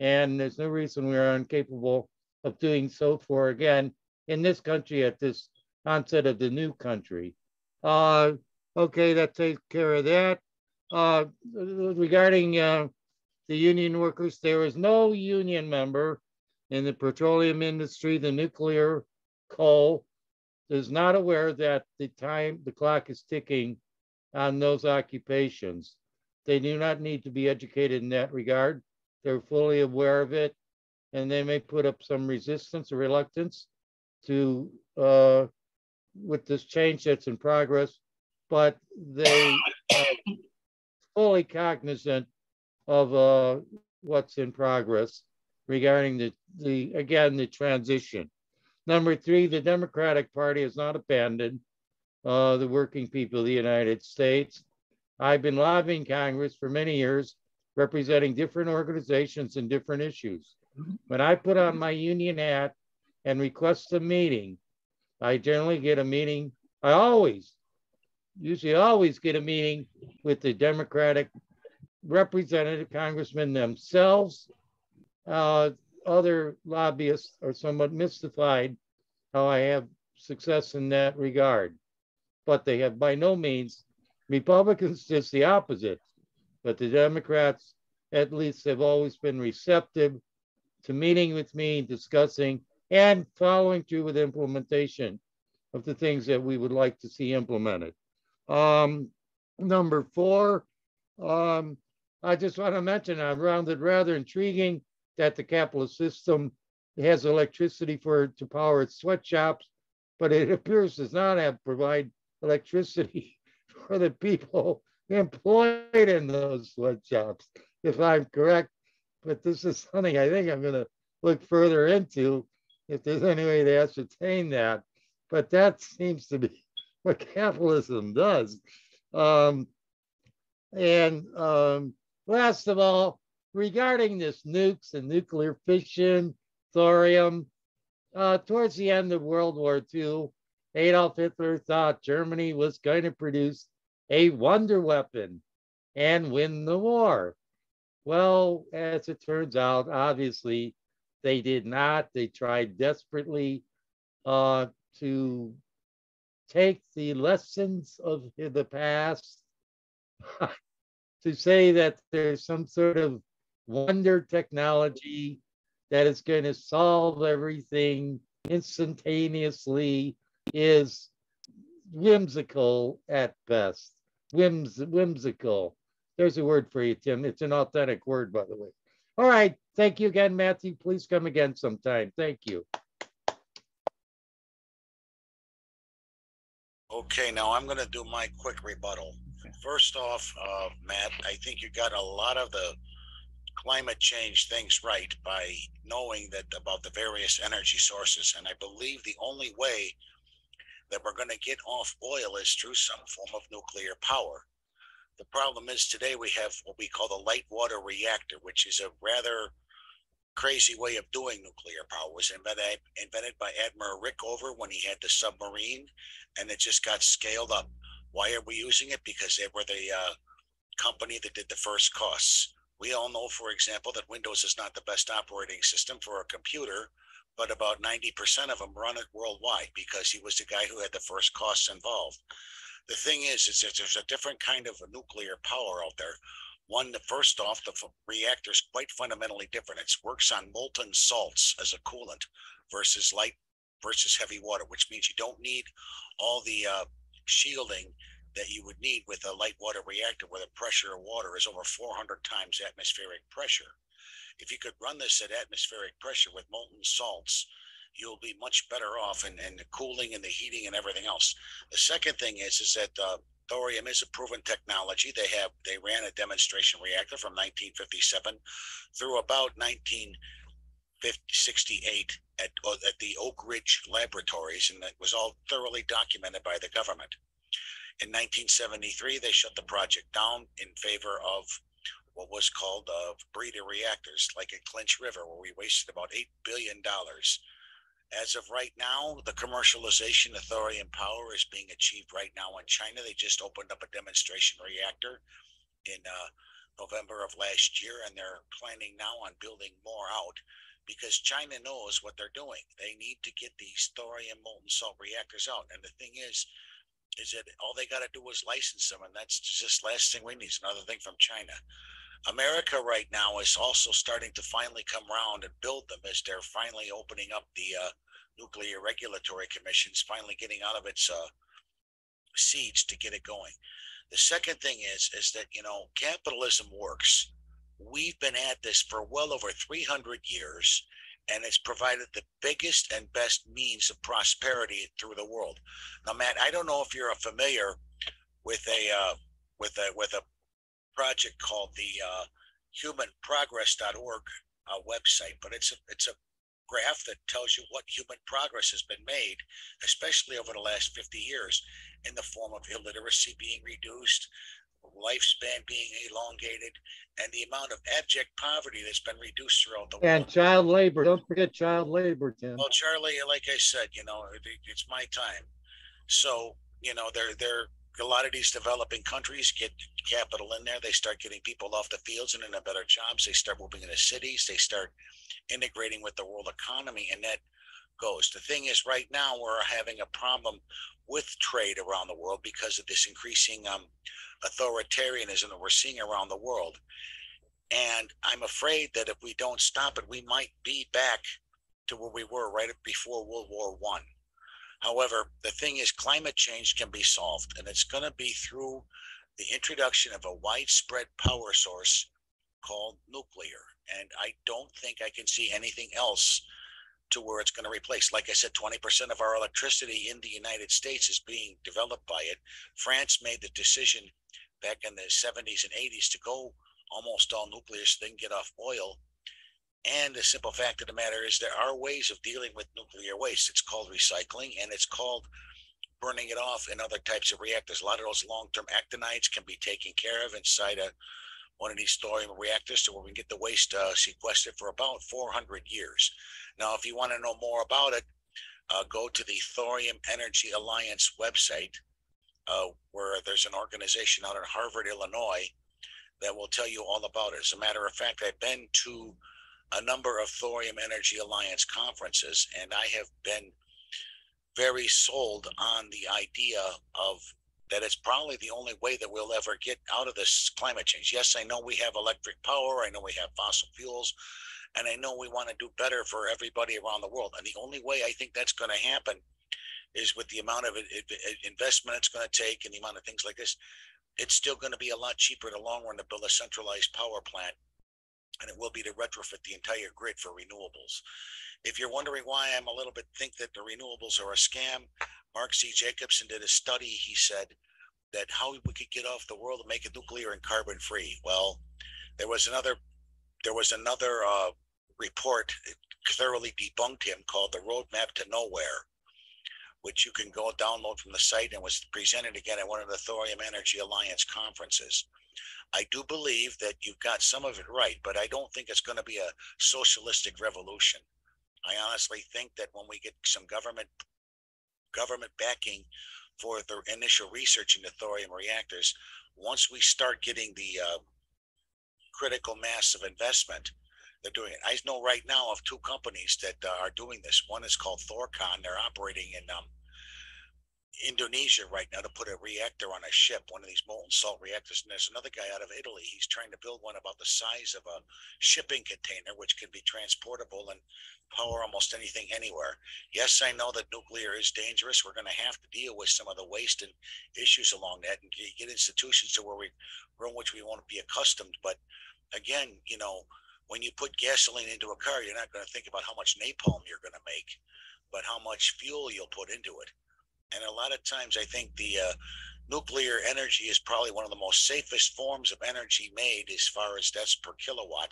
And there's no reason we are incapable of doing so for, again, in this country at this onset of the new country. Uh, okay, that takes care of that. Uh, regarding uh, the union workers, there is no union member in the petroleum industry, the nuclear, coal, is not aware that the time, the clock is ticking on those occupations. They do not need to be educated in that regard. They're fully aware of it, and they may put up some resistance or reluctance to uh, with this change that's in progress, but they are fully cognizant of uh, what's in progress regarding the, the again the transition. Number three, the Democratic Party has not abandoned uh, the working people of the United States. I've been lobbying Congress for many years, representing different organizations and different issues. When I put on my union hat and request a meeting, I generally get a meeting. I always, usually always get a meeting with the Democratic representative congressmen themselves. Uh, other lobbyists are somewhat mystified how I have success in that regard, but they have by no means Republicans just the opposite, but the Democrats at least have always been receptive to meeting with me, discussing, and following through with implementation of the things that we would like to see implemented. Um, number four, um, I just want to mention I found it rather intriguing that the capitalist system has electricity for to power its sweatshops, but it appears does not have provide electricity for the people employed in those sweatshops, if I'm correct. But this is something I think I'm going to look further into if there's any way to ascertain that. But that seems to be what capitalism does. Um, and um, last of all, regarding this nukes and nuclear fission, thorium, uh, towards the end of World War II, Adolf Hitler thought Germany was going to produce a wonder weapon and win the war. Well, as it turns out, obviously they did not. They tried desperately uh, to take the lessons of the past to say that there's some sort of wonder technology that is going to solve everything instantaneously is whimsical at best. Whims, whimsical. There's a word for you, Tim. It's an authentic word, by the way. All right. Thank you again, Matthew. Please come again sometime. Thank you. Okay, now I'm going to do my quick rebuttal. First off, uh, Matt, I think you got a lot of the climate change things right by knowing that about the various energy sources. And I believe the only way that we're going to get off oil is through some form of nuclear power. The problem is today we have what we call the light water reactor, which is a rather crazy way of doing nuclear power. It was invented, invented by Admiral Rickover when he had the submarine, and it just got scaled up. Why are we using it? Because they were the uh, company that did the first costs. We all know, for example, that Windows is not the best operating system for a computer, but about 90% of them run it worldwide because he was the guy who had the first costs involved. The thing is, is that there's a different kind of nuclear power out there. One, the first off, the reactor is quite fundamentally different. It works on molten salts as a coolant versus light versus heavy water, which means you don't need all the uh, shielding that you would need with a light water reactor where the pressure of water is over 400 times atmospheric pressure. If you could run this at atmospheric pressure with molten salts, you'll be much better off in, in the cooling and the heating and everything else. The second thing is is that uh, thorium is a proven technology. They have they ran a demonstration reactor from 1957 through about 1968 at, uh, at the Oak Ridge Laboratories, and it was all thoroughly documented by the government. In 1973, they shut the project down in favor of what was called uh, breeder reactors, like at Clinch River, where we wasted about $8 billion. As of right now, the commercialization of thorium power is being achieved right now in China. They just opened up a demonstration reactor in uh, November of last year, and they're planning now on building more out. because China knows what they're doing. They need to get these thorium molten salt reactors out. And the thing is, is that all they got to do is license them, and that's just the last thing we need. Is another thing from China. America right now is also starting to finally come around and build them as they're finally opening up the uh, nuclear regulatory commissions, finally getting out of its uh, seeds to get it going. The second thing is is that you know capitalism works. We've been at this for well over 300 years, and it's provided the biggest and best means of prosperity through the world. Now, Matt, I don't know if you're familiar with a uh, with a with a project called the uh, HumanProgress.org uh, website, but it's a it's a graph that tells you what human progress has been made, especially over the last 50 years, in the form of illiteracy being reduced, lifespan being elongated, and the amount of abject poverty that's been reduced throughout the And world. child labor, don't forget child labor, Tim. Well, Charlie, like I said, you know, it, it's my time. So, you know, they're they're a lot of these developing countries get capital in there. They start getting people off the fields and into better jobs. They start moving into cities. They start integrating with the world economy, and that goes. The thing is, right now we're having a problem with trade around the world because of this increasing um, authoritarianism that we're seeing around the world. And I'm afraid that if we don't stop it, we might be back to where we were right before World War One. However, the thing is, climate change can be solved, and it's going to be through the introduction of a widespread power source called nuclear. And I don't think I can see anything else to where it's going to replace. Like I said, 20% of our electricity in the United States is being developed by it. France made the decision back in the 70s and 80s to go almost all nuclear so they can get off oil. And the simple fact of the matter is there are ways of dealing with nuclear waste. It's called recycling and it's called burning it off in other types of reactors. A lot of those long-term actinides can be taken care of inside a one of these thorium reactors to where we can get the waste uh, sequestered for about 400 years. Now, if you want to know more about it, uh, go to the Thorium Energy Alliance website, uh, where there's an organization out in Harvard, Illinois, that will tell you all about it. As a matter of fact, I've been to a number of Thorium Energy Alliance conferences, and I have been very sold on the idea of that it's probably the only way that we'll ever get out of this climate change. Yes, I know we have electric power, I know we have fossil fuels, and I know we want to do better for everybody around the world. And the only way I think that's going to happen is with the amount of investment it's going to take and the amount of things like this. It's still going to be a lot cheaper in the long run to build a centralized power plant, and it will be to retrofit the entire grid for renewables. If you're wondering why I'm a little bit think that the renewables are a scam, Mark Z. Jacobson did a study. He said that how we could get off the world and make it nuclear and carbon free. Well, there was another there was another uh, report that thoroughly debunked him called the Roadmap to Nowhere, which you can go download from the site and was presented again at one of the Thorium Energy Alliance conferences. I do believe that you've got some of it right, but I don't think it's going to be a socialistic revolution. I honestly think that when we get some government government backing for the initial research into thorium reactors, once we start getting the uh, critical mass of investment, they're doing it. I know right now of two companies that uh, are doing this. One is called Thorcon. They're operating in um, Indonesia right now to put a reactor on a ship, one of these molten salt reactors. And there's another guy out of Italy. He's trying to build one about the size of a shipping container, which can be transportable and power almost anything anywhere. Yes, I know that nuclear is dangerous. We're going to have to deal with some of the waste and issues along that and get- institutions to where we, from which we won't be accustomed. But again, you know, when you put gasoline into a car, you're not going to think about how much napalm you're going to make, but how much fuel you'll put into it. And a lot of times, I think the uh, nuclear energy is probably one of the most safest forms of energy made as far as that's per kilowatt.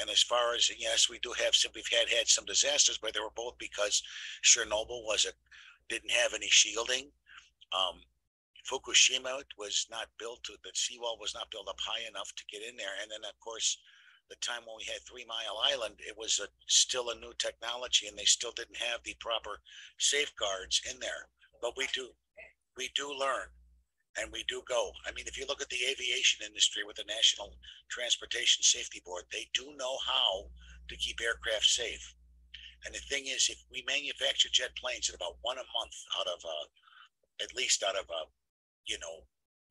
And as far as yes, we do have some. We've had had some disasters, but they were both because Chernobyl was a didn't have any shielding. Um, Fukushima was not built to the seawall was not built up high enough to get in there, and then of course the time when we had Three Mile Island, it was a, still a new technology, and they still didn't have the proper safeguards in there. But we do, we do learn, and we do go. I mean, if you look at the aviation industry with the National Transportation Safety Board, they do know how to keep aircraft safe. And the thing is, if we manufacture jet planes at about one a month out of, uh, at least out of, uh, you know,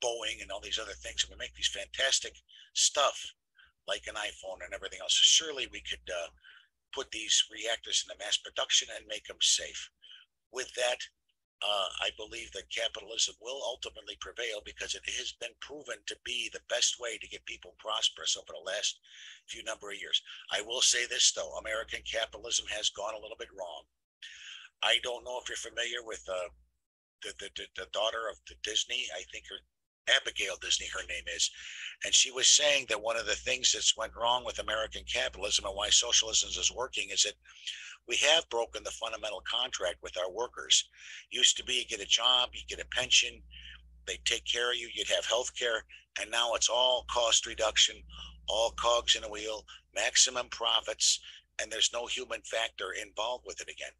Boeing and all these other things, and we make these fantastic stuff like an iPhone and everything else, surely we could uh, put these reactors into mass production and make them safe. With that, uh, I believe that capitalism will ultimately prevail because it has been proven to be the best way to get people prosperous over the last few number of years. I will say this though, American capitalism has gone a little bit wrong. I don't know if you're familiar with uh, the, the, the, daughter of the Disney. I think her Abigail Disney, her name is. And she was saying that one of the things that's went wrong with American capitalism and why socialism is working is that we have broken the fundamental contract with our workers. Used to be you get a job, you get a pension, they take care of you, you'd have health care, and now it's all cost reduction, all cogs in a wheel, maximum profits, and there's no human factor involved with it again.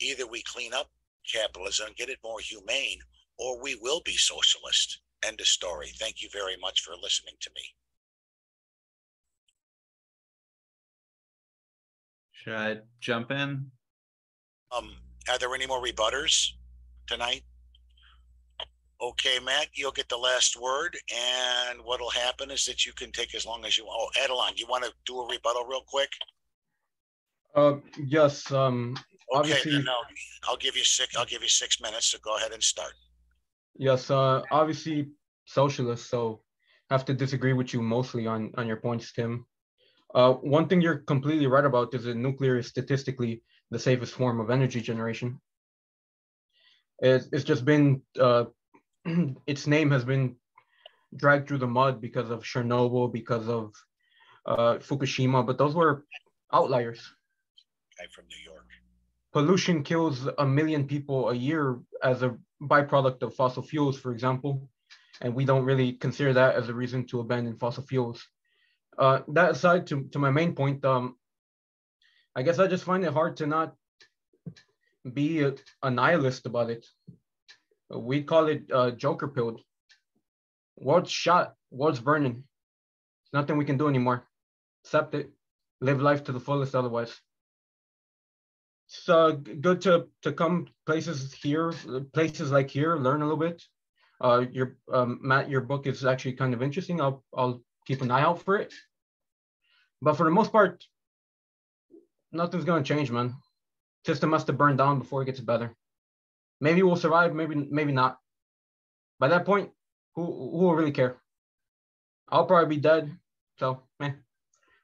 Either we clean up capitalism get it more humane, or we will be socialist. End of story. Thank you very much for listening to me. Should I jump in? Um, are there any more rebutters tonight? Okay, Matt, you'll get the last word, and what'll happen is that you can take as long as you. Want. Oh, Adeline, you want to do a rebuttal real quick? Uh, yes. Um, Okay, obviously, then I'll, I'll give you six. I'll give you six minutes. So go ahead and start. Yes. Uh, obviously, socialist. So, have to disagree with you mostly on on your points, Tim. Uh, one thing you're completely right about is that nuclear is statistically the safest form of energy generation. It's, it's just been, uh, its name has been dragged through the mud because of Chernobyl, because of uh, Fukushima, but those were outliers. Guy from New York. Pollution kills a million people a year as a byproduct of fossil fuels, for example, and we don't really consider that as a reason to abandon fossil fuels. Uh, that aside, to, to my main point, um, I guess I just find it hard to not be a, a nihilist about it. We call it uh, Joker pilled. World's shot, world's burning. There's nothing we can do anymore. Accept it. Live life to the fullest otherwise. It's uh, good to, to come places here, places like here, learn a little bit. Uh, your um, Matt, your book is actually kind of interesting. I'll I'll keep an eye out for it. But for the most part, nothing's gonna change, man. System has to burn down before it gets better. Maybe we'll survive, maybe maybe not. By that point, who who will really care? I'll probably be dead. So, man,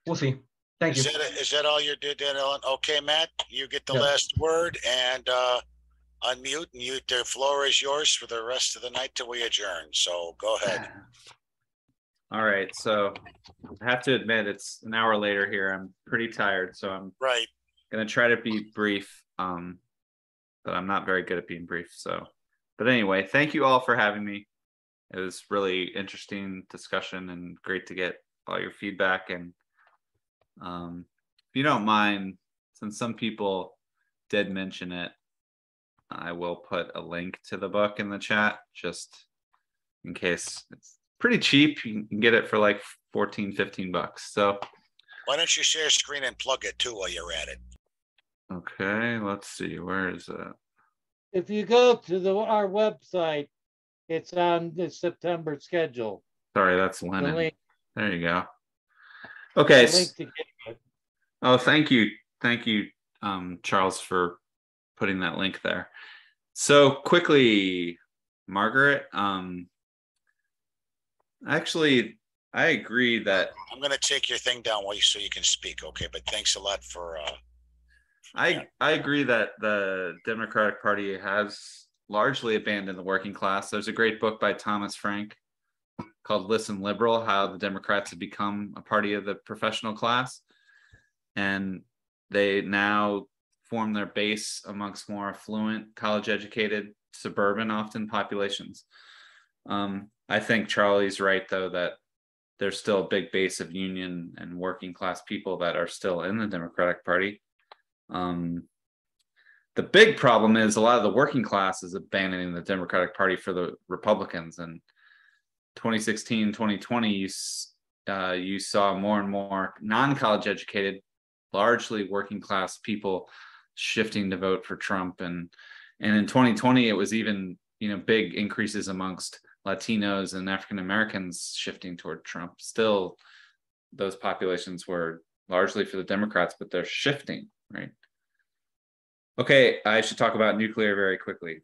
we'll see. Thank is you. That, is that all you did, then, Ellen? Okay, Matt, you get the Yeah. last word and uh, unmute, and you. The floor is yours for the rest of the night till we adjourn. So go ahead. All right, so I have to admit it's an hour later here. I'm pretty tired, so I'm Right. gonna try to be brief. Um, but I'm not very good at being brief. So, but anyway, thank you all for having me. It was really interesting discussion and great to get all your feedback. And um, if you don't mind, since some people did mention it, I will put a link to the book in the chat just in case it's pretty cheap. You can get it for like 14, 15 bucks. So, Why don't you share screen and plug it too while you're at it? okay, let's see. Where is it? If you go to the, our website, it's on the September schedule. Sorry, that's The Lennon. link, There you go. Okay. the s- link to get it. Oh, thank you. Thank you, um, Charles, for putting that link there. So quickly, Margaret, um, actually, I agree that I'm going to take your thing down while you, so you can speak. Okay, but thanks a lot for. Uh, I I agree that the Democratic Party has largely abandoned the working class. There's a great book by Thomas Frank called Listen Liberal, how the Democrats have become a party of the professional class. And they now form their base amongst more affluent, college educated, suburban often populations. Um, I think Charlie's right though that there's still a big base of union and working class people that are still in the Democratic Party. Um, the big problem is a lot of the working class is abandoning the Democratic Party for the Republicans. And 2016, 2020, you, uh, you saw more and more non college educated largely working class people shifting to vote for Trump and and in 2020 it was even you know big increases amongst Latinos and African Americans shifting toward Trump. Still, those populations were largely for the Democrats, but they're shifting, right? Okay, I should talk about nuclear very quickly.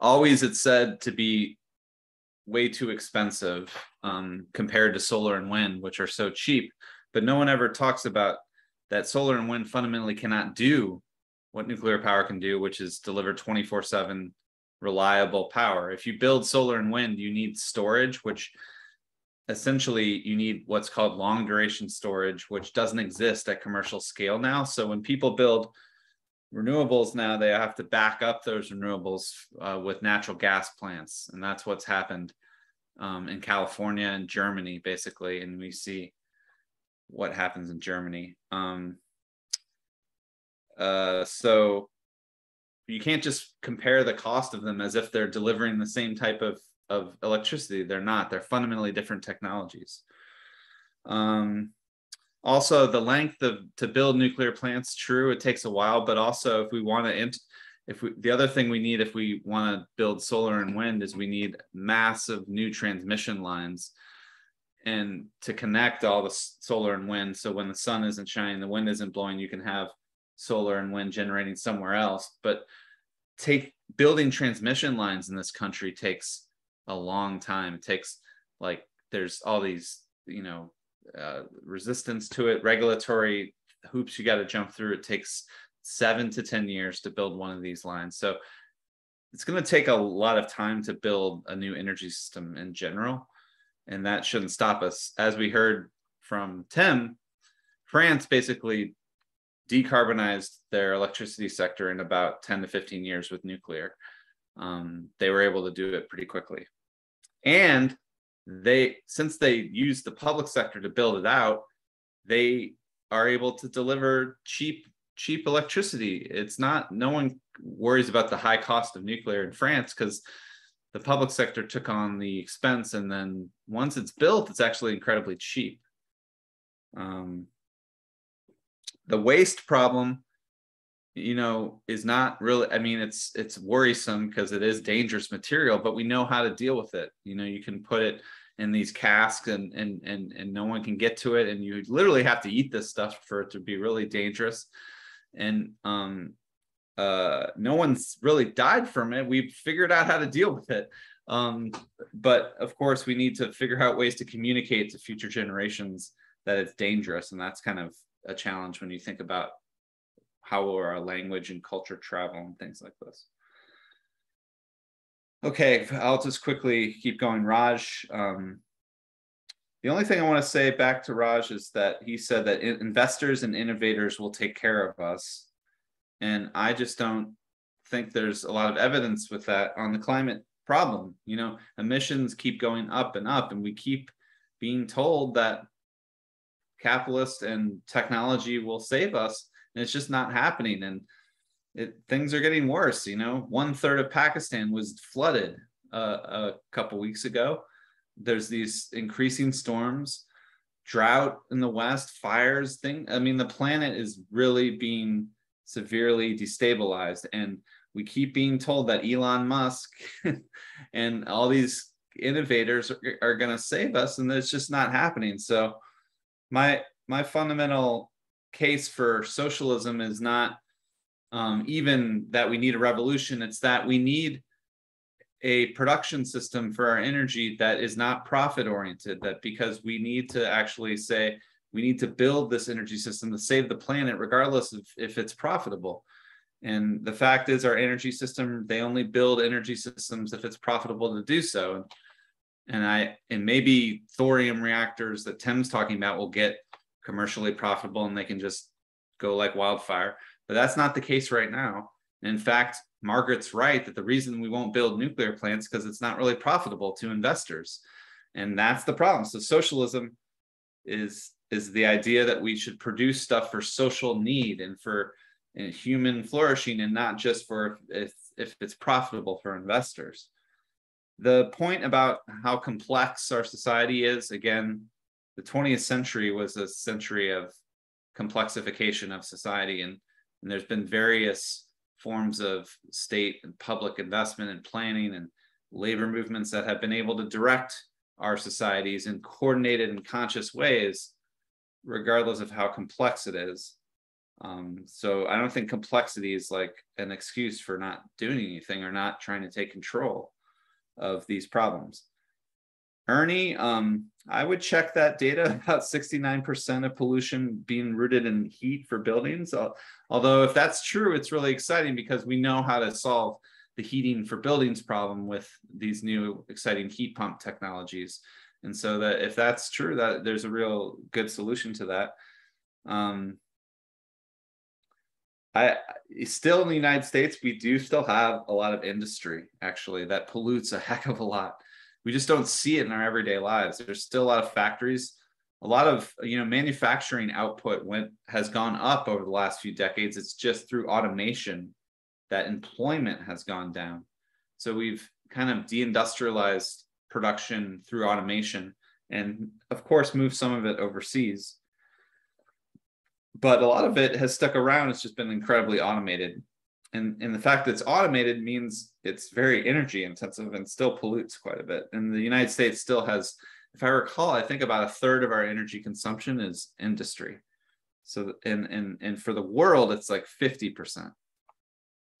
Always it's said to be way too expensive um, compared to solar and wind, which are so cheap, but no one ever talks about that solar and wind fundamentally cannot do what nuclear power can do, which is deliver 24 7 reliable power. If you build solar and wind, you need storage, which essentially you need what's called long duration storage, which doesn't exist at commercial scale now. So when people build renewables now, they have to back up those renewables uh, with natural gas plants. And that's what's happened um, in California and Germany, basically. And we see what happens in Germany. Um, uh, so you can't just compare the cost of them as if they're delivering the same type of, of electricity. They're not. They're fundamentally different technologies. Um, also, the length of to build nuclear plants, true, it takes a while, but also if we want to, if we, the other thing we need if we want to build solar and wind is we need massive new transmission lines and to connect all the solar and wind. So when the sun isn't shining, the wind isn't blowing, you can have solar and wind generating somewhere else. But take building transmission lines in this country takes a long time. It takes like there's all these, you know, uh, resistance to it, regulatory hoops you got to jump through. It takes seven to 10 years to build one of these lines. So it's going to take a lot of time to build a new energy system in general. And that shouldn't stop us. As we heard from Tim, France basically decarbonized their electricity sector in about 10 to 15 years with nuclear. Um, they were able to do it pretty quickly. And they, since they use the public sector to build it out, they are able to deliver cheap, cheap electricity. It's not, no one worries about the high cost of nuclear in France because the public sector took on the expense. And then once it's built, it's actually incredibly cheap. Um, the waste problem you know is not really i mean it's it's worrisome because it is dangerous material but we know how to deal with it. You know you can put it in these casks and and and, and no one can get to it and you literally have to eat this stuff for it to be really dangerous. And um uh no one's really died from it. We've figured out how to deal with it. Um but of course we need to figure out ways to communicate to future generations that it's dangerous and that's kind of a challenge when you think about how will our language and culture travel and things like this. Okay, I'll just quickly keep going. Raj, um, the only thing I want to say back to Raj is that he said that investors and innovators will take care of us. And I just don't think there's a lot of evidence with that on the climate problem. You know, emissions keep going up and up, and we keep being told that capitalist and technology will save us and it's just not happening. And it, things are getting worse you know? One third of pakistan was flooded uh, a couple weeks ago. There's these increasing storms drought in the west fires thing i mean the planet is really being severely destabilized. And we keep being told that elon musk and all these innovators are, are going to save us and it's just not happening. So my my fundamental case for socialism is not um, even that we need a revolution it's that we need a production system for our energy that is not profit oriented that because we need to actually say we need to build this energy system to save the planet regardless of if it's profitable. And the fact is our energy system they only build energy systems if it's profitable to do so. And i and maybe thorium reactors that tim's talking about will get commercially profitable and they can just go like wildfire. But that's not the case right now. In fact, Margaret's right that the reason we won't build nuclear plants because it's not really profitable to investors. And that's the problem. So socialism is is the idea that we should produce stuff for social need and for and human flourishing and not just for if, if it's profitable for investors. The point about how complex our society is, again, the 20th century was a century of complexification of society and, and there's been various forms of state and public investment and planning and labor movements that have been able to direct our societies in coordinated and conscious ways regardless of how complex it is. Um, so i don't think complexity is like an excuse for not doing anything or not trying to take control of these problems Ernie, um, I would check that data about 69% of pollution being rooted in heat for buildings. Although if that's true, it's really exciting because we know how to solve the heating for buildings problem with these new exciting heat pump technologies. And so that if that's true, that there's a real good solution to that. Um, I still in the United States, we do still have a lot of industry actually that pollutes a heck of a lot we just don't see it in our everyday lives. There's still a lot of factories, a lot of you know manufacturing output went has gone up over the last few decades. It's just through automation that employment has gone down. So we've kind of deindustrialized production through automation and of course moved some of it overseas. But a lot of it has stuck around. It's just been incredibly automated and and the fact that it's automated means it's very energy intensive and still pollutes quite a bit. And the united states still has if i recall i think about a third of our energy consumption is industry. So and and and for the world it's like 50%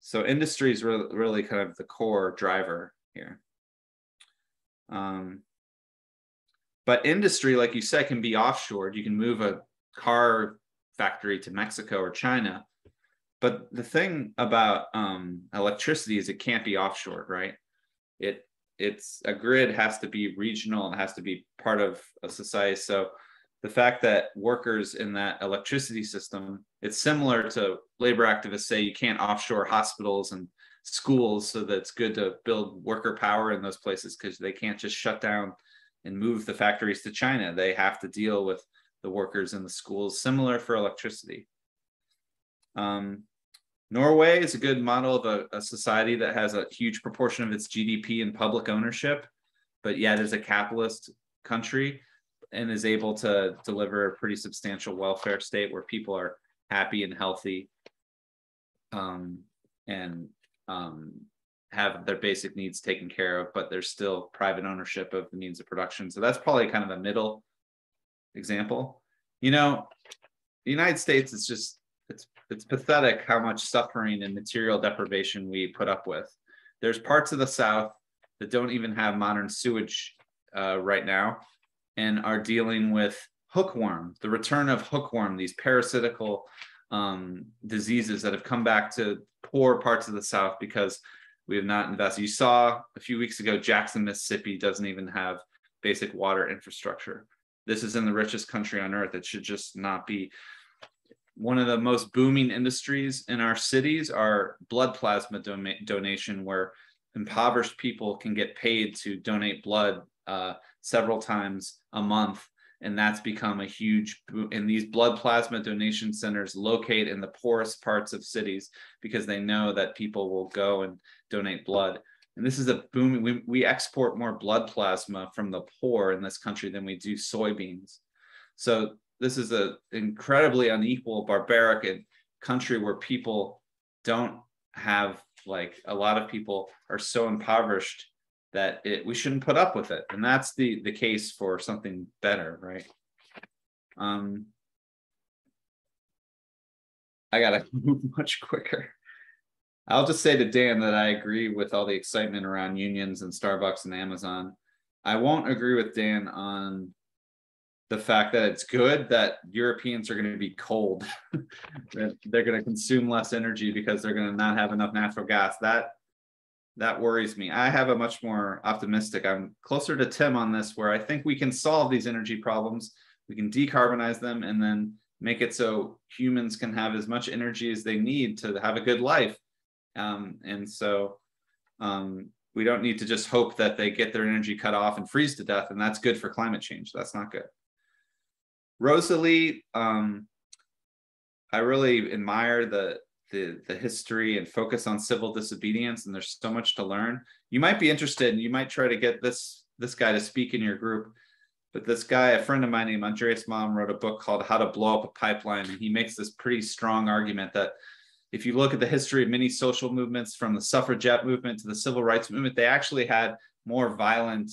so industry is really, really kind of the core driver here. Um, but industry like you said can be offshored. You can move a car factory to mexico or china but the thing about um, electricity is it can't be offshore, right? It it's a grid has to be regional and has to be part of a society. So the fact that workers in that electricity system, it's similar to labor activists say you can't offshore hospitals and schools, so that it's good to build worker power in those places because they can't just shut down and move the factories to China. They have to deal with the workers in the schools, similar for electricity. Um, Norway is a good model of a, a, society that has a huge proportion of its GDP in public ownership, but yet is a capitalist country and is able to deliver a pretty substantial welfare state where people are happy and healthy um, and um, have their basic needs taken care of, but there's still private ownership of the means of production. So that's probably kind of a middle example. You know, the United States is just it's pathetic how much suffering and material deprivation we put up with. There's parts of the South that don't even have modern sewage uh, right now and are dealing with hookworm, the return of hookworm, these parasitical um, diseases that have come back to poor parts of the South because we have not invested. You saw a few weeks ago, Jackson, Mississippi doesn't even have basic water infrastructure. This is in the richest country on earth. It should just not be one of the most booming industries in our cities are blood plasma donation, where impoverished people can get paid to donate blood uh, several times a month. And that's become a huge boom. And these blood plasma donation centers locate in the poorest parts of cities because they know that people will go and donate blood. And this is a booming, we, we export more blood plasma from the poor in this country than we do soybeans. So this is an incredibly unequal, barbaric country where people don't have like a lot of people are so impoverished that it, we shouldn't put up with it, and that's the the case for something better, right? Um, I gotta move much quicker. I'll just say to Dan that I agree with all the excitement around unions and Starbucks and Amazon. I won't agree with Dan on the fact that it's good that Europeans are going to be cold. they're going to consume less energy because they're going to not have enough natural gas. That that worries me. I have a much more optimistic. I'm closer to Tim on this, where I think we can solve these energy problems. We can decarbonize them and then make it so humans can have as much energy as they need to have a good life. Um, and so um, we don't need to just hope that they get their energy cut off and freeze to death. And that's good for climate change. That's not good. Rosalie, um, I really admire the, the the history and focus on civil disobedience, and there's so much to learn. You might be interested, and you might try to get this this guy to speak in your group. But this guy, a friend of mine named Andreas Malm, wrote a book called How to Blow Up a Pipeline. And he makes this pretty strong argument that if you look at the history of many social movements from the suffragette movement to the civil rights movement, they actually had more violent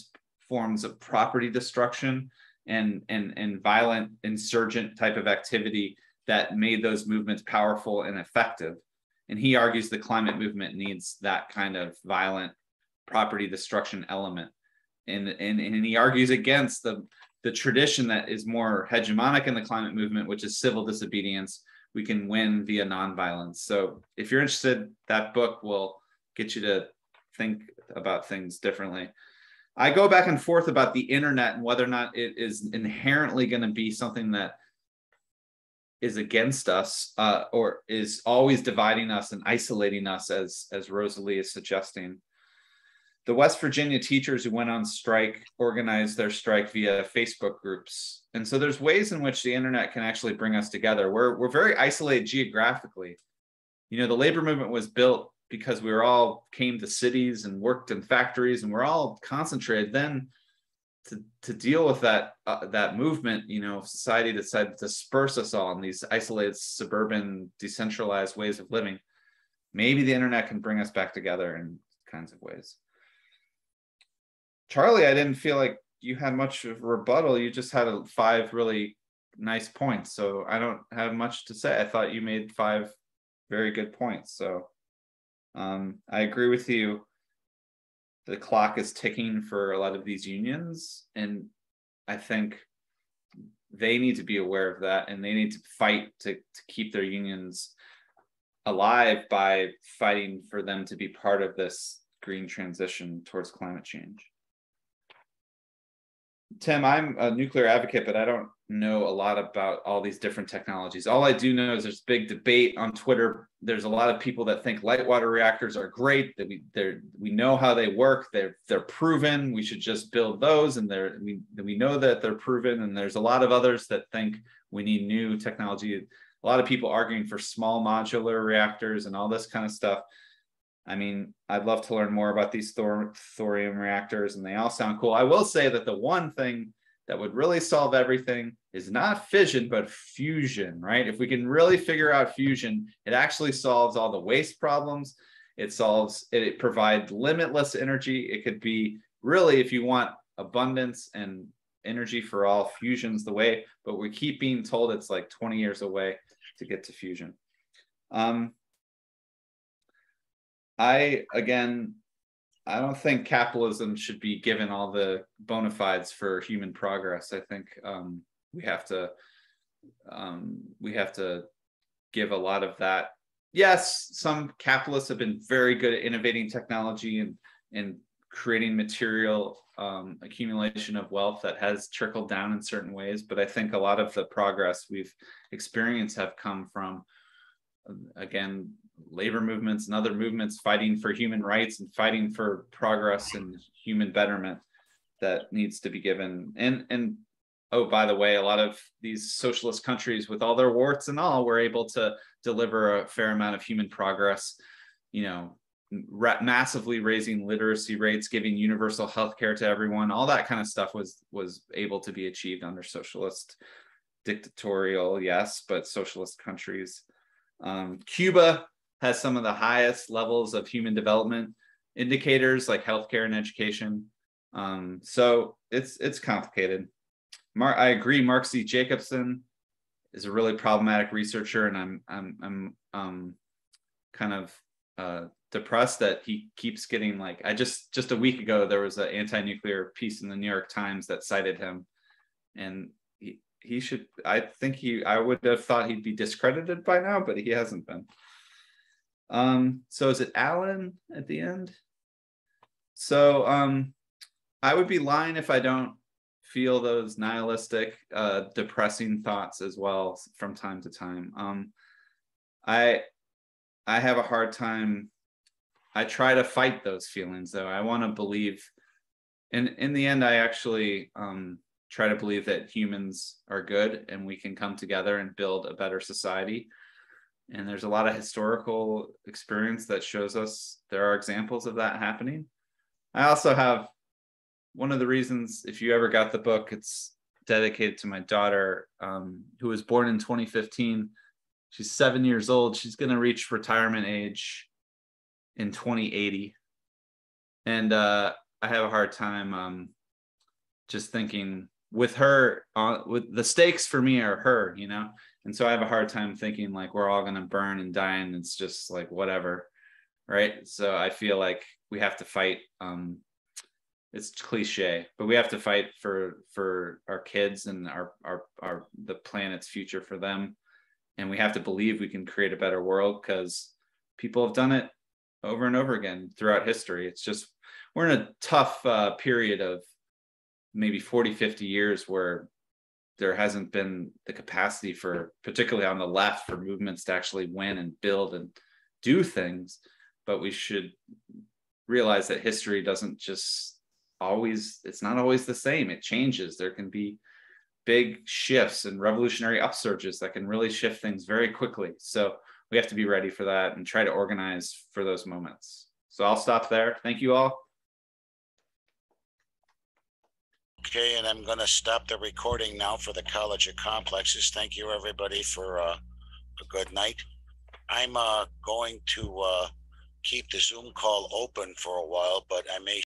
forms of property destruction and, and, and violent insurgent type of activity that made those movements powerful and effective. And he argues the climate movement needs that kind of violent property destruction element. And, and, and he argues against the, the tradition that is more hegemonic in the climate movement, which is civil disobedience. We can win via nonviolence. So if you're interested, that book will get you to think about things differently. I go back and forth about the internet and whether or not it is inherently going to be something that is against us uh, or is always dividing us and isolating us, as as Rosalie is suggesting. The West Virginia teachers who went on strike organized their strike via Facebook groups, and so there's ways in which the internet can actually bring us together. We're we're very isolated geographically. You know, the labor movement was built because we were all came to cities and worked in factories, and we're all concentrated. Then to, to deal with that uh, that movement, you know, society decided to disperse us all in these isolated, suburban, decentralized ways of living. Maybe the internet can bring us back together in kinds of ways. Charlie, I didn't feel like you had much of a rebuttal. You just had a, five really nice points, so I don't have much to say. I thought you made five very good points. So um, I agree with you. The clock is ticking for a lot of these unions and i think they need to be aware of that and they need to fight to, to keep their unions alive by fighting for them to be part of this green transition towards climate change Tim, I'm a nuclear advocate, but I don't know a lot about all these different technologies. All I do know is there's big debate on Twitter. There's a lot of people that think light water reactors are great. That we they're we know how they work. They're they're proven. We should just build those, and they're we we know that they're proven. And there's a lot of others that think we need new technology. A lot of people arguing for small modular reactors and all this kind of stuff. I mean, I'd love to learn more about these thor- thorium reactors, and they all sound cool. I will say that the one thing that would really solve everything is not fission, but fusion, right? If we can really figure out fusion, it actually solves all the waste problems. It solves, it, it provides limitless energy. It could be really, if you want abundance and energy for all, fusion's the way, but we keep being told it's like 20 years away to get to fusion. Um, I again, I don't think capitalism should be given all the bona fides for human progress. I think um, we have to um, we have to give a lot of that. Yes, some capitalists have been very good at innovating technology and and creating material um, accumulation of wealth that has trickled down in certain ways. But I think a lot of the progress we've experienced have come from again labor movements and other movements fighting for human rights and fighting for progress and human betterment that needs to be given. And and oh, by the way, a lot of these socialist countries, with all their warts and all, were able to deliver a fair amount of human progress. You know, ra- massively raising literacy rates, giving universal health care to everyone. All that kind of stuff was was able to be achieved under socialist dictatorial, yes, but socialist countries. Um, Cuba has some of the highest levels of human development indicators like healthcare and education. Um, so it's it's complicated. Mar- I agree. Mark Z. Jacobson is a really problematic researcher, and I'm I'm I'm um, kind of uh, depressed that he keeps getting like I just just a week ago there was an anti-nuclear piece in the New York Times that cited him, and he he should I think he I would have thought he'd be discredited by now, but he hasn't been. Um, so is it Alan at the end? So um, I would be lying if I don't feel those nihilistic, uh, depressing thoughts as well from time to time. Um, I I have a hard time. I try to fight those feelings though. I want to believe, and in the end, I actually um, try to believe that humans are good and we can come together and build a better society and there's a lot of historical experience that shows us there are examples of that happening i also have one of the reasons, if you ever got the book, it's dedicated to my daughter, um, who was born in 2015. She's seven years old. She's going to reach retirement age in 2080. And uh, I have a hard time um, just thinking with her, uh, with the stakes for me are her, you know? And so I have a hard time thinking like we're all going to burn and die and it's just like whatever. Right. So I feel like we have to fight um, it's cliche, but we have to fight for for our kids and our our our the planet's future for them, and we have to believe we can create a better world because people have done it over and over again throughout history. It's just we're in a tough uh, period of maybe 40 50 years where there hasn't been the capacity for particularly on the left for movements to actually win and build and do things. But we should realize that history doesn't just always it's not always the same. It changes. There can be big shifts and revolutionary upsurges that can really shift things very quickly. So we have to be ready for that and try to organize for those moments. So i'll stop there. Thank you all Okay, and I'm gonna stop the recording now for the College of Complexes. Thank you, everybody, for uh, a good night. I'm uh, going to uh, keep the Zoom call open for a while, but I may